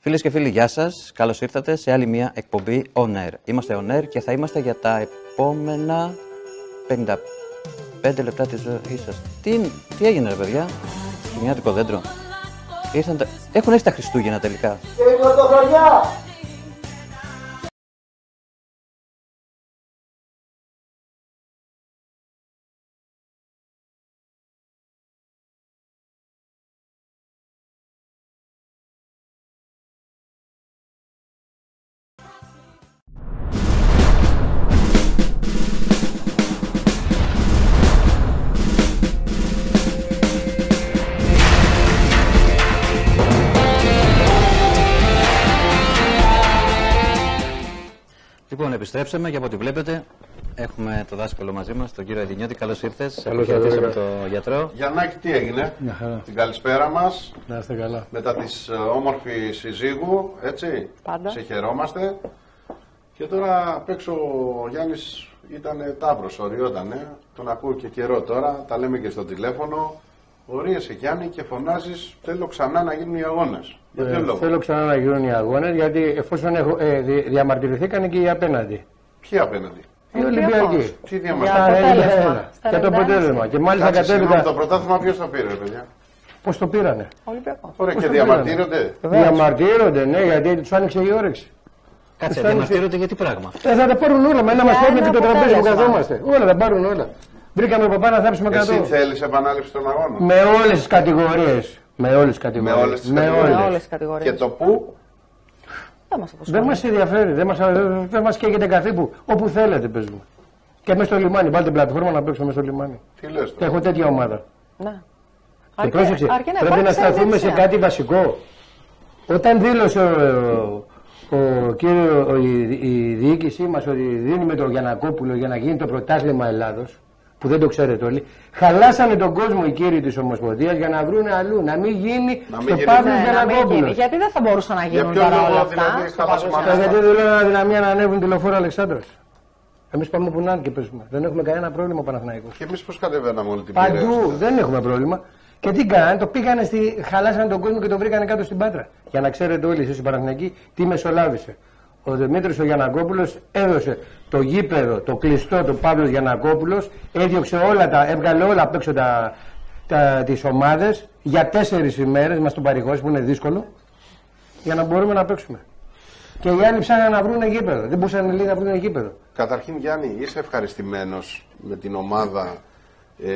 Speaker 1: Φίλες και φίλοι, γεια σας. Καλώς ήρθατε σε άλλη μια εκπομπή On Air. Είμαστε On Air και θα είμαστε για τα επόμενα 55 λεπτά της ζωής σας. Τι, τι έγινε, ρε παιδιά, χειμιάτικο δέντρο. Ήρθαν τα... Έχουν έρθει τα Χριστούγεννα τελικά. Λοιπόν, επιστρέψαμε και από ό,τι βλέπετε έχουμε το δάσκαλο μαζί μας, τον κύριο Εδινιώτη. Καλώς ήρθες.
Speaker 10: Καλώς
Speaker 1: Αποχαιρετήσαμε
Speaker 10: ήρθατε.
Speaker 1: τον γιατρό.
Speaker 4: Γιαννάκη, τι έγινε,
Speaker 10: Μια χαρά.
Speaker 4: την καλησπέρα μας,
Speaker 10: Να είστε καλά.
Speaker 4: μετά της ε, όμορφη συζύγου, έτσι,
Speaker 3: Πάντα.
Speaker 4: σε χαιρόμαστε. Και τώρα απ' έξω ο Γιάννης ήταν τάβρος, οριότανε, τον ακούω και καιρό τώρα, τα λέμε και στο τηλέφωνο. Ορίεσαι Γιάννη και φωνάζεις, θέλω ξανά να γίνουν οι αγώνες. Για ποιο
Speaker 10: Ε,
Speaker 4: λόγο,
Speaker 10: θέλω ξανά να γίνουν οι αγώνες γιατί εφόσον έχω, ε, δι- διαμαρτυρηθήκαν και οι απέναντι.
Speaker 4: ποιοι απέναντι;
Speaker 10: Οι Ολυμπιακοί.
Speaker 4: Τι
Speaker 3: Για
Speaker 4: διαμαρτυρήθηκαν.
Speaker 10: Στα
Speaker 3: αποτέλεσμα.
Speaker 10: 1-1.
Speaker 3: Στα
Speaker 10: Για το
Speaker 3: 91.
Speaker 10: αποτέλεσμα. Και μάλιστα
Speaker 4: Κάτσε, συγγνώμη,
Speaker 10: κατέβηκα.
Speaker 4: το πρωτάθλημα ποιος το πήρε, ρε παιδιά;
Speaker 10: Πώς το πήρανε;
Speaker 3: Ολυμπιακός.
Speaker 4: Ωραία,
Speaker 10: Πώς
Speaker 4: και
Speaker 10: το πήρανε;
Speaker 4: διαμαρτύρονται;
Speaker 10: Διαμαρτύρονται, ναι, γιατί τους άνοιξε η όρεξη.
Speaker 1: Κάτσε,
Speaker 10: Αισθάνεσαι-
Speaker 1: διαμαρτύρονται για τι πράγμα;
Speaker 10: Ε, θα τα πάρουν όλα. Με ένα μας
Speaker 3: Για
Speaker 10: παίρνει
Speaker 3: ένα
Speaker 10: και το τραπέζι που
Speaker 3: αποτέλεσμα.
Speaker 10: καθόμαστε. Όλα τα πάρουν όλα. Βρήκαμε παπά να θάψουμε
Speaker 4: Εσύ
Speaker 10: κάτω.
Speaker 4: θέλεις επανάληψη των αγώνων;
Speaker 10: Με όλες τις κατηγορίες. Με όλες τις κατηγορίες.
Speaker 4: Με όλες τις
Speaker 10: Με
Speaker 4: κατηγορίες.
Speaker 3: Με
Speaker 10: όλες.
Speaker 3: όλε τις κατηγορίες.
Speaker 4: Και το που,
Speaker 3: Δεν μας απασχολεί.
Speaker 10: Δεν μας ενδιαφέρει, δεν μα δεν μας καίγεται καθήκου. Όπου θέλετε παίζουμε. Και μέσα στο λιμάνι, βάλτε την πλατφόρμα να παίξουμε μέσα στο λιμάνι.
Speaker 4: τι λες
Speaker 10: Και
Speaker 4: τώρα;
Speaker 10: έχω τέτοια ομάδα.
Speaker 3: Ναι.
Speaker 10: Και
Speaker 3: Αρκεί-
Speaker 10: πρόσεξε,
Speaker 3: αρκεί να
Speaker 10: πρέπει να
Speaker 3: υπάρξει
Speaker 10: σταθούμε σε
Speaker 3: ευελιξία.
Speaker 10: κάτι βασικό. Όταν δήλωσε ο, ο, κύριο, ο- η, η διοίκησή μας ότι δίνουμε τον Γιανακόπουλο για να γίνει το πρωτάθλημα Ελλάδος, που δεν το ξέρετε όλοι, χαλάσανε τον κόσμο οι κύριοι της Ομοσπονδίας για να βρουν αλλού, να μην γίνει
Speaker 4: Να μην
Speaker 10: στο
Speaker 4: γίνει.
Speaker 10: Παύλο
Speaker 3: Ναι, να μην γίνει.
Speaker 10: Γιανακόπουλο.
Speaker 3: Γιατί δεν θα μπορούσαν να γίνουν
Speaker 4: ποιο
Speaker 3: τώρα
Speaker 4: λόγο
Speaker 3: όλα
Speaker 4: δηλαδή
Speaker 3: αυτά. στο
Speaker 4: χαλάσουμε
Speaker 3: παγκόσμιο
Speaker 4: αυτά.
Speaker 10: Γιατί δεν λέω αδυναμία να ανέβουν τη λεωφόρο Αλεξάνδρα. Εμείς πάμε που να είναι και παίζουμε. Δεν έχουμε κανένα πρόβλημα ο Παναθηναϊκός.
Speaker 4: Και εμείς πώς κατεβαίναμε όλη την
Speaker 10: Παντού
Speaker 4: Πειραιά.
Speaker 10: δεν έχουμε πρόβλημα. Και τι κάνανε, το πήγανε στη. χαλάσανε τον κόσμο και τον βρήκανε κάτω στην πάτρα. Για να ξέρετε όλοι εσείς οι Παναθηναϊκοί τι μεσολάβησε. Ο Δημήτρης ο Γιανακόπουλος έδωσε το γήπεδο, το κλειστό του Παύλος Γιανακόπουλος, έδιωξε όλα τα, έβγαλε όλα απ' έξω τα, τα, τις ομάδες για τέσσερις ημέρες, μας τον παρηγόρησε που είναι δύσκολο, για να μπορούμε να παίξουμε. Και οι άλλοι ψάχναν να βρουν γήπεδο. Δεν μπορούσαν οι λίγοι να βρουν γήπεδο.
Speaker 4: Καταρχήν Γιάννη, είσαι ευχαριστημένος με την ομάδα ε,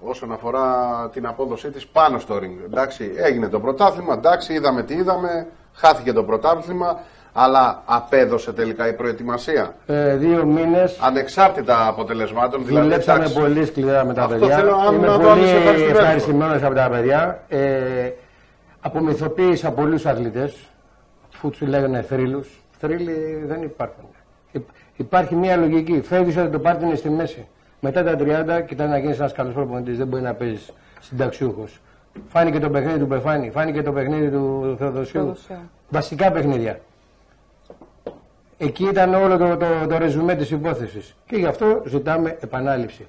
Speaker 4: όσον αφορά την απόδοσή της πάνω στο ring. Εντάξει, έγινε το πρωτάθλημα, εντάξει, είδαμε τι είδαμε, χάθηκε το πρωτάθλημα, αλλά απέδωσε τελικά η προετοιμασία.
Speaker 10: Ε, δύο μήνες.
Speaker 4: Ανεξάρτητα αποτελεσμάτων, δηλαδή.
Speaker 10: Δουλέψαμε
Speaker 4: εντάξει,
Speaker 10: πολύ σκληρά με τα
Speaker 4: Αυτό
Speaker 10: παιδιά.
Speaker 4: θέλω να-
Speaker 10: Είμαι
Speaker 4: να το
Speaker 10: πολύ
Speaker 4: είσαι ευχαριστημένος.
Speaker 10: ευχαριστημένος από τα παιδιά. Ε, απομυθοποίησα πολλούς αθλητές που του λέγανε θρύλους. Θρύλοι δεν υπάρχουν. Υ- Υπάρχει μια λογική. Φεύγεις όταν το πάρτι είναι στη μέση. Μετά τα 30 κοιτάς να γίνεις ένας καλός προπονητής. Δεν μπορεί να παίζεις συνταξιούχος. Φάνηκε το παιχνίδι του Πεφάνη, φάνηκε το παιχνίδι του Θεοδοσίου.
Speaker 3: Θεοδοσίου.
Speaker 10: Βασικά παιχνίδια. Εκεί ήταν όλο το, το, το ρεζουμέ της υπόθεσης. Και γι' αυτό ζητάμε επανάληψη.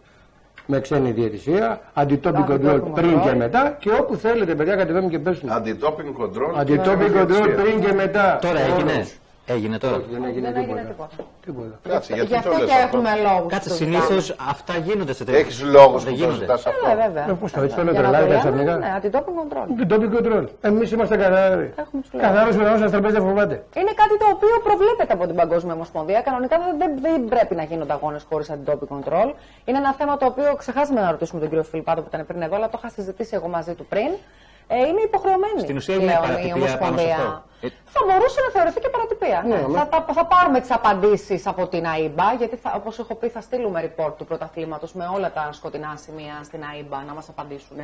Speaker 10: Με ξένη διαιτησία, αντιτόπι
Speaker 3: Αντιτόπι
Speaker 10: control πριν
Speaker 3: control.
Speaker 10: και μετά και όπου θέλετε παιδιά κατεβαίνουμε και πέσουμε.
Speaker 4: Αντι-doping control.
Speaker 10: Αντιτόπι
Speaker 4: και
Speaker 10: control
Speaker 4: διαιτησία.
Speaker 10: πριν και μετά.
Speaker 1: Τώρα έγινες.
Speaker 10: Όλος.
Speaker 1: Έγινε τώρα.
Speaker 10: Όχι, δεν έγινε
Speaker 3: Δεν έγινε
Speaker 10: τίποτα.
Speaker 3: τίποτα.
Speaker 10: Τίποτα.
Speaker 4: Κάτσε, γιατί
Speaker 3: Γι'
Speaker 4: το
Speaker 3: αυτό
Speaker 4: λες
Speaker 3: και
Speaker 4: αυτό.
Speaker 3: έχουμε λόγους.
Speaker 1: Κάτσε, συνήθως αυτά γίνονται σε τέτοια.
Speaker 4: Έχεις λόγους
Speaker 1: Δεν
Speaker 4: που το
Speaker 1: γίνονται.
Speaker 4: ζητάς αυτό.
Speaker 3: Ε, βέβαια.
Speaker 10: Ε, πώς το, έτσι το λέω
Speaker 3: Για να
Speaker 10: τρελά,
Speaker 3: το λέμε,
Speaker 10: ξαφνικά.
Speaker 3: Ναι, αντιτόπιν control.
Speaker 10: Αντιτόπι control. Εμείς είμαστε καθαροί.
Speaker 3: Έχουμε τους λόγους.
Speaker 10: Καθαρός με ένα τραπέζι δεν φοβάται.
Speaker 3: Είναι κάτι το οποίο προβλέπεται από την Παγκόσμια Ομοσπονδία. Κανονικά δεν, δεν, δεν πρέπει να γίνονται αγώνες χωρίς αντιτόπι control. Είναι ένα θέμα το οποίο ξεχάσαμε να ρωτήσουμε τον κύριο Φιλιππάτο που ήταν πριν εδώ, αλλά το είχα συζητήσει εγώ μαζί του πριν. Ε, είναι υποχρεωμένη.
Speaker 1: Στην ουσία είναι
Speaker 3: πλέον
Speaker 1: παρατυπία
Speaker 3: η Ομοσπονδία.
Speaker 1: πάνω σε αυτό. Ε,
Speaker 3: Θα μπορούσε να θεωρηθεί και παρατυπία. Ναι. Θα, θα, θα πάρουμε τις απαντήσεις από την ΑΕΜΠΑ, γιατί όπως έχω πει, θα στείλουμε report του πρωταθλήματος με όλα τα σκοτεινά σημεία στην ΑΕΜΠΑ να μας απαντήσουν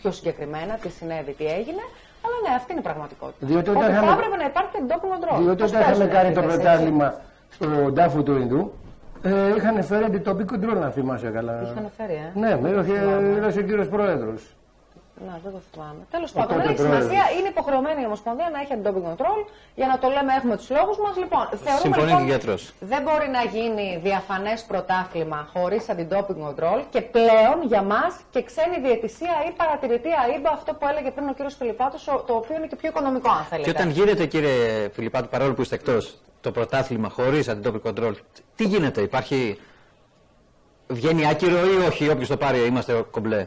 Speaker 3: πιο συγκεκριμένα τι συνέβη, τι έγινε. Αλλά ναι, αυτή είναι η πραγματικότητα.
Speaker 10: Διότι
Speaker 3: Ότι
Speaker 10: όταν
Speaker 3: θα
Speaker 10: είχαμε-
Speaker 3: έπρεπε να υπάρχει αντιτόπιν control.
Speaker 10: Διότι
Speaker 3: Πώς
Speaker 10: όταν είχαμε
Speaker 3: παίζουν
Speaker 10: κάνει το
Speaker 3: αυτές, έτσι.
Speaker 10: πρωτάθλημα στον τάφο του Ινδού, ε, είχαν φέρει αντιτόπι control να θυμάσαι καλά.
Speaker 3: Είχαν φέρει, ε;
Speaker 10: Ναι, με είχε έδωσε ο κύριος Πρόεδρος.
Speaker 3: Να, δεν το θυμάμαι. Τέλος
Speaker 10: Ο
Speaker 3: πάντων,
Speaker 10: τότε
Speaker 3: δεν έχει
Speaker 10: πρόεδρος.
Speaker 3: σημασία. Είναι υποχρεωμένη η Ομοσπονδία να έχει αντidόπινγκ control για να το λέμε, έχουμε τους λόγους μας. Λοιπόν, θεωρούμε
Speaker 1: Συμφωνείς
Speaker 3: λοιπόν,
Speaker 1: και ο γιατρός.
Speaker 3: δεν μπορεί να γίνει διαφανές πρωτάθλημα χωρίς αντidoping control και πλέον για μας και ξένη διαιτησία ή παρατηρητή ΑΕΜΠΑ, αυτό που έλεγε πριν ο κύριος Φιλιππάτος, το οποίο είναι και πιο οικονομικό, αν θέλετε.
Speaker 1: Και όταν γίνεται, κύριε Φιλιππάτου, παρόλο που είστε εκτός, το πρωτάθλημα χωρίς αντιτόπι control, τι γίνεται, υπάρχει. Βγαίνει άκυρο ή όχι, όποιος το πάρει, είμαστε κομπλέ;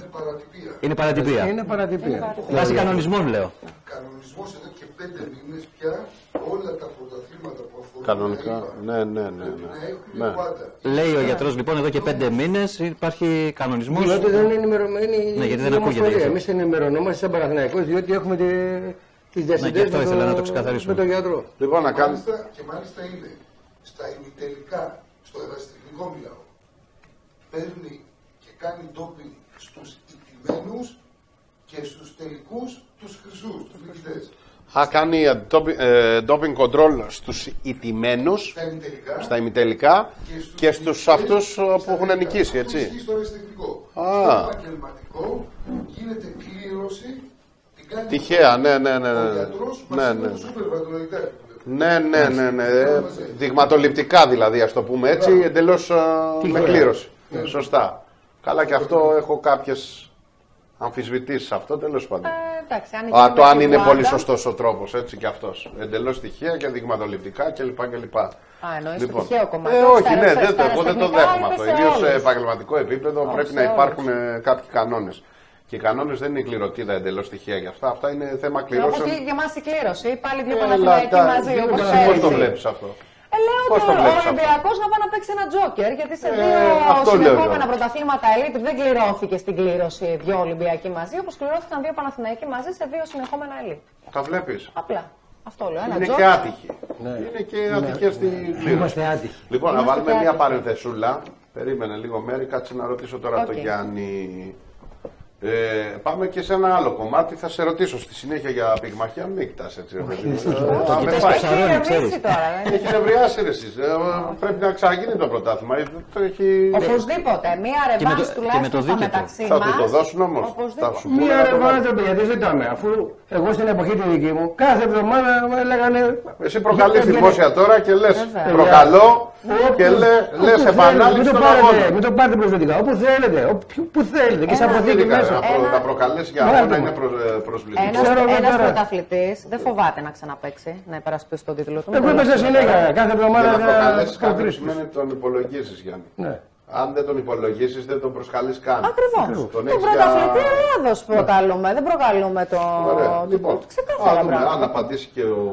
Speaker 2: Είναι παρατυπία.
Speaker 1: Είναι παρατυπία.
Speaker 10: Είναι παρατυπία.
Speaker 1: Βάσει κανονισμών, λέω.
Speaker 2: Κανονισμός εδώ και πέντε μήνες πια όλα τα πρωταθλήματα που αφορούν
Speaker 4: Κανονικά.
Speaker 2: τα ΕΠΑ
Speaker 4: Ναι, ναι, ναι.
Speaker 2: πρέπει
Speaker 4: ναι.
Speaker 2: να έχουν
Speaker 4: Ναι.
Speaker 2: πάντα.
Speaker 1: Λέει ο γιατρός λοιπόν εδώ και πέντε μήνες υπάρχει κανονισμός.
Speaker 10: Διότι δεν είναι ενημερωμένοι
Speaker 1: Ναι, γιατί δεν
Speaker 10: η
Speaker 1: ακούγεται
Speaker 10: Ομοσπονδία.
Speaker 1: γι'
Speaker 10: Εμείς ενημερωνόμαστε σαν Παναθηναϊκός διότι έχουμε τις
Speaker 1: Ναι,
Speaker 10: διασυνδέσει
Speaker 1: και αυτό ήθελα να το ξεκαθαρίσουμε.
Speaker 10: με τον γιατρό.
Speaker 4: Λοιπόν, να κάνουμε.
Speaker 2: Μάλιστα, και μάλιστα είναι στα ημιτελικά, στο εραστεχνικό μιλάω, παίρνει και κάνει ντόπινγκ στους ιτημένους και στους τελικούς τους χρυσούς, τους νικητές.
Speaker 4: Α, κάνει αντιτόπι- ε, doping control στους ιτημένους,
Speaker 2: Στα ημιτελικά
Speaker 4: στα ημιτελικά και στους
Speaker 2: νικητές,
Speaker 4: αυτούς
Speaker 2: στα
Speaker 4: που έχουν
Speaker 2: τελικά.
Speaker 4: νικήσει,
Speaker 2: Αυτό ισχύει
Speaker 4: έτσι.
Speaker 2: στο ερασιτεχνικό.
Speaker 4: Α.
Speaker 2: Στο επαγγελματικό γίνεται κλήρωση, την κάνει
Speaker 4: Τυχαία, ναι, ναι, ναι.
Speaker 2: ο
Speaker 4: ναι.
Speaker 2: γιατρός
Speaker 4: Ναι,
Speaker 2: μαζί
Speaker 4: ναι.
Speaker 2: με το σούπερ βατολογικά.
Speaker 4: Ναι, ναι, ναι, ναι. Ε, Δειγματοληπτικά δηλαδή, ας το πούμε έτσι, εντελώς α, με κλήρωση. Σωστά. Καλά και αυτό έχω κάποιες αμφισβητήσεις αυτό, τέλος πάντων.
Speaker 3: Ε, εντάξει, αν
Speaker 4: Α,
Speaker 3: γίνει
Speaker 4: το
Speaker 3: με
Speaker 4: αν
Speaker 3: τη
Speaker 4: είναι
Speaker 3: Ρουάντα-
Speaker 4: πολύ σωστός ο τρόπος, έτσι και αυτός. Εντελώς στοιχεία και δειγματοληπτικά κλπ. κλπ.
Speaker 3: Α, εννοείς το τυχαίο κομμάτι.
Speaker 4: Ε,
Speaker 3: Στα
Speaker 4: όχι, ναι,
Speaker 3: αεροστα-
Speaker 4: δεν το,
Speaker 3: στα
Speaker 4: εγώ δεν το
Speaker 3: αεραστεχνικά
Speaker 4: δέχομαι
Speaker 3: είναι
Speaker 4: αυτό.
Speaker 3: σε
Speaker 4: Ιδίως σε
Speaker 3: όλους.
Speaker 4: επαγγελματικό επίπεδο
Speaker 3: Όχι,
Speaker 4: πρέπει
Speaker 3: σε
Speaker 4: να
Speaker 3: όλους.
Speaker 4: υπάρχουν ε, κάποιοι κανόνες. Και οι κανόνες δεν είναι κληροτίδα εντελώς στοιχεία για αυτά. Αυτά είναι θέμα
Speaker 3: Όπως
Speaker 4: κληρώσεων.
Speaker 3: και για εμά η κλήρωση, πάλι δύο
Speaker 4: Έλα,
Speaker 3: Παναθηναϊκοί
Speaker 4: τα-
Speaker 3: μαζί,
Speaker 4: Πώς
Speaker 3: όπω
Speaker 4: το
Speaker 3: πέρυσι.
Speaker 4: βλέπεις αυτό;
Speaker 3: Ε, λέω
Speaker 4: Πώς
Speaker 3: ότι
Speaker 4: το
Speaker 3: ο
Speaker 4: βλέπεις αυτό;
Speaker 3: Ολυμπιακός να πάει να παίξει ένα τζόκερ, γιατί σε
Speaker 4: Ε,
Speaker 3: δύο
Speaker 4: αυτό λέω
Speaker 3: συνεχόμενα
Speaker 4: εγώ.
Speaker 3: πρωταθλήματα elite δεν κληρώθηκε στην κλήρωση δύο Ολυμπιακοί μαζί, όπως κληρώθηκαν δύο Παναθηναϊκοί μαζί σε δύο συνεχόμενα elite.
Speaker 4: Τα βλέπεις;
Speaker 3: Απλά. Αυτό λέω. Ένα
Speaker 4: Είναι και
Speaker 3: τζόκερ.
Speaker 4: άτυχοι. Είναι και ατυχέ στην κλήρωση.
Speaker 10: Είμαστε άτυχοι.
Speaker 4: Λοιπόν, να
Speaker 3: Είμαστε
Speaker 4: βάλουμε
Speaker 3: και
Speaker 4: μια
Speaker 3: άτυχοι.
Speaker 4: παρενθεσούλα. Περίμενε λίγο μέρη, κάτσε να ρωτήσω τώρα
Speaker 3: Οκ.
Speaker 4: τον Γιάννη. Ε, πάμε και σε ένα άλλο κομμάτι. Θα σε ρωτήσω στη συνέχεια για πυγμαχία. Μην κοιτάς έτσι. ρε παιδί μου. Ε, θα με
Speaker 1: κοιτάς
Speaker 4: φάει.
Speaker 1: το ψαρόνι,
Speaker 3: Έχει
Speaker 1: ξέρεις.
Speaker 3: ηρεμήσει τώρα. ε.
Speaker 4: Έχει νευριάσει ρε εσείς. Ε, πρέπει να ξαναγίνει το πρωτάθλημα. Ε, Το έχει...
Speaker 3: Οπωσδήποτε. Μία
Speaker 1: Και με το-
Speaker 3: ρεβάνς
Speaker 1: και με
Speaker 3: τουλάχιστον
Speaker 1: το
Speaker 3: στα
Speaker 1: δίκαιο.
Speaker 3: μεταξύ
Speaker 4: Θα του
Speaker 3: μας.
Speaker 4: το δώσουν όμως. Θα
Speaker 3: Οπωσδήποτε.
Speaker 4: σου πούνε
Speaker 10: Μία
Speaker 4: να το
Speaker 10: εβδομάδα
Speaker 4: βάλεις.
Speaker 10: το παιδιά, δεν ζητάμε. Αφού εγώ στην εποχή τη δική μου, κάθε εβδομάδα μου έλεγανε.
Speaker 4: Εσύ προκαλείς
Speaker 10: «Βγαίνει».
Speaker 4: δημόσια τώρα και λες
Speaker 3: Βέβαια.
Speaker 4: προκαλώ και
Speaker 10: Όπου-
Speaker 4: λέ,
Speaker 10: όπου
Speaker 4: λες
Speaker 10: θέλετε,
Speaker 4: επανάληψη
Speaker 10: Μην το
Speaker 4: των
Speaker 10: πάρετε,
Speaker 4: αγώνων.
Speaker 10: μην το πάρετε προσδοτικά. Όπου θέλετε, όπου, που θέλετε. Και σε
Speaker 3: Ένα.
Speaker 10: αποθήκη
Speaker 4: Ειδικά,
Speaker 10: μέσα. Ένας-
Speaker 4: να προ-
Speaker 3: ένα-
Speaker 4: να προκαλέσει για
Speaker 10: Μπράβο.
Speaker 4: αγώνα είναι προ, προσβλητικό.
Speaker 3: Ένας,
Speaker 10: Ξέρω εγώ
Speaker 3: ένας
Speaker 10: τώρα.
Speaker 3: πρωταθλητής δεν φοβάται να ξαναπαίξει, να υπερασπίσει τον τίτλο του.
Speaker 10: Εγώ
Speaker 3: Μην το
Speaker 10: έπαιζα
Speaker 3: λέω.
Speaker 10: συνέχεια. Κάθε
Speaker 4: Για
Speaker 10: εβδομάδα
Speaker 4: να
Speaker 10: θα
Speaker 4: προκαλέσει
Speaker 10: κάνω
Speaker 4: κάποιον
Speaker 10: τρεις.
Speaker 4: σημαίνει ότι τον υπολογίζεις, Γιάννη.
Speaker 10: Ναι.
Speaker 4: Αν δεν τον υπολογίσει, δεν τον προσκαλείς καν.
Speaker 3: Ακριβώς.
Speaker 4: Τον
Speaker 3: Τον
Speaker 4: έχεις
Speaker 3: πρωταθλητή
Speaker 4: για-
Speaker 3: Ελλάδος προκαλούμε, δεν προκαλούμε το...
Speaker 4: Ωραία.
Speaker 3: το-
Speaker 4: Λοιπόν,
Speaker 3: το- ξεκάθαρα
Speaker 4: α, δούμε,
Speaker 3: πράγματα.
Speaker 4: αν απαντήσει και ο,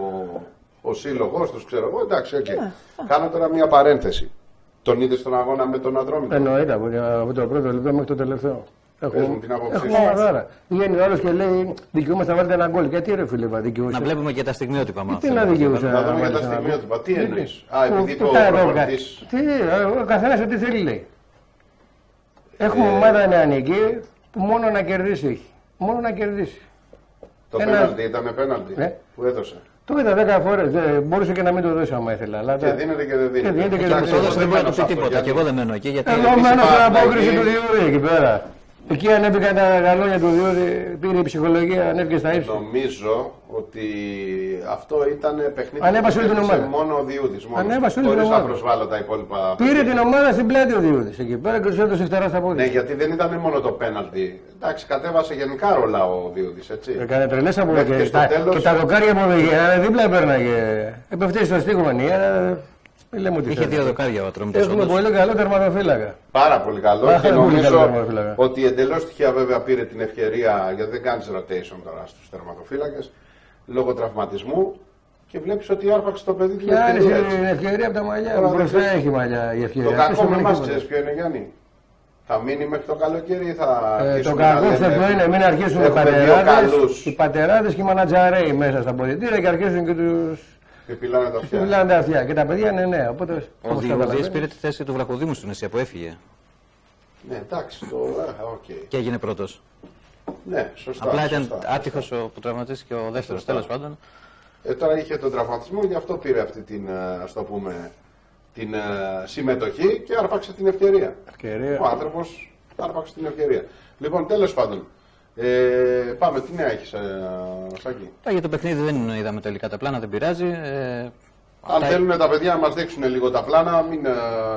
Speaker 4: ο σύλλογος τους, ξέρω εγώ, εντάξει, οκ.
Speaker 3: Ναι,
Speaker 4: Κάνω τώρα μια παρένθεση. Τον είδες στον αγώνα με τον Αδρόμητο;
Speaker 10: Εννοείται από, από το πρώτο λεπτό μέχρι το τελευταίο.
Speaker 4: Πες μου την άποψή
Speaker 10: έχουμε
Speaker 4: σου.
Speaker 10: μαδάρα. Βγαίνει ο άλλος και λέει δικαιούμαστε να βάλετε ένα γκολ. Γιατί ρε φίλε, μα δικαιούσε.
Speaker 1: Να βλέπουμε και τα στιγμιότυπα μα.
Speaker 10: Τι να δικαιούσε.
Speaker 4: Να δούμε για τα
Speaker 10: βάλεις ένα γκολ.
Speaker 4: στιγμιότυπα. Τι
Speaker 10: Γιατί;
Speaker 4: εννοείς; Α, επειδή
Speaker 10: Πού-
Speaker 4: το
Speaker 10: πού τα εδώ
Speaker 4: προπονητή.
Speaker 10: βγάζει. Τι, ε, ο καθένας ό,τι θέλει λέει. Έχουμε
Speaker 4: Ε,
Speaker 10: ομάδα νεανική που μόνο να κερδίσει έχει. Μόνο να κερδίσει.
Speaker 4: Το
Speaker 10: Ένα-
Speaker 4: πέναλτι ήταν πέναλτι
Speaker 10: Ναι.
Speaker 4: που έδωσε.
Speaker 10: Το είδα 10 φορές. Μπορούσε και να μην το δώσει άμα ήθελα. Αλλά
Speaker 4: Και
Speaker 10: τα-
Speaker 4: δίνεται και δεν
Speaker 10: Και δίνεται
Speaker 4: δίνεται.
Speaker 10: και
Speaker 4: Εντάξει,
Speaker 10: δεν
Speaker 1: Το
Speaker 10: δίνεται.
Speaker 1: έδωσε δεν μπορεί να του πει τίποτα.
Speaker 4: γιατί-
Speaker 1: Και εγώ δεν μένω εκεί γιατί.
Speaker 10: Εγώ
Speaker 4: Επίσης
Speaker 10: μένω στην
Speaker 4: υπάρχει
Speaker 10: απόκριση
Speaker 4: εκεί-
Speaker 10: του Διούρη εκεί πέρα. Εκεί ανέβηκαν τα γαλόνια του Διούρη, πήρε η ψυχολογία, ανέβηκε στα ύψη.
Speaker 4: Νομίζω ότι αυτό ήταν παιχνίδι
Speaker 10: Ανέβασε
Speaker 4: που
Speaker 10: όλη την
Speaker 4: έπαιξε
Speaker 10: ομάδα.
Speaker 4: μόνο ο Διούδης. μόνος
Speaker 10: Ανέβασε
Speaker 4: του,
Speaker 10: όλη την
Speaker 4: χωρίς να
Speaker 10: ομάδα.
Speaker 4: προσβάλλω τα υπόλοιπα.
Speaker 10: Πήρε
Speaker 4: παιχνίδια.
Speaker 10: την ομάδα στην πλάτη ο Διούρη εκεί πέρα και του έδωσε φτερά στα πόδια.
Speaker 4: Ναι, γιατί δεν ήταν μόνο το πέναλτι. Εντάξει, κατέβασε γενικά ρόλα ο Διούδης, έτσι.
Speaker 10: Έκανε τρελές από
Speaker 4: Μέχρι και
Speaker 10: και,
Speaker 4: στο
Speaker 10: τα,
Speaker 4: τέλος.
Speaker 10: και τα δοκάρια που πήγαιναν δίπλα έπαιρναγε. Επευτεί στο στίγμανι. Δεν λέμε ότι
Speaker 1: Είχε
Speaker 10: θέλει.
Speaker 1: δύο δοκάρια ο Ατρόμητος.
Speaker 10: Έχουμε
Speaker 1: όντως.
Speaker 10: πολύ καλό τερματοφύλακα.
Speaker 4: Πάρα πολύ καλό
Speaker 10: Πάρα
Speaker 4: και
Speaker 10: πολύ καλό
Speaker 4: νομίζω
Speaker 10: τερματοφύλακα.
Speaker 4: ότι εντελώς τυχαία βέβαια πήρε την ευκαιρία, γιατί δεν κάνεις rotation τώρα στους τερματοφύλακες, λόγω τραυματισμού και βλέπεις ότι άρπαξε το παιδί την
Speaker 10: Πιάνει
Speaker 4: ευκαιρία.
Speaker 10: την
Speaker 4: έτσι.
Speaker 10: ευκαιρία από τα μαλλιά.
Speaker 4: Τώρα δεν
Speaker 10: Μπροστά
Speaker 4: ξέρεις.
Speaker 10: έχει μαλλιά η ευκαιρία.
Speaker 4: Το κακό
Speaker 10: Πίσω
Speaker 4: με
Speaker 10: δεν
Speaker 4: εμά
Speaker 10: έχει
Speaker 4: ξέρεις
Speaker 10: τίποτα.
Speaker 4: ποιο είναι, Γιάννη. Θα μείνει μέχρι το καλοκαίρι ή θα
Speaker 10: Ε,
Speaker 4: αρχίσουμε
Speaker 10: το
Speaker 4: να
Speaker 10: κακό
Speaker 4: λέμε,
Speaker 10: σε αυτό είναι μην αρχίσουν οι
Speaker 4: έχουμε δύο
Speaker 10: πατεράδες,
Speaker 4: καλούς
Speaker 10: οι πατεράδες και οι μανατζαρέοι μέσα στα πολιτεία και αρχίσουν και τους
Speaker 4: και πιλάνε τα
Speaker 10: και
Speaker 4: αυτιά.
Speaker 10: μιλάνε τα αυτιά. Και τα παιδιά είναι νέα. Οπότε,
Speaker 1: Ο
Speaker 10: όπως
Speaker 1: Διούδης
Speaker 10: καταλαβαίνεις,
Speaker 1: πήρε τη θέση του Βρακοδήμου στην Ασία που έφυγε
Speaker 4: Ναι, εντάξει, το... ε, οκ.
Speaker 1: και έγινε πρώτος.
Speaker 4: Ναι, σωστά.
Speaker 1: Απλά ήταν
Speaker 4: σωστά.
Speaker 1: άτυχος που τραυματίστηκε ο δεύτερος
Speaker 4: Σωστά.
Speaker 1: τέλος πάντων.
Speaker 4: Ε, τώρα είχε τον τραυματισμό, γι' αυτό πήρε αυτή την, ε, ας το πούμε, την ε, συμμετοχή και άρπαξε την ευκαιρία.
Speaker 10: Ευκαιρία.
Speaker 4: Ο άνθρωπος άρπαξε την ευκαιρία. Λοιπόν, τέλος πάντων, ε, πάμε, τι νέα έχεις, ε, Σάκη;
Speaker 1: Τώρα για το παιχνίδι δεν είδαμε τελικά τα πλάνα, δεν πειράζει. Ε,
Speaker 4: Αν
Speaker 1: αυτά-
Speaker 4: θέλουν τα παιδιά να μας δείξουν λίγο τα πλάνα, μην ε,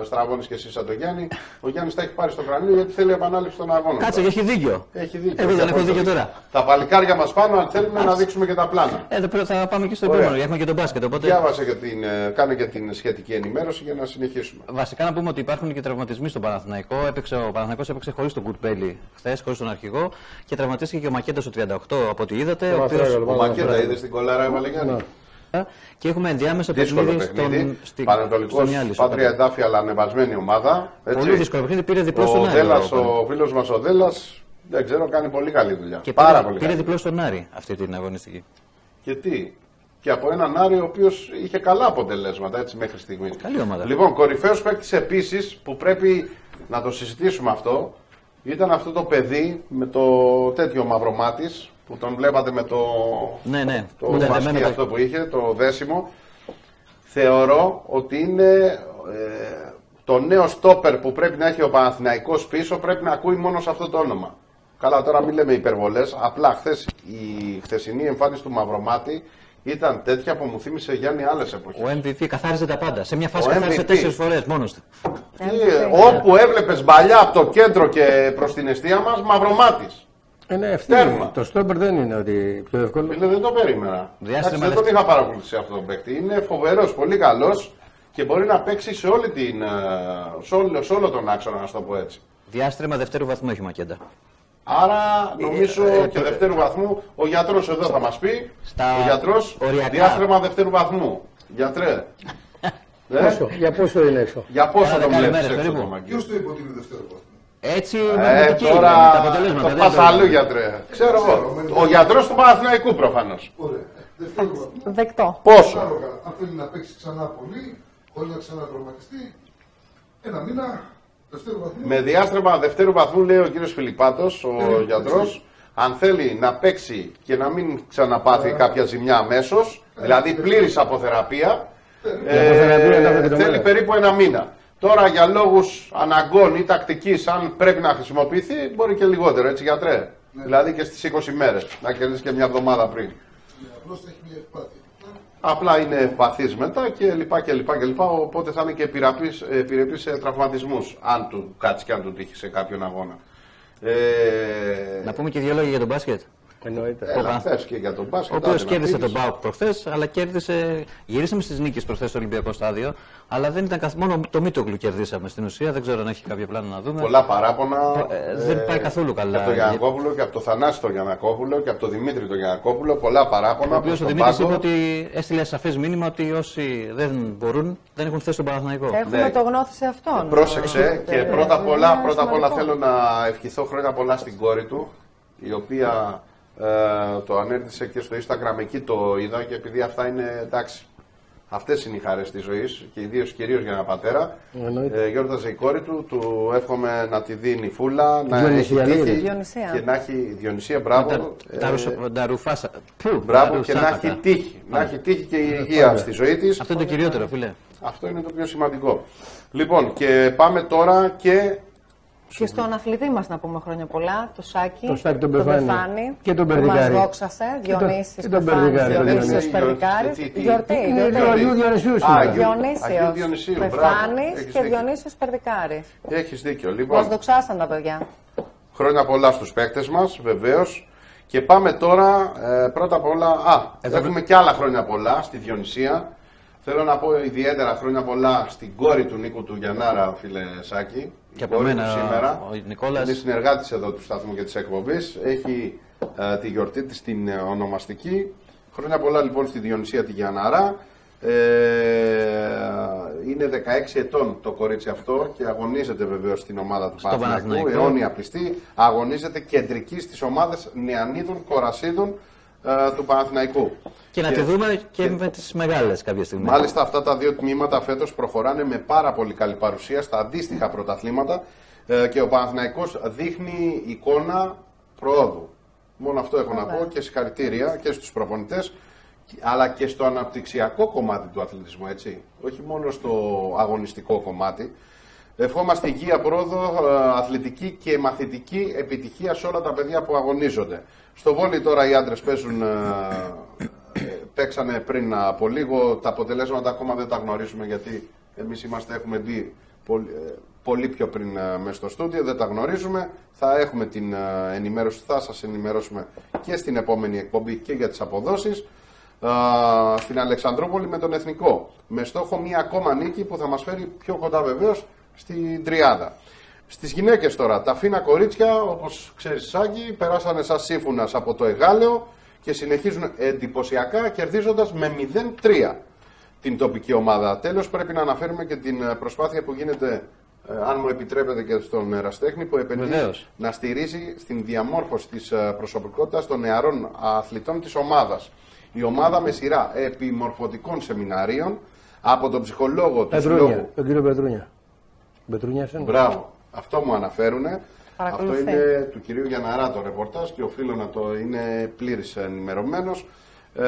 Speaker 4: στραβώνεις και εσύ σαν τον Γιάννη. Ο Γιάννης τα έχει πάρει στο κρανίο γιατί θέλει επανάληψη των αγώνων.
Speaker 1: Κάτσε, έχει δίκιο.
Speaker 4: Έχει δίκιο.
Speaker 1: Εγώ δεν
Speaker 4: Και
Speaker 1: έχω
Speaker 4: από
Speaker 1: δίκιο
Speaker 4: το-
Speaker 1: τώρα.
Speaker 4: Τα παλικάρια μας πάνω, αν θέλουμε να δείξουμε και τα πλάνα.
Speaker 1: Ε, εδώ πέρα θα πάμε και στο
Speaker 4: Ωραία.
Speaker 1: επόμενο. Έχουμε και τον μπάσκετ. Οπότε
Speaker 4: Διάβασε και την, ε, κάνε και την σχετική ενημέρωση για να συνεχίσουμε.
Speaker 1: βασικά να πούμε ότι υπάρχουν και τραυματισμοί στον Παναθηναϊκό. Έπαιξε, ο Παναθηναϊκός έπαιξε χωρίς τον Κουρπέλη χθες, χωρίς τον αρχηγό. Και τραυματίστηκε και ο Μακέντας στο 38 από ό,τι είδατε. Ο οποίος-
Speaker 4: Ο Μακέτα είδες στην κολάρα, έβαλε Γιάννη.
Speaker 1: Και έχουμε ενδιάμεσα
Speaker 4: Δύσκολο
Speaker 1: παιχνίδι
Speaker 4: παιχνίδι.
Speaker 1: στον, στην,
Speaker 4: Πανετολικός,
Speaker 1: στον Μιάλη, στο
Speaker 4: Πάτρια
Speaker 1: Παντό.
Speaker 4: Εντάφια, αλλά ανεβασμένη ομάδα. Έτσι.
Speaker 1: Πολύ δύσκολο παιχνίδι, πήρε διπλό στον
Speaker 4: Ο
Speaker 1: Άρη.
Speaker 4: Δέλλας,
Speaker 1: ο-
Speaker 4: ο φίλος μας ο Δέλλα, δεν ξέρω, κάνει πολύ καλή δουλειά.
Speaker 1: Και
Speaker 4: Πάρα
Speaker 1: πήρε,
Speaker 4: πολύ
Speaker 1: πήρε
Speaker 4: καλή.
Speaker 1: διπλό στον Άρη αυτή την αγωνιστική.
Speaker 4: Και τι; Και από έναν Άρη ο οποίος είχε καλά αποτελέσματα έτσι μέχρι στιγμής.
Speaker 1: Καλή ομάδα.
Speaker 4: Λοιπόν, κορυφαίος παίκτης επίσης που πρέπει να το συζητήσουμε αυτό ήταν αυτό το παιδί με το τέτοιο μαυρομάτι που τον βλέπατε με το,
Speaker 1: Ναι, ναι.
Speaker 4: το
Speaker 1: Που ήταν
Speaker 4: μασκί
Speaker 1: δεμένο το-
Speaker 4: αυτό που είχε, το δέσιμο. Θεωρώ ότι είναι ε, το νέο στόπερ που πρέπει να έχει ο Παναθηναϊκός πίσω πρέπει να ακούει μόνος σε αυτό το όνομα. Καλά, τώρα μην λέμε υπερβολές. Απλά χθες, η χθεσινή εμφάνιση του Μαυρομάτη ήταν τέτοια που μου θύμισε Γιάννη άλλες εποχές.
Speaker 1: Ο MVP καθάριζε τα πάντα. Σε μια φάση
Speaker 4: Ο
Speaker 1: καθάρισε
Speaker 4: MVP.
Speaker 1: τέσσερις φορές μόνος του.
Speaker 4: όπου έβλεπες μπαλιά από το κέντρο και προς την αιστεία μας, Μαυρομάτης.
Speaker 10: Είναι ευθύνη.
Speaker 4: Τέρμα.
Speaker 10: Το στόπερ δεν είναι ότι πιο εύκολο.
Speaker 4: Φίλε, δεν το περίμενα.
Speaker 1: Διάστημα
Speaker 4: Εντάξει, δεν τον
Speaker 1: δευτε-
Speaker 4: είχα παρακολουθήσει αυτό τον παίκτη. Είναι φοβερός, πολύ καλός και μπορεί να παίξει σε, όλη την, ε, σε, όλο, σε όλο τον άξονα, να το πω έτσι.
Speaker 1: Διάστρεμα δευτέρου βαθμού έχει ο Μακέντα.
Speaker 4: Άρα νομίζω
Speaker 1: Ε, ε,
Speaker 4: και
Speaker 1: το-
Speaker 4: δευτέρου βαθμού, ο γιατρός εδώ θα μας πει.
Speaker 1: Στα
Speaker 4: Ο γιατρός
Speaker 1: οριακά.
Speaker 4: διάστρεμα δευτέρου βαθμού. Γιατρέ. Ε,
Speaker 10: Πόσο, για πόσο είναι έξω;
Speaker 4: για πόσο
Speaker 1: Ένα
Speaker 4: τον
Speaker 1: δεκάρι
Speaker 4: βλέπεις
Speaker 1: μέρες
Speaker 4: έξω
Speaker 1: περίπου.
Speaker 4: το μαγκί.
Speaker 2: Ποιος το είπε ότι είναι δευτέρο βαθμό.
Speaker 1: Έτσι
Speaker 4: Ε,
Speaker 1: μαθηματική είναι
Speaker 4: τώρα
Speaker 1: τα αποτελέσματα.
Speaker 4: το
Speaker 1: δεν
Speaker 4: πας
Speaker 1: το-
Speaker 4: αλλού γιατρέ. Ξέρω εγώ. Ο γιατρός του Παναθηναϊκού προφανώς.
Speaker 2: Ωραία. Δευτέρο βαθμό.
Speaker 3: Δεκτό.
Speaker 4: Πόσο;
Speaker 2: Άλλο καλά. Αν θέλει να παίξει ξανά πολύ, χωρίς να ξανατραυματιστεί, ένα μήνα δευτέρο βαθμό.
Speaker 4: Με διάστρεμα δευτέρου βαθμού λέει ο κύριος Φιλιππάτος, ο
Speaker 2: Ε,
Speaker 4: γιατρός, αν θέλει να παίξει και να μην ξαναπάθει κάποια ζημιά αμέσως, δηλαδή πλήρης αποθεραπεία, ε,
Speaker 10: αποθεραπεία να έχουμε και το
Speaker 4: θέλει
Speaker 10: μέλλον.
Speaker 4: περίπου ένα μήνα. Τώρα για λόγους αναγκών ή τακτικής, αν πρέπει να χρησιμοποιηθεί, μπορεί και λιγότερο, έτσι γιατρέ. Δηλαδή και στις 20 μέρες, να κερδίσεις και μια εβδομάδα πριν.
Speaker 2: Απλώς θα έχει μια ευπάθεια.
Speaker 4: Απλά είναι ευπαθής μετά και λοιπά και λοιπά και λοιπά, οπότε θα είναι και επιρραπής, επιρρεπής σε τραυματισμούς, αν του κάτσεις και αν του τύχεις σε κάποιον αγώνα. Ε,
Speaker 1: Να πούμε και δύο λόγια για τον μπάσκετ.
Speaker 10: Εννοείται.
Speaker 4: Έλα,
Speaker 1: Παπα.
Speaker 4: θες και για τον μπάσκετ.
Speaker 1: Ο οποίο
Speaker 4: άντε να
Speaker 1: κέρδισε
Speaker 4: πεις.
Speaker 1: τον Πάοκ προχθέ, αλλά κέρδισε. Γυρίσαμε στι νίκε προχθέ στο Ολυμπιακό στάδιο. Αλλά δεν ήταν καθ... μόνο το Μίτογλου κερδίσαμε στην ουσία. Δεν ξέρω αν έχει κάποιο πλάνο να δούμε.
Speaker 4: Πολλά παράπονα.
Speaker 1: Ε, δεν πάει καθόλου καλά.
Speaker 4: Και από τον Γιανακόπουλο και από τον Θανάση τον Γιανακόπουλο και από τον Δημήτρη τον Γιανακόπουλο. Πολλά παράπονα.
Speaker 1: Ο οποίο
Speaker 4: προς
Speaker 1: ο
Speaker 4: τον
Speaker 1: Δημήτρη
Speaker 4: πάγκο.
Speaker 1: είπε ότι έστειλε σαφέ μήνυμα ότι όσοι δεν μπορούν δεν έχουν θέση στον Παναθηναϊκό.
Speaker 3: Έχουμε
Speaker 4: Ναι.
Speaker 3: το γνώθι σε αυτόν.
Speaker 4: Πρόσεξε
Speaker 3: Ε,
Speaker 4: και
Speaker 3: ε,
Speaker 4: πρώτα απ' όλα,
Speaker 3: είναι
Speaker 4: πρώτα απ' όλα
Speaker 3: σημαντικό.
Speaker 4: θέλω να ευχηθώ χρόνια πολλά στην κόρη του, η οποία ε, το ανέρτησε και στο Instagram, εκεί το είδα και επειδή αυτά είναι εντάξει. Αυτές είναι οι χαρές της ζωής και ιδίως κυρίως για ένα πατέρα.
Speaker 10: Εννοείται.
Speaker 4: Ε, γιόρταζε η κόρη του, του εύχομαι να τη δίνει φούλα, να
Speaker 10: Διονυσία
Speaker 4: έχει
Speaker 10: λέει,
Speaker 4: τύχη
Speaker 10: ρε.
Speaker 3: Διονυσία.
Speaker 4: και να έχει Διονυσία, μπράβο.
Speaker 1: Τα,
Speaker 4: ε,
Speaker 1: τα, ρουσο- τα ρουφάσα. Πού,
Speaker 4: μπράβο
Speaker 1: τα
Speaker 4: και να
Speaker 1: ρουσάματα.
Speaker 4: έχει τύχη. Να έχει τύχη και η υγεία στη ζωή της.
Speaker 1: Αυτό είναι το κυριότερο, φίλε.
Speaker 4: Αυτό είναι το πιο σημαντικό. Λοιπόν, και πάμε τώρα και
Speaker 3: Και στον αθλητή μας να πούμε χρόνια πολλά, το Σάκη,
Speaker 10: Το Σάκη τον Πεφάνη. Και τον
Speaker 3: που
Speaker 10: Περδικάρη.
Speaker 3: μας δόξασε,
Speaker 10: Και τον-
Speaker 3: Διονύσης
Speaker 10: και τον
Speaker 3: Πεφάνης,
Speaker 10: Περδικάρη, τον
Speaker 3: Διονύσιος
Speaker 4: Διονύσης.
Speaker 3: Περδικάρης,
Speaker 4: Τι- τι-
Speaker 3: γιορτή,
Speaker 10: Είναι
Speaker 3: γιορτή.
Speaker 10: του Αγίου Διονυσίου
Speaker 4: Α,
Speaker 10: σήμερα.
Speaker 4: Αγίου- Αγίου
Speaker 3: Διονύσιος
Speaker 4: Διονυσίου, μπράβο.
Speaker 3: Πεφάνης
Speaker 4: Έχεις
Speaker 3: και
Speaker 4: δίκιο.
Speaker 3: Διονύσιος Περδικάρης.
Speaker 4: έχεις δίκιο.
Speaker 3: Μας
Speaker 4: Λοιπόν,
Speaker 3: δοξάσαν τα παιδιά.
Speaker 4: χρόνια πολλά στους παίκτες μας, βεβαίως. Και πάμε τώρα, ε, πρώτα απ' όλα, α,
Speaker 1: Εδώ-
Speaker 4: έχουμε και άλλα χρόνια πολλά στη Διονυσία. Θέλω να πω ιδιαίτερα χρόνια πολλά στην κόρη του Νίκου του Γιαννάρα, φίλε Σάκη. Η
Speaker 1: Και από
Speaker 4: κόρη του
Speaker 1: μένα,
Speaker 4: σήμερα.
Speaker 1: ο Νικόλας.
Speaker 4: Είναι συνεργάτης εδώ του σταθμού και της εκπομπής. Έχει ε, τη γιορτή της στην ε, ονομαστική. Χρόνια πολλά λοιπόν στη Διονυσία τη Γιαννάρα. Ε, είναι 16 ετών το κορίτσι αυτό και αγωνίζεται βεβαίως στην ομάδα του
Speaker 1: Στο
Speaker 4: Παναθηναϊκού.
Speaker 1: Παναθηναϊκό.
Speaker 4: Αιώνια πιστή. Αγωνίζεται κεντρική στις ομάδες Νεανίδων Κορασίδων ε, του Παναθηναϊκού.
Speaker 1: Και να τη δούμε και με τις μεγάλες κάποια στιγμή.
Speaker 4: Μάλιστα αυτά τα δύο τμήματα φέτος προχωράνε με πάρα πολύ καλή παρουσία στα αντίστοιχα πρωταθλήματα ε, και ο Παναθηναϊκός δείχνει εικόνα προόδου. Μόνο αυτό έχω να πω και συγχαρητήρια και στους προπονητές αλλά και στο αναπτυξιακό κομμάτι του αθλητισμού, έτσι. Όχι μόνο στο αγωνιστικό κομμάτι. Ευχόμαστε υγεία, πρόοδο, ε, αθλητική και μαθητική επιτυχία σε όλα τα παιδιά που αγωνίζονται. Στο βόλι τώρα οι άντρες παίζουν, ε, ε, παίξανε πριν από λίγο, τα αποτελέσματα ακόμα δεν τα γνωρίζουμε γιατί εμείς είμαστε, έχουμε μπει πολύ, ε, πολύ πιο πριν ε, μέσα στο στούντιο, δεν τα γνωρίζουμε. Θα έχουμε την ε, ενημέρωση, θα σας ενημερώσουμε και στην επόμενη εκπομπή και για τις αποδόσεις. Α, στην Αλεξανδρούπολη με τον Εθνικό. Με στόχο μία ακόμα νίκη που θα μας φέρει πιο κοντά βεβαίως στην Τριάδα. Στις γυναίκες τώρα, τα φίνα κορίτσια, όπως ξέρεις Σάκη, περάσανε σαν σύμφωνας από το Εγάλεο και συνεχίζουν εντυπωσιακά κερδίζοντας με 0-3 την τοπική ομάδα. Τέλος πρέπει να αναφέρουμε και την ε, προσπάθεια που γίνεται, ε, αν μου επιτρέπετε και στον Εραστέχνη, που επενδύει
Speaker 1: Βεβαίως.
Speaker 4: να στηρίζει στην διαμόρφωση της ε, προσωπικότητας των νεαρών αθλητών της ομάδας. Η ομάδα με σειρά επιμορφωτικών σεμιναρίων από τον ψυχολόγο του
Speaker 10: Πετρούνια.
Speaker 4: συλλόγου.
Speaker 10: Τον κύριο Πετρούνια. Πετρούνια είναι.
Speaker 4: Μπράβο. Αυτό μου αναφέρουν. Αυτό
Speaker 3: Παρακολουθεί.
Speaker 4: είναι του κυρίου Γιαναρά το ρεπορτάζ και οφείλω να το είναι πλήρης ενημερωμένος. Ε,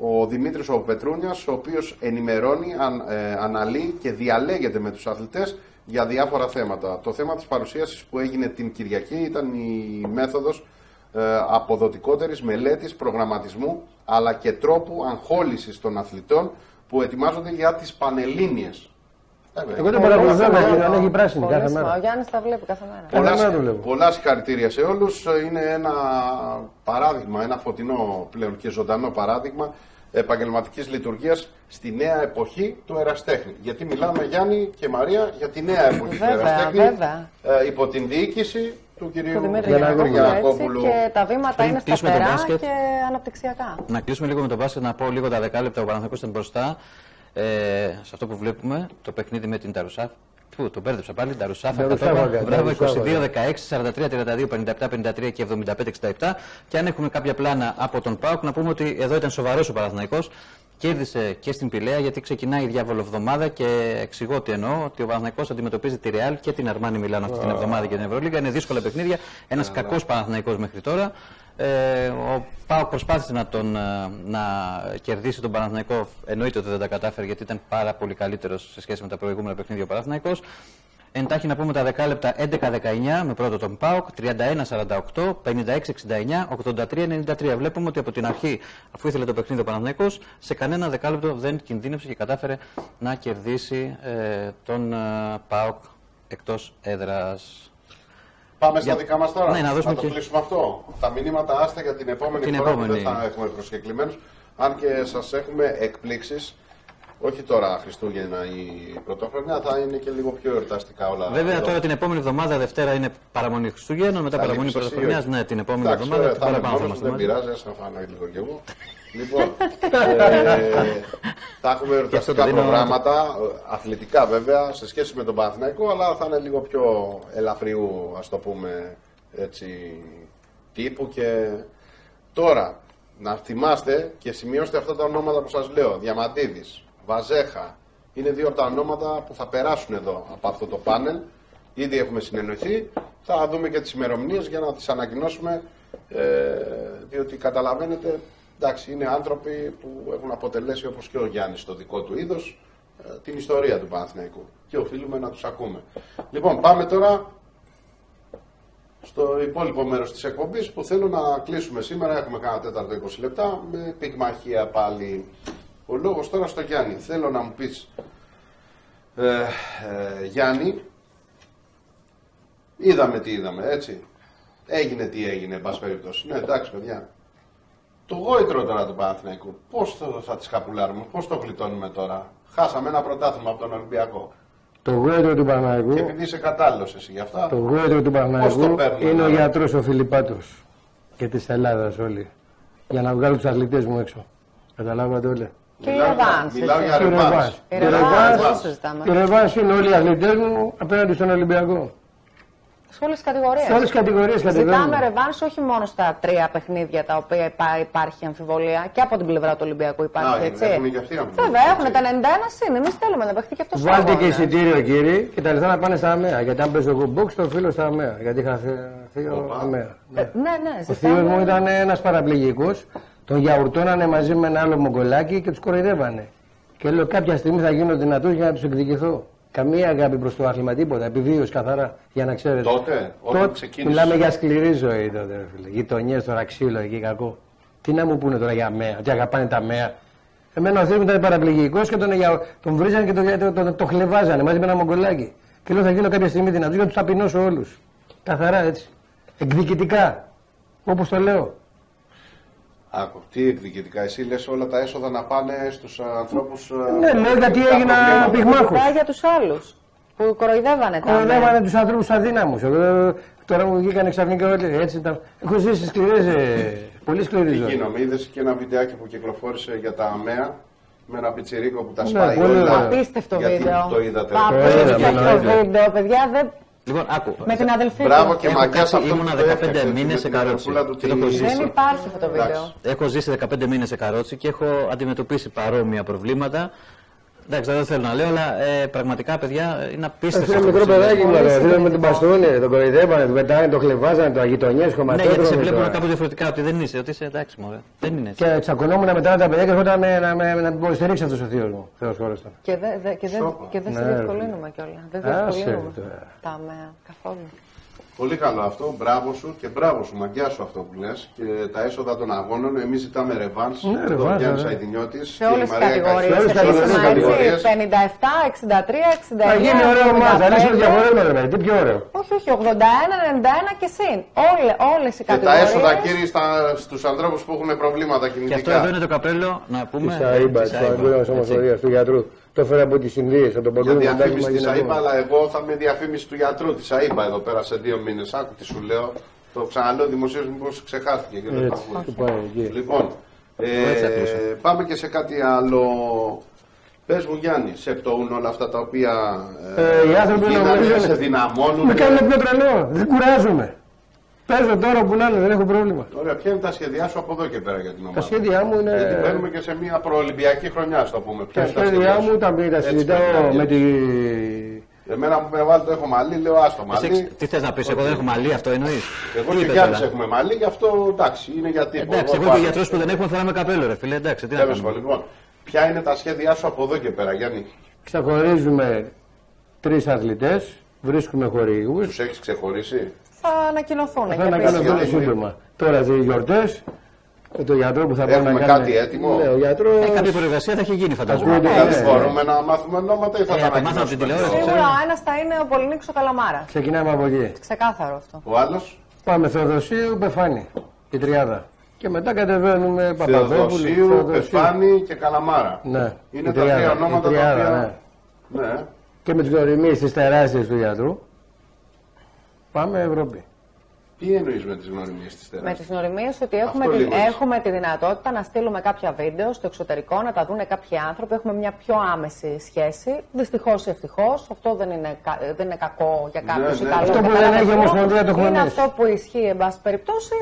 Speaker 4: ο Δημήτρης ο Πετρούνιας, ο οποίος ενημερώνει, αν, ε, αναλύει και διαλέγεται με τους αθλητές για διάφορα θέματα. Το θέμα της παρουσίασης που έγινε την Κυριακή ήταν η μέθοδος ε, αποδοτικότερης μελέτης, προγραμματισμού αλλά και τρόπου αγχόλησης των αθλητών που ετοιμάζονται για τις Πανελλήνιες. Ε, βέβαια.
Speaker 10: Εγώ τον
Speaker 3: Πολύ
Speaker 10: παρακολουθώ
Speaker 3: σημαντικό.
Speaker 10: γιατί τον έχει πράσινη
Speaker 3: Πολύ
Speaker 10: κάθε
Speaker 3: σημαντικό.
Speaker 10: μέρα.
Speaker 3: Ο Γιάννης τα βλέπει κάθε μέρα.
Speaker 10: Πολλά
Speaker 4: Πολλά,
Speaker 10: μέρα
Speaker 4: συγ-
Speaker 10: δουλεύω.
Speaker 4: πολλά συγχαρητήρια σε όλους. Είναι ένα παράδειγμα, ένα φωτεινό πλέον και ζωντανό παράδειγμα επαγγελματικής λειτουργίας στη νέα εποχή του εραστέχνη. Γιατί μιλάμε Γιάννη και Μαρία για τη νέα εποχή του
Speaker 3: Βέβαια,
Speaker 4: εραστέχνη
Speaker 3: βέβαια.
Speaker 4: ε, υπό την διοίκηση του κυρίου
Speaker 3: Του Δημήτρη
Speaker 10: Γιαννακόπουλου,
Speaker 3: Γιαννακόπουλου, έτσι, και τα βήματα
Speaker 1: Πριν
Speaker 3: είναι
Speaker 1: κλείσουμε το
Speaker 3: σταθερά
Speaker 1: μπάσκετ.
Speaker 3: και αναπτυξιακά.
Speaker 1: Να κλείσουμε λίγο με τον μπάσκετ, να πω λίγο τα δεκάλεπτα. Ο Παναθηναϊκός ήταν μπροστά ε, σε αυτό που βλέπουμε, το παιχνίδι με την Ταρουσάφ. Πού, τον μπέρδεψα πάλι, Ταρουσάφ.
Speaker 10: Ταρουσάφ,
Speaker 1: Μπράβο,
Speaker 10: αγάπη,
Speaker 1: Μπράβο,
Speaker 10: Ταρουσάφ,
Speaker 1: 22-16, 43-32, 57-53 και 75-67. Και αν έχουμε κάποια πλάνα από τον Πάουκ, να πούμε ότι εδώ ήταν σοβαρός ο Παναθηναϊκός. Κέρδισε και στην Πηλαία γιατί ξεκινάει η διάβολο εβδομάδα και εξηγώ τι εννοώ. Ότι ο Παναθηναϊκός αντιμετωπίζει τη Ρεάλ και την Αρμάνι Μιλάνο αυτή την εβδομάδα και την Ευρωλίγα. Είναι δύσκολα παιχνίδια. Ένας κακός Παναθηναϊκός μέχρι τώρα. Ε, ο Πάοκ προσπάθησε να, τον, ε, να κερδίσει τον Παναθηναϊκό. Εννοείται ότι δεν τα κατάφερε γιατί ήταν πάρα πολύ καλύτερος σε σχέση με τα προηγούμενα παιχνίδια ο Παναθηναϊκός. Εντάχει να πούμε τα δεκάλεπτα 11-19 με πρώτο τον ΠΑΟΚ, 31-48, 56-69, 83-93. Βλέπουμε ότι από την αρχή, αφού ήθελε το παιχνίδι ο Παναθηναϊκός, σε κανένα δεκάλεπτο δεν κινδύνευσε και κατάφερε να κερδίσει ε, τον ε, ΠΑΟΚ εκτός έδρας.
Speaker 4: Πάμε στα
Speaker 1: Για-
Speaker 4: δικά μας τώρα.
Speaker 1: Ναι, να δώσουμε
Speaker 4: το
Speaker 1: και-
Speaker 4: κλείσουμε αυτό. Τα μηνύματα άστα για την επόμενη
Speaker 1: Την
Speaker 4: φορά
Speaker 1: επόμενη.
Speaker 4: που δεν θα έχουμε προσκεκλημένους. Αν και σας έχουμε εκπλήξεις. Όχι τώρα Χριστούγεννα ή Πρωτόχρονια, θα είναι και λίγο πιο εορταστικά όλα.
Speaker 1: Βέβαια
Speaker 4: εδώ.
Speaker 1: τώρα την επόμενη εβδομάδα, Δευτέρα είναι παραμονή Χριστούγεννων, μετά
Speaker 4: Θα
Speaker 1: παραμονή
Speaker 4: λείψεις εσύ,
Speaker 1: Πρωτοχρονιάς.
Speaker 4: όχι.
Speaker 1: Ναι, την επόμενη
Speaker 4: Εντάξει,
Speaker 1: εβδομάδα.
Speaker 4: ωραία,
Speaker 1: Την
Speaker 4: θα είμαι
Speaker 1: παραπάνω θα
Speaker 4: μόνος μου,
Speaker 1: είμαστε
Speaker 4: δεν
Speaker 1: μαζί.
Speaker 4: πειράζει, ας να φάνω λίγο κι εγώ. λοιπόν, ε, θα έχουμε εορταστικά
Speaker 1: το δίνω-
Speaker 4: προγράμματα, ε, αθλητικά βέβαια, σε σχέση με τον Παναθηναϊκό, αλλά θα είναι λίγο πιο ελαφριού, ας το πούμε, έτσι, τύπου και τώρα, να θυμάστε και σημειώστε αυτά τα ονόματα που σας λέω, Διαμαντίδης, Βαζέχα, είναι δύο από τα ονόματα που θα περάσουν εδώ από αυτό το πάνελ. Ήδη έχουμε συνεννοηθεί. Θα δούμε και τις ημερομηνίες για να τις ανακοινώσουμε. Ε, διότι καταλαβαίνετε, εντάξει, είναι άνθρωποι που έχουν αποτελέσει όπως και ο Γιάννης στο δικό του είδος ε, την ιστορία του Παναθηναϊκού. Και οφείλουμε να τους ακούμε. Λοιπόν, πάμε τώρα στο υπόλοιπο μέρος της εκπομπής που θέλω να κλείσουμε σήμερα. Έχουμε κάνα τέταρτο 20 λεπτά με πυγμαχία πάλι. Ο λόγος τώρα στο Γιάννη. Θέλω να μου πεις, ε, ε, Γιάννη, είδαμε τι είδαμε, έτσι. Έγινε τι έγινε, εν πάση περιπτώσει. Ναι, εντάξει, παιδιά. Το γόητρο τώρα του Παναθηναϊκού. Πώς θα, θα τις καπουλάρουμε, πώς το γλιτώνουμε τώρα. Χάσαμε ένα πρωτάθλημα από τον Ολυμπιακό.
Speaker 10: Το γόητρο του
Speaker 4: Και
Speaker 10: Παναγικού,
Speaker 4: επειδή είσαι κατάλληλος εσύ γι' αυτά,
Speaker 10: το γόητρο του
Speaker 4: Πώς το
Speaker 10: Παναγικού
Speaker 4: παίρνουμε
Speaker 10: είναι ο
Speaker 4: τώρα;
Speaker 10: γιατρός ο Φιλιππάτος και της Ελλάδας όλοι. Για να βγάλουν τους αθλητές μου έξω. Καταλάβατε όλοι.
Speaker 3: Και η
Speaker 4: Μιλάω-
Speaker 3: Ρεβάνς,
Speaker 4: Μιλάω
Speaker 3: έτσι.
Speaker 4: για
Speaker 10: Και ο
Speaker 4: ρεβάνς.
Speaker 10: Ρεβάνς.
Speaker 3: Η
Speaker 10: Και ο
Speaker 3: Ρεβάνς,
Speaker 10: Ρεβάνς-
Speaker 3: δεν συζητάμε.
Speaker 10: και ο Ρεβάνς είναι όλοι οι αθλητές μου απέναντι στον Ολυμπιακό.
Speaker 3: Σε όλες τις κατηγορίες.
Speaker 10: Σε όλες τις κατηγορίες
Speaker 3: Ζητάμε
Speaker 10: κατεβαίνουμε.
Speaker 3: ρεβάνς όχι μόνο στα τρία παιχνίδια τα οποία υπά- υπάρχει αμφιβολία και από την πλευρά του Ολυμπιακού υπάρχει
Speaker 4: Α,
Speaker 3: έτσι.
Speaker 4: έχουν και αυτοί αμφιβολία,
Speaker 3: Βέβαια, έχουν
Speaker 4: έτσι.
Speaker 3: τα 91 συν. Εμείς θέλουμε να παιχτεί και αυτός
Speaker 10: Βάλτε και εισιτήριο κύριε και τα λεφτά να πάνε στα ΑΜΕΑ. Γιατί αν παίζω εγώ box το οφείλω στα ΑΜΕΑ. Γιατί είχα θείο- θείο
Speaker 4: Οπα.
Speaker 10: ΑΜΕΑ.
Speaker 3: Ναι, ναι,
Speaker 10: Ο θείος μου
Speaker 3: ζητάμε.
Speaker 10: ήταν ένας παραπληγικός. Τον γιαουρτώνανε μαζί με ένα άλλο μογκολάκι και τους κοροϊδεύανε. Και λέω κάποια στιγμή θα γίνω δυνατός για να τους εκδικηθώ. Καμία αγάπη προς το άθλημα, τίποτα. Επιβίωση καθαρά, για να ξέρετε.
Speaker 4: Τότε, όταν
Speaker 10: Τότε
Speaker 4: ξεκίνησε.
Speaker 10: μιλάμε για σκληρή ζωή τότε, ρε φίλε. Γειτονιές τώρα, ξύλο εκεί κακό. Τι να μου πούνε τώρα για ΜΕΑ, ότι αγαπάνε τα ΜΕΑ. Εμένα ο Θεός μου ήταν παραπληγικός και τον, για- τον βρίζανε και τον, τον, τον, τον χλεβάζανε μαζί με ένα μογκολάκι. Και λέω θα γίνω κάποια στιγμή δυνατός για να τους ταπεινώσω όλους. Καθαρά έτσι. Εκδικητικά. Όπως το λέω.
Speaker 4: Άκου, τι εκδικητικά. Εσύ λες όλα τα έσοδα να πάνε στους ανθρώπους... ε,
Speaker 10: Ναι, λέω γιατί
Speaker 4: τα
Speaker 10: έγινα
Speaker 4: προβλήματα.
Speaker 10: πυγμάχος.
Speaker 3: Ζητάει για τους άλλους που κοροϊδεύανε τα.
Speaker 10: Κοροϊδεύανε τους ανθρώπους αδύναμους. Τώρα μου βγήκαν ξαφνικά όλοι. Έτσι ήταν. Έχω ζήσει σκληρές. πολύ σκληρή
Speaker 4: Τι
Speaker 10: ζωή.
Speaker 4: γίνομαι, είδες και ένα βιντεάκι που κυκλοφόρησε για τα ΑΜΕΑ με ένα πιτσιρίκο που τα
Speaker 10: Ναι,
Speaker 4: σπάει
Speaker 10: πολύ
Speaker 4: όλα.
Speaker 10: ωραίο.
Speaker 3: Απίστευτο
Speaker 4: Γιατί
Speaker 3: βίντεο.
Speaker 4: το είδατε;
Speaker 3: Απίστευτο
Speaker 10: εννοείται.
Speaker 3: βίντεο, παιδιά. Δεν...
Speaker 1: Λοιπόν, άκου.
Speaker 3: Με την αδελφή
Speaker 4: Μπράβο
Speaker 3: του.
Speaker 4: και
Speaker 1: Έχω
Speaker 4: μαγιά σε
Speaker 1: κάτι,
Speaker 4: αυτό
Speaker 1: ήμουνα
Speaker 4: που το
Speaker 1: 15
Speaker 4: έφτιαξε,
Speaker 1: μήνες
Speaker 4: με
Speaker 1: σε
Speaker 4: την
Speaker 1: καρότσι.
Speaker 4: αδελφούλα του
Speaker 1: Και το
Speaker 4: τι-
Speaker 1: έχω ζήσει.
Speaker 3: Δεν υπάρχει αυτό το βίντεο.
Speaker 4: Εντάξει.
Speaker 1: Έχω ζήσει 15 μήνες σε καρότσι και έχω αντιμετωπίσει παρόμοια προβλήματα. Εντάξει, δεν θέλω να λέω, αλλά ε, πραγματικά παιδιά είναι απίστευτο.
Speaker 10: Ένα
Speaker 1: αυτό
Speaker 10: μικρό
Speaker 1: που συμβαίνει.
Speaker 10: παιδάκι μου,
Speaker 3: Πολύ
Speaker 10: ρε, φίλε, με τον
Speaker 3: συγκινητικό.
Speaker 10: μπαστούνι, τον κοροϊδεύανε, τον πετάνε, τον χλεβάζανε, το γειτονιές,
Speaker 1: Ναι, γιατί σε
Speaker 10: χωματόδρομοι.
Speaker 1: βλέπουν
Speaker 10: τώρα.
Speaker 1: κάπως διαφορετικά, ότι δεν είσαι, ότι είσαι εντάξει, μωρέ. Δεν είναι έτσι.
Speaker 10: Και τσακωνόμουν μετά τα παιδιά και έρχονταν με- να με να με υποστηρίξει αυτός ο θείος μου. Θεός χώρο
Speaker 3: Και δεν δε, και δεν
Speaker 4: Σόπα.
Speaker 3: και δεν σε
Speaker 10: Ναι, ρε,
Speaker 3: διευκολύνουμε κιόλας. Δεν
Speaker 10: Άσε,
Speaker 3: διευκολύνουμε
Speaker 10: τώρα.
Speaker 3: τα ΑΜΕΑ καθόλου.
Speaker 4: Πολύ καλό αυτό, μπράβο σου και μπράβο σου, μαγκιά σου αυτό που λες και τα έσοδα των αγώνων, εμείς ζητάμε ρεβάνς,
Speaker 10: Ναι,
Speaker 4: το
Speaker 10: ρεβάνς,
Speaker 4: Γιάννης
Speaker 10: ωραία.
Speaker 4: Αιδινιώτης
Speaker 3: Σε όλες τις κατηγορίες.
Speaker 10: Σε όλες τις κατηγορίες.
Speaker 3: 57, 63, 69.
Speaker 10: Θα γίνει ωραίο μάτς, θα λύσουμε
Speaker 3: 75.
Speaker 10: διαφορέ με ρε, τι πιο ωραίο.
Speaker 3: Όχι, όχι, 81, 91 και συν. Όλε, όλες οι
Speaker 4: Και τα
Speaker 3: κατηγορίες.
Speaker 4: έσοδα κύριοι στα, στους ανθρώπους που έχουν προβλήματα
Speaker 1: Και αυτό
Speaker 4: κινητικά.
Speaker 1: εδώ είναι το καπέλο, να πούμε.
Speaker 10: Τη ΑΕΜΠΑ,
Speaker 1: της
Speaker 10: τη
Speaker 1: ΑΕΜΠΑ,
Speaker 10: Παγκόσμια
Speaker 1: έτσι.
Speaker 10: Ομοσπονδία του γιατρού. Το έφερα από τις Ινδίες, από τον
Speaker 4: Για
Speaker 10: Παγκόσμιο
Speaker 4: διαφήμιση της
Speaker 10: Συντάγμα
Speaker 4: ΑΕΠΑ,
Speaker 10: Γυναικών.
Speaker 4: αλλά εγώ θα είμαι διαφήμιση του γιατρού της ΑΕΠΑ εδώ πέρα σε δύο μήνες. Άκου τι σου λέω. Το ξαναλέω δημοσίως μήπως ξεχάστηκε και δεν το
Speaker 10: Έτσι,
Speaker 4: ακούω.
Speaker 10: του πάει εκεί.
Speaker 4: Λοιπόν,
Speaker 1: Έτσι θα
Speaker 4: ε,
Speaker 1: ακούσω.
Speaker 4: πάμε και σε κάτι άλλο. Πες μου Γιάννη, σε πτωούν όλα αυτά τα οποία
Speaker 10: Ε, οι άνθρωποι
Speaker 4: γίνανε,
Speaker 10: νομίζουν-
Speaker 4: σε δυναμώνουν.
Speaker 10: Με κάνουν πιο τρελός, δεν κουράζομαι. Παίζω τώρα που να είναι, δεν έχω πρόβλημα.
Speaker 4: Ωραία, ποια είναι τα σχέδιά σου από εδώ και πέρα για την ομάδα;
Speaker 10: Τα σχέδιά μου είναι.
Speaker 4: Γιατί μπαίνουμε και σε μια προολυμπιακή χρονιά, ας το πούμε. Ποια
Speaker 10: Τα
Speaker 4: είναι τα
Speaker 10: σχέδιά
Speaker 4: σχέδιά
Speaker 10: μου
Speaker 4: σου;
Speaker 10: τα, τα
Speaker 4: Έτσι πρέπει
Speaker 10: συζητάω
Speaker 4: να
Speaker 10: με τη.
Speaker 4: γίνει. Εμένα που με βάλει το έχω μαλλί, λέω άστο
Speaker 1: Εσύ,
Speaker 4: μαλλί.
Speaker 1: τι θες να πεις, εγώ δεν έχω μαλλί, αυτό εννοείς.
Speaker 4: Εγώ και ο Γιάννης έχουμε μαλλί, γι' αυτό εντάξει, είναι για τύπο.
Speaker 1: Εντάξει, εγώ και γιατρό που δεν έχουμε θέλαμε καπέλο, ρε φίλε. Εντάξει, τι να
Speaker 4: Τέλος
Speaker 1: κάνουμε.
Speaker 4: πάντων, λοιπόν, ποια είναι τα σχέδιά σου από εδώ και πέρα, Γιάννη;
Speaker 10: Ξεχωρίζουμε τρεις αθλητές, βρίσκουμε χορηγούς.
Speaker 4: Τους έχεις ξεχωρίσει;
Speaker 3: Θα ανακοινωθούν
Speaker 10: Θα
Speaker 3: και
Speaker 10: ανακοινωθούν
Speaker 3: επίσημα.
Speaker 4: επίσημα.
Speaker 10: σύντομα. Τώρα οι γιορτές Με το γιατρό που θα πάμε
Speaker 4: Έχουμε
Speaker 10: να κάνουμε.
Speaker 4: κάτι έτοιμο;
Speaker 10: Ναι, ο γιατρό.
Speaker 1: Ε, κάποια προεργασία θα έχει γίνει, φαντάζομαι.
Speaker 10: Ακούγεται,
Speaker 1: Ε,
Speaker 10: ναι.
Speaker 4: Δηλαδή μπορούμε να μάθουμε ονόματα ή θα
Speaker 1: Ε,
Speaker 4: τα
Speaker 1: από μάθαμε από την
Speaker 4: ανακοινώσουμε;
Speaker 1: τηλεόραση.
Speaker 3: Σίγουρα ο ένας θα είναι ο Πολυνίκος ο Καλαμάρα.
Speaker 10: Ξεκινάμε από εκεί.
Speaker 3: Ξεκάθαρο αυτό.
Speaker 4: Ο άλλος;
Speaker 10: Πάμε Θεοδοσίου, Πεφάνη. Η τριάδα. Και μετά κατεβαίνουμε Παπαδόπουλου.
Speaker 4: Θεοδοσίου, Πεφάνη και Καλαμάρα.
Speaker 10: Ναι.
Speaker 4: Είναι
Speaker 10: η
Speaker 4: τα
Speaker 10: τριάδα,
Speaker 4: τρία
Speaker 10: η
Speaker 4: ονόματα τα
Speaker 10: τριάδα,
Speaker 4: οποία.
Speaker 10: ναι.
Speaker 4: Ναι.
Speaker 10: Και με τι γνωριμίε της τεράστιας του γιατρού. Πάμε Ευρώπη.
Speaker 4: Τι εννοείς με τις γνωριμίες της
Speaker 3: Με
Speaker 4: τεράστια.
Speaker 3: τις γνωριμίες ότι έχουμε,
Speaker 4: Αυτό
Speaker 3: τη,
Speaker 4: λίγο έτσι.
Speaker 3: έχουμε τη δυνατότητα να στείλουμε κάποια βίντεο στο εξωτερικό, να τα δουν κάποιοι άνθρωποι. Έχουμε μια πιο άμεση σχέση. Δυστυχώς ή ευτυχώς. Αυτό δεν είναι, κα- δεν είναι κακό για κάποιους
Speaker 4: ναι.
Speaker 3: ή καλό.
Speaker 10: Αυτό
Speaker 3: για
Speaker 10: που
Speaker 3: κανέναν
Speaker 10: δεν έχει η
Speaker 3: άνθρωπο.
Speaker 10: Ομοσπονδία το έχουμε
Speaker 3: Είναι
Speaker 10: εμείς.
Speaker 3: αυτό που ισχύει, εν πάση περιπτώσει.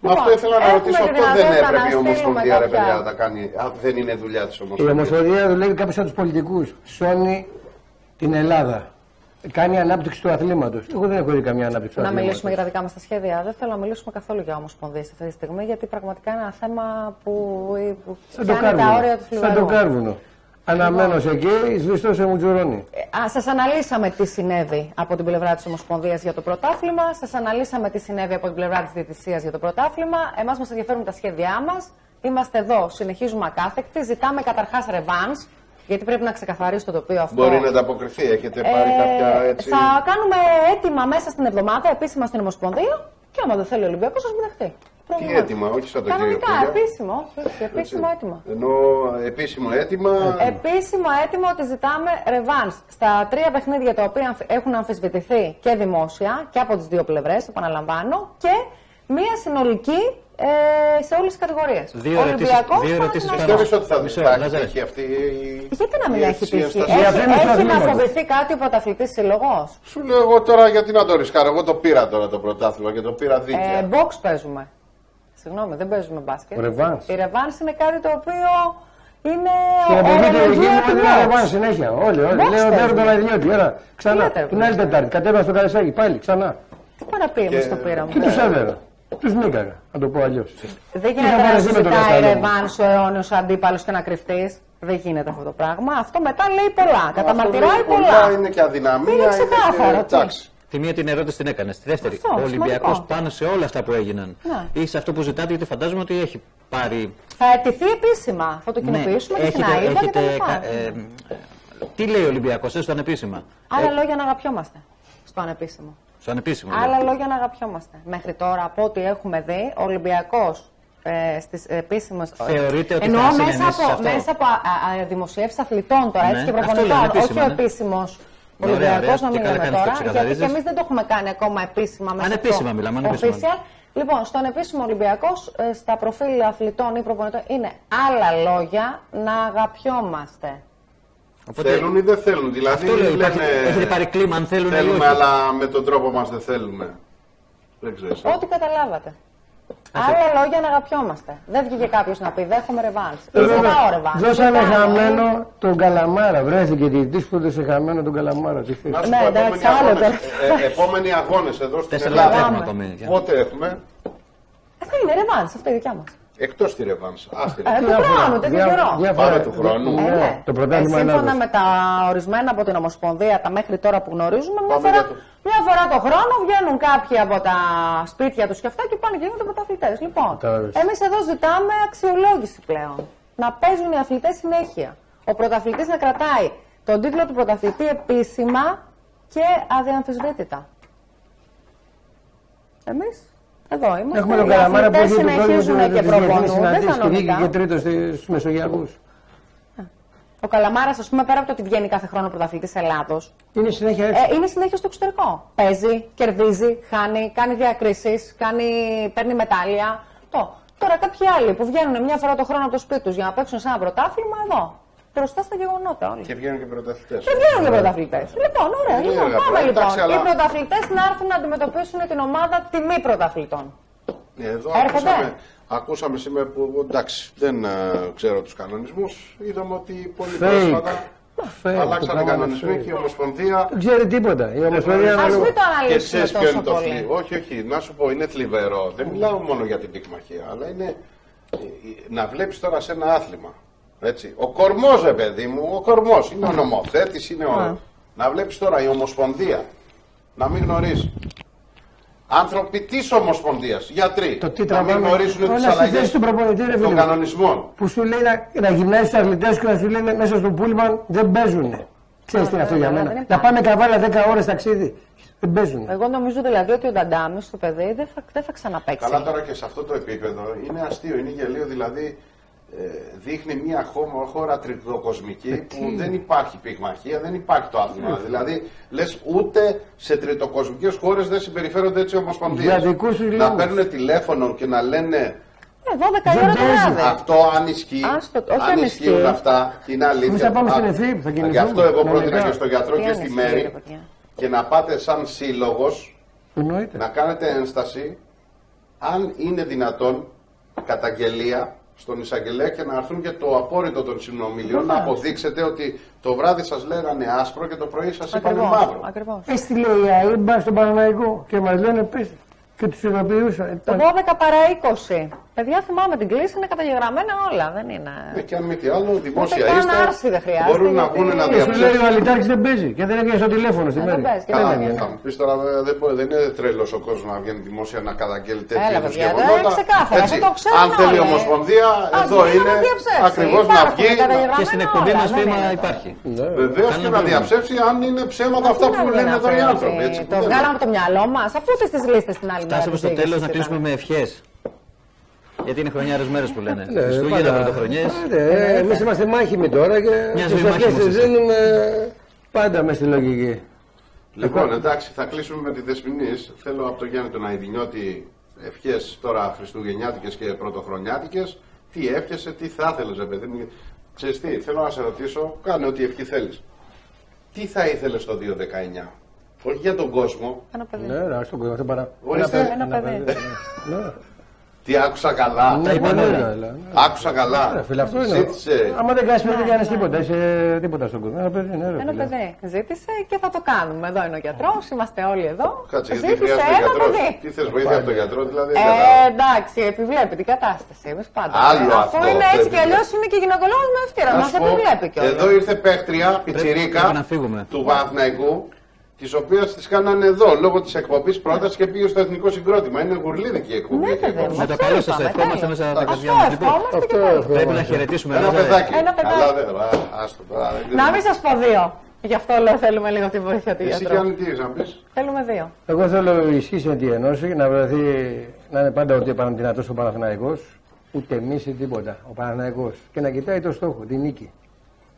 Speaker 4: Μα αυτό
Speaker 3: Λοιπόν,
Speaker 4: ήθελα να
Speaker 3: έχουμε
Speaker 4: ρωτήσω.
Speaker 3: τη
Speaker 4: Αυτό δεν
Speaker 3: δυνατότητα
Speaker 4: έπρεπε
Speaker 3: να
Speaker 4: η
Speaker 3: στείλουμε
Speaker 4: Ομοσπονδία ρε
Speaker 3: κάποια-
Speaker 4: παιδιά να τα κάνει. Α, δεν είναι δουλειά της
Speaker 10: Η
Speaker 4: Ομοσπονδίας.
Speaker 10: Ομοσπονδία δουλεύει κάποιος από τους πολιτικούς. Σώνει την Ελλάδα. Κάνει ανάπτυξη του αθλήματος. Εγώ δεν έχω δει καμιά ανάπτυξη του
Speaker 3: Να
Speaker 10: αθλήματος.
Speaker 3: μιλήσουμε για τα δικά μας τα σχέδια. Δεν θέλω να μιλήσουμε καθόλου για ομοσπονδίες αυτή τη στιγμή, γιατί πραγματικά είναι ένα θέμα που, που
Speaker 10: Σαν το
Speaker 3: πιάνει τα
Speaker 10: κάρβουνο.
Speaker 3: όρια του
Speaker 10: Σαν
Speaker 3: φλιβερού.
Speaker 10: το κάρβουνο. Αναμένω εκεί, σβηστό σε μουτζουρόνι.
Speaker 3: Σας αναλύσαμε τι συνέβη από την πλευρά της Ομοσπονδίας για το πρωτάθλημα. Σας αναλύσαμε τι συνέβη από την πλευρά της Διαιτησίας για το πρωτάθλημα. Εμάς μας ενδιαφέρουν τα σχέδιά μας. Είμαστε εδώ, συνεχίζουμε ακάθεκτοι. Ζητάμε καταρχάς ρεβάν, γιατί πρέπει να ξεκαθαρίσει το τοπίο αυτό.
Speaker 4: Μπορεί να ανταποκριθεί. Έχετε πάρει
Speaker 3: Ε,
Speaker 4: κάποια έτσι.
Speaker 3: Θα κάνουμε έτοιμα μέσα στην εβδομάδα επίσημα στην Ομοσπονδία και άμα δεν θέλει ο Ολυμπιακός, ας μην δεχτεί.
Speaker 4: Τι
Speaker 3: Πρόβλημα.
Speaker 4: έτοιμα, όχι σαν τον κύριο
Speaker 3: Κανονικά,
Speaker 4: Κούλια.
Speaker 3: επίσημο. όχι, όχι, Επίσημο έτοιμο.
Speaker 4: Ενώ επίσημο έτοιμα.
Speaker 3: Επίσημο έτοιμο ότι ζητάμε ρεβάνς στα τρία παιχνίδια τα οποία αμφι- έχουν αμφισβητηθεί και δημόσια και από τις δύο πλευρές, επαναλαμβάνω, και μία συνολική ε, σε όλες τις κατηγορίες.
Speaker 1: Δύο
Speaker 3: Ο
Speaker 1: ερωτήσεις-
Speaker 3: Ολυμπιακός
Speaker 1: δύο
Speaker 3: πάει
Speaker 1: ερωτήσεις
Speaker 3: να-
Speaker 1: κάνω.
Speaker 4: Πιστεύεις ότι θα
Speaker 1: Μισό,
Speaker 4: θα έχει
Speaker 1: Λάζαρε.
Speaker 4: τύχει αυτή η.
Speaker 3: Γιατί να μην
Speaker 4: η
Speaker 3: έχει
Speaker 4: αισθησία
Speaker 3: τύχει;
Speaker 4: στα-
Speaker 3: Έχει,
Speaker 10: Διαφήμιση του
Speaker 3: έχει να
Speaker 10: αθλήματος.
Speaker 3: φοβηθεί κάτι ο πρωταθλητής σύλλογος;
Speaker 4: Σου λέω εγώ τώρα γιατί να το ρισκάρω. Εγώ το πήρα τώρα το πρωτάθλημα και το πήρα δίκαια.
Speaker 3: Ε, box παίζουμε. Συγγνώμη, δεν παίζουμε μπάσκετ.
Speaker 10: Ρεβάνς.
Speaker 3: Η ρεβάνς είναι κάτι το οποίο είναι
Speaker 10: Στην εποχή του
Speaker 3: ορολογία
Speaker 10: Αιγύπτου
Speaker 3: του
Speaker 10: έδινε
Speaker 3: box.
Speaker 10: ρεβάν συνέχεια. Όλοι, όλοι.
Speaker 3: Box
Speaker 10: Λέω
Speaker 3: παίζουμε.
Speaker 10: δέρω τον Αριδιώτη. Ωραία. Ξανά.
Speaker 3: λέτε,
Speaker 10: Την άλλη Τετάρτη. Κατέβα στο Καρεσάκι πάλι. Ξανά.
Speaker 3: Τι πάει να πει εμείς το πήραμε.
Speaker 10: Και τους έβερα. Του νίκαγα. Να το πω αλλιώς.
Speaker 3: Δεν
Speaker 10: Τι
Speaker 3: γίνεται
Speaker 10: θα
Speaker 3: να
Speaker 10: βαρεθεί με τον
Speaker 3: ζητάει
Speaker 10: Καστανό.
Speaker 3: ρεβάν ο αιώνιος αντίπαλος και να κρυφτεί. Δεν γίνεται αυτό το πράγμα. Αυτό μετά λέει πολλά. Καταμαρτυράει
Speaker 4: Αυτό
Speaker 3: πολλά.
Speaker 4: Είναι και αδυναμία.
Speaker 3: Είναι ξεκάθαρο,
Speaker 4: και-
Speaker 3: τι.
Speaker 4: Εντάξει.
Speaker 1: Τη μία την ερώτηση την έκανες. Στη δεύτερη,
Speaker 3: Αυτό,
Speaker 1: ο Ολυμπιακός
Speaker 3: σημαντικό.
Speaker 1: πάνω σε όλα αυτά που έγιναν
Speaker 3: Ναι.
Speaker 1: ή σε αυτό που ζητάτε, γιατί φαντάζομαι ότι έχει πάρει.
Speaker 3: Θα αιτηθεί επίσημα. Θα το κοινοποιήσουμε και στην
Speaker 1: έχετε,
Speaker 3: ΑΕΠΑ και τα
Speaker 1: έχετε,
Speaker 3: λοιπά.
Speaker 1: κα- ε, ε, τι λέει ο Ολυμπιακός, έστω ανεπίσημα.
Speaker 3: Άλλα
Speaker 1: Ε,
Speaker 3: λόγια να αγαπιόμαστε. Στο ανεπίσημο.
Speaker 1: Στο ανεπίσημο.
Speaker 3: Άλλα
Speaker 1: λέω.
Speaker 3: λόγια να αγαπιόμαστε. Μέχρι τώρα, από ό,τι έχουμε δει, ο Ολυμπιακός ε, στις επίσημε.
Speaker 1: Θεωρείτε ότι
Speaker 3: Εννοώ
Speaker 1: θα
Speaker 3: μέσα
Speaker 1: συνενέσει σε
Speaker 3: από,
Speaker 1: αυτό;
Speaker 3: μέσα από δημοσιεύσεις αθλητών τώρα,
Speaker 1: Ναι,
Speaker 3: έτσι και
Speaker 1: αυτό
Speaker 3: προπονητών.
Speaker 1: λέω,
Speaker 3: Όχι
Speaker 1: επίσημα,
Speaker 3: ο
Speaker 1: ναι.
Speaker 3: επίσημος
Speaker 1: Ωραία,
Speaker 3: Ολυμπιακός,
Speaker 1: ωραία.
Speaker 3: να
Speaker 1: Και
Speaker 3: μην
Speaker 1: καλά
Speaker 3: λέμε
Speaker 1: κάνεις και
Speaker 3: τώρα. Γιατί
Speaker 1: ξεκαθαρίζεις.
Speaker 3: και εμείς δεν το έχουμε κάνει ακόμα επίσημα μέσα
Speaker 1: Ανεπίσημα
Speaker 3: στο
Speaker 1: μιλάμε, ανεπίσημα.
Speaker 3: official. Λοιπόν, στον επίσημο Ολυμπιακός, ε, στα προφίλ αθλητών ή προπονητών, είναι άλλα λόγια να αγαπιόμαστε.
Speaker 1: Οπότε,
Speaker 4: Θέλουν ή δεν θέλουν. Δηλαδή
Speaker 1: Αυτό λέω, υπάρχει-
Speaker 4: λένε,
Speaker 1: έχετε πάρει κλίμα αν θέλουν ή
Speaker 4: Θέλουμε,
Speaker 1: όχι.
Speaker 4: αλλά με τον τρόπο μας δεν θέλουμε. Δεν ξέρω.
Speaker 3: Ό,τι καταλάβατε. Άλλα λόγια να αγαπιόμαστε. Δεν βγήκε κάποιος να πει δέχομαι ρεβάνς.
Speaker 10: Ε,
Speaker 3: Ή ζητάω ρεβάνς.
Speaker 10: Δώσανε
Speaker 3: Ζητάω.
Speaker 10: χαμένο τον Καλαμάρα. Βρέθηκε διαιτητή που έδωσε χαμένο τον Καλαμάρα. Τι θες.
Speaker 4: Να σου
Speaker 3: Ναι,
Speaker 4: πω,
Speaker 3: εντάξει,
Speaker 4: επόμενοι
Speaker 3: άλλο
Speaker 4: αγώνες,
Speaker 3: τώρα.
Speaker 4: ε, επόμενοι αγώνες εδώ στην
Speaker 1: Τέσσερα
Speaker 4: Ελλάδα.
Speaker 1: λεπτά έχουμε
Speaker 3: Πάμε.
Speaker 1: ακόμη.
Speaker 4: Πότε έχουμε,
Speaker 3: Ε, Θα είναι ρεβάνς, αυτή η δικιά μας.
Speaker 4: Εκτός τη ρεβάνς. Άστη.
Speaker 3: Ε, του χρόνου, τέτοιο
Speaker 10: Διά-
Speaker 3: καιρό.
Speaker 10: διάφορα-
Speaker 4: Πάμε του χρόνου.
Speaker 3: Ε,
Speaker 10: Ναι,
Speaker 3: ναι.
Speaker 10: Το πρωτάθλημα
Speaker 3: Ε, σύμφωνα
Speaker 10: Ελλάδος.
Speaker 3: με τα ορισμένα από την Ομοσπονδία, τα μέχρι τώρα που γνωρίζουμε, μια
Speaker 4: Πάμε
Speaker 3: φορά,
Speaker 4: για το-
Speaker 3: μια φορά το χρόνο βγαίνουν κάποιοι από τα σπίτια τους και αυτά και πάνε και γίνονται πρωταθλητές. Λοιπόν,
Speaker 10: Κατάλαβες.
Speaker 3: εμείς εδώ ζητάμε αξιολόγηση πλέον. Να παίζουν οι αθλητές συνέχεια. Ο πρωταθλητής να κρατάει τον τίτλο του πρωταθλητή επίσημα και αδιαμφισβήτητα. Εμείς εδώ είμαστε.
Speaker 10: Έχουμε τον
Speaker 3: Οι
Speaker 10: Καλαμάρα που
Speaker 3: αθλητές
Speaker 10: έχει το
Speaker 3: συνεχίζουν
Speaker 10: πρόβλημα
Speaker 3: και
Speaker 10: του διεθνής
Speaker 3: προπονούνται
Speaker 10: συναντήσει και βγήκε
Speaker 3: κανονικά.
Speaker 10: και τρίτο στους Μεσογειακούς.
Speaker 3: Ο Καλαμάρας, ας πούμε, πέρα από το ότι βγαίνει κάθε χρόνο πρωταθλητής Ελλάδος,
Speaker 10: Είναι συνέχεια έτσι.
Speaker 3: ε, είναι συνέχεια στο εξωτερικό. Παίζει, κερδίζει, χάνει, κάνει διακρίσεις, παίρνει μετάλλια. Το. Τώρα κάποιοι άλλοι που βγαίνουν μια φορά το χρόνο από το σπίτι τους για να παίξουν σε ένα πρωτάθλημα, εδώ. Μπροστά στα γεγονότα όλοι.
Speaker 4: Και βγαίνουν και πρωταθλητές.
Speaker 3: Και βγαίνουν και πρωταθλητές. Λοιπόν, ωραία.
Speaker 4: Ε,
Speaker 3: Λοιπόν,
Speaker 4: αγαπητέ,
Speaker 3: πάμε λοιπόν.
Speaker 4: εντάξει, αλλά-
Speaker 3: Οι πρωταθλητές να έρθουν να αντιμετωπίσουν την ομάδα τιμή πρωταθλητών.
Speaker 4: Ε, Εδώ
Speaker 3: Έρχονται.
Speaker 4: ακούσαμε, ακούσαμε σήμερα που εντάξει δεν ε, ξέρω τους κανονισμούς. Είδαμε ότι πολύ
Speaker 10: Fake.
Speaker 4: πρόσφατα
Speaker 10: Fake, το
Speaker 4: αλλάξανε
Speaker 10: πράγμα
Speaker 4: κανονισμοί
Speaker 10: fake.
Speaker 4: και η Ομοσπονδία
Speaker 10: Δεν ξέρει τίποτα. Η Ομοσπονδία
Speaker 3: Α
Speaker 10: είναι
Speaker 3: μην το
Speaker 4: Και
Speaker 3: αναλύσουμε
Speaker 4: ξέρεις ποιο
Speaker 3: τόσο
Speaker 4: είναι το
Speaker 3: πολύ.
Speaker 4: θλιβερό. Όχι, όχι, να σου πω, είναι θλιβερό. Δεν μιλάω μόνο για την πυγμαχία, αλλά είναι ε, ε, να βλέπεις τώρα σε ένα άθλημα. Έτσι. Ο κορμός, ρε παιδί μου, ο κορμός είναι ο νομοθέτης, είναι ο. Να βλέπεις τώρα η Ομοσπονδία να μην γνωρίζεις. Άνθρωποι της Ομοσπονδίας, γιατροί,
Speaker 10: Το τι
Speaker 4: να μην
Speaker 10: τραβάμε.
Speaker 4: γνωρίσουν τι
Speaker 10: Όλα στη
Speaker 4: αλλαγές
Speaker 10: θέση του προπονητή, ρε φίλε
Speaker 4: των
Speaker 10: μου.
Speaker 4: κανονισμών.
Speaker 10: Που σου λέει να, να γυρνάει στους αθλητές και να σου λένε μέσα στο πούλμαν δεν παίζουν. Ξέρεις τι είναι αυτό για
Speaker 3: βέβαια,
Speaker 10: μένα.
Speaker 3: δεν
Speaker 10: Να
Speaker 3: υπάρχει.
Speaker 10: πάμε καβάλα 10 ώρες ταξίδι. Δεν παίζουν.
Speaker 3: Εγώ νομίζω δηλαδή ότι ο Νταντάμι στο παιδί δεν θα, δεν θα ξαναπαίξει.
Speaker 4: Καλά τώρα και σε αυτό το επίπεδο είναι αστείο, είναι γελίο δηλαδή ε, δείχνει μια χώμα- χώρα τριτοκοσμική που δεν υπάρχει πυγμαχία, δεν υπάρχει το άθλημα. δηλαδή λες ούτε σε τριτοκοσμικές χώρες δεν συμπεριφέρονται έτσι ομοσπονδίες.
Speaker 10: Για δικούς τους
Speaker 4: Να
Speaker 10: λόγους.
Speaker 4: παίρνουν τηλέφωνο και να λένε
Speaker 3: Ε, 12 η
Speaker 10: Δεν
Speaker 3: ώρα το
Speaker 10: παίζει.
Speaker 3: βράδυ.
Speaker 4: αυτό αν ισχύει,
Speaker 3: Άστο, όχι
Speaker 4: αν
Speaker 3: αν
Speaker 4: ισχύουν
Speaker 3: ισχύει.
Speaker 4: αυτά, είναι αλήθεια.
Speaker 10: Εμείς θα πάμε στην
Speaker 4: Α,
Speaker 10: ευθύ που θα κινηθούμε.
Speaker 4: Γι' αυτό εγώ πρότεινα
Speaker 10: Νομικά.
Speaker 4: και στον γιατρό
Speaker 3: Τι
Speaker 4: και
Speaker 3: αν
Speaker 4: στη
Speaker 3: ισχύει, ρε
Speaker 4: μέρη
Speaker 3: παιδιά.
Speaker 4: και να πάτε σαν σύλλογος
Speaker 10: Εννοείται.
Speaker 4: να κάνετε ένσταση αν είναι δυνατόν καταγγελία στον εισαγγελέα και να έρθουν και το απόρριτο των συνομιλίων να αποδείξετε ότι το βράδυ σας λέγανε άσπρο και το πρωί σας είπανε
Speaker 3: Ακριβώς,
Speaker 4: μαύρο.
Speaker 3: ακριβώς.
Speaker 10: Έστειλε η ΑΕΜΠΑ στον Παναναϊκό και μας λένε πέστε. Και τους ειδοποιούσαν.
Speaker 3: Το 12 παρά 20. Παιδιά, θυμάμαι την κλίση, είναι καταγεγραμμένα όλα. Δεν είναι.
Speaker 4: Ε, και αν μη τι άλλο, δημόσια
Speaker 3: Ούτε καν
Speaker 4: είστε,
Speaker 3: άρση δεν χρειάζεται,
Speaker 4: μπορούν να
Speaker 3: γιατί-
Speaker 4: βγουν να
Speaker 10: Και σου λέει ο
Speaker 4: διαψεύσουν.
Speaker 10: Αλιτάκη δεν παίζει και δεν έκανε στο τηλέφωνο στη
Speaker 3: Ε,
Speaker 10: μέρη.
Speaker 3: δεν παίζει και
Speaker 4: Καλά,
Speaker 3: δεν
Speaker 10: είναι.
Speaker 3: είναι.
Speaker 4: θα μου πεις τώρα, βέβαια, δεν, μπορεί- δεν είναι τρελός ο κόσμος να βγαίνει δημόσια να καταγγέλει τέτοιου
Speaker 3: Έλα,
Speaker 4: είδους
Speaker 3: παιδιά,
Speaker 4: γεγονότα.
Speaker 3: δεν είναι ξεκάθαρα, αυτό το ξέρουν
Speaker 4: αν θέλει η
Speaker 3: όλοι.
Speaker 4: Ομοσπονδία,
Speaker 3: Ας
Speaker 4: εδώ
Speaker 3: βγει να
Speaker 4: είναι
Speaker 3: μας διαψεύσει.
Speaker 4: ακριβώς να
Speaker 3: Υπάρχουν
Speaker 4: βγει.
Speaker 3: καταγεγραμμένα
Speaker 1: Και στην εκπομπή
Speaker 3: όλα,
Speaker 1: μας
Speaker 3: δεν
Speaker 1: βήμα
Speaker 3: είναι.
Speaker 1: υπάρχει.
Speaker 4: Βεβαίως
Speaker 1: Κανένα
Speaker 4: και να
Speaker 1: πρόβλημα.
Speaker 4: διαψεύσει αν είναι ψέματα αυτά
Speaker 3: Τι
Speaker 4: που
Speaker 3: να
Speaker 4: λένε
Speaker 3: βγει
Speaker 4: εδώ οι
Speaker 3: να
Speaker 4: άνθρωποι.
Speaker 3: πει,
Speaker 4: Έτσι, που
Speaker 3: Το
Speaker 4: δεν-
Speaker 3: βγάλαμε από το μυαλό μας, αφού είστε στι λίστες την άλλη μέρα.
Speaker 1: Φτάσαμε
Speaker 3: της
Speaker 1: στο τέλος
Speaker 3: διοίκησης
Speaker 1: να
Speaker 3: ήταν.
Speaker 1: κλείσουμε με ευχές. Γιατί είναι χρονιάρες μέρες που λένε.
Speaker 10: Ναι,
Speaker 1: Χριστούγεννα,
Speaker 10: πάντα.
Speaker 1: πρωτοχρονιές.
Speaker 10: Ναι, Εμείς είμαστε μάχημοι τώρα και
Speaker 1: Μια
Speaker 10: τι
Speaker 1: ζωή
Speaker 10: ευχέ
Speaker 1: μάχημος
Speaker 10: τι
Speaker 1: είσαι.
Speaker 10: δίνουμε πάντα μες στη λογική.
Speaker 4: Λοιπόν, εντάξει, θα κλείσουμε με τη Δεσποινής. Θέλω από το Γιάννη τον Αϊδινιώτη ευχές τώρα Χριστουγεννιάτικες και Πρωτοχρονιάτικες. Τι εύχεσαι, τι θα ήθελες, ρε παιδί μου. Ξέρεις τι, θέλω να σε ρωτήσω, κάνε ό,τι ευχή θέλεις. Τι θα ήθελες το 2019, όχι για τον κόσμο,
Speaker 3: Ένα παιδί.
Speaker 10: Ναι, να στο πω, δεν παρά.
Speaker 4: Ορίστε.
Speaker 3: Ένα παιδί.
Speaker 10: Ναι,
Speaker 4: τι άκουσα καλά.
Speaker 10: ναι,
Speaker 1: είπαν
Speaker 10: πολύ
Speaker 1: όλα.
Speaker 10: καλά, ναι.
Speaker 4: Άκουσα καλά.
Speaker 10: Ρε φίλε, αυτό είναι.
Speaker 4: Ζήτησε.
Speaker 10: Άμα δεν κάνεις παιδί, δεν κάνει τίποτα. Είσαι τίποτα στον κόσμο. Ένα παιδί, ναι, ρε
Speaker 3: Ένα
Speaker 10: φίλε.
Speaker 3: παιδί. Ζήτησε και θα το κάνουμε. Εδώ είναι ο γιατρός, είμαστε όλοι εδώ.
Speaker 4: Κάτσε, γιατί
Speaker 3: Ζήτησε
Speaker 4: χρειάζεται
Speaker 3: ένα
Speaker 4: γιατρός.
Speaker 3: παιδί.
Speaker 4: Τι θες, βοήθεια από τον γιατρό, δηλαδή.
Speaker 3: Ε,
Speaker 4: δεν κατάλαβα.
Speaker 3: εντάξει, επιβλέπει την κατάσταση. Εμείς πάντα.
Speaker 4: Άλλο
Speaker 3: Ε,
Speaker 4: αυτό,
Speaker 3: Αφού είναι έτσι
Speaker 4: πρέπει
Speaker 3: κι αλλιώς
Speaker 4: να-
Speaker 3: είναι και γυναικολόγος με ευτήρα.
Speaker 4: Να
Speaker 3: Μας
Speaker 4: σου πω,
Speaker 3: επιβλέπει κιόλας.
Speaker 4: Εδώ ήρθε παίχτρια, πιτσιρίκα
Speaker 1: πρέπει να φύγουμε.
Speaker 4: του Παναθηναϊκού, τη οποία τη κάνανε εδώ λόγω της εκπομπής πρότασης και πήγε στο εθνικό συγκρότημα. Είναι γουρλίδικη η εκπομπή.
Speaker 3: Ναι,
Speaker 4: έχει
Speaker 3: παιδί
Speaker 4: εκπομπή.
Speaker 3: μου.
Speaker 1: Με το
Speaker 3: Αυτό
Speaker 1: καλό σας
Speaker 3: είπαμε,
Speaker 1: ευχόμαστε
Speaker 3: τέλος.
Speaker 1: μέσα από τα
Speaker 3: Αυτό
Speaker 1: καρδιά μα. Λοιπόν,
Speaker 3: ευχόμαστε και
Speaker 10: Αυτό
Speaker 3: τέλος.
Speaker 10: ευχόμαστε.
Speaker 1: πρέπει να χαιρετήσουμε
Speaker 4: Ένα
Speaker 1: εδώ, ε,
Speaker 4: παιδάκι.
Speaker 3: Ένα παιδάκι.
Speaker 4: Καλά, δεν. α, Άστο τώρα. δεν
Speaker 3: Να
Speaker 4: ξέρω.
Speaker 3: μην σας πω δύο. Γι' αυτό λέω θέλουμε λίγο τη βοήθεια του
Speaker 4: Εσύ
Speaker 3: γιατρού.
Speaker 4: Γιάννη, τι είσαι να πει.
Speaker 3: Θέλουμε δύο.
Speaker 10: Εγώ θέλω η ισχύση με τη ενώση να βρεθεί να είναι πάντα ότι ο Παναθηναϊκός ο Παναθηναϊκός ούτε εμείς ή τίποτα. Ο Παναθηναϊκός και να κοιτάει το στόχο, τη νίκη.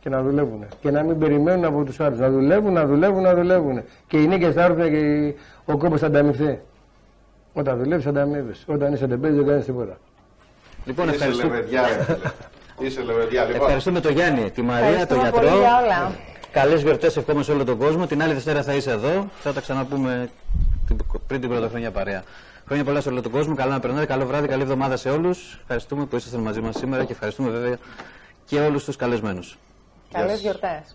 Speaker 10: Και να δουλεύουν. Και να μην περιμένουν από τους άλλους. Να δουλεύουν, να δουλεύουν, να δουλεύουν. Και οι νίκε θα έρθουν και οι- ο κόπος θα ανταμυφθεί. Όταν δουλεύεις, ανταμείβει. Όταν είσαι τεμπέζι, δεν κάνεις τίποτα.
Speaker 1: Λοιπόν,
Speaker 4: Είσαι
Speaker 1: ευχαριστούμε.
Speaker 4: λεβεδιά, ρε φίλε. Είσαι λεβεδιά. Λοιπόν,
Speaker 1: Ευχαριστούμε τον Γιάννη, τη Μαρία, τον
Speaker 3: Ευχαριστούμε
Speaker 1: γιατρό.
Speaker 3: πολύ για όλα.
Speaker 1: Καλές γιορτές ευχόμαι σε όλο τον κόσμο. Την άλλη Δευτέρα θα είσαι εδώ. Θα τα ξαναπούμε την- πριν την πρωτοχρονιά παρέα. Χρόνια πολλά σε όλο τον κόσμο. Καλά να περνάτε. Καλό βράδυ, καλή εβδομάδα σε όλους. Ευχαριστούμε που ήσασταν μαζί μας σήμερα και ευχαριστούμε βέβαια και όλους τους καλεσμένους.
Speaker 3: That is your Hortas.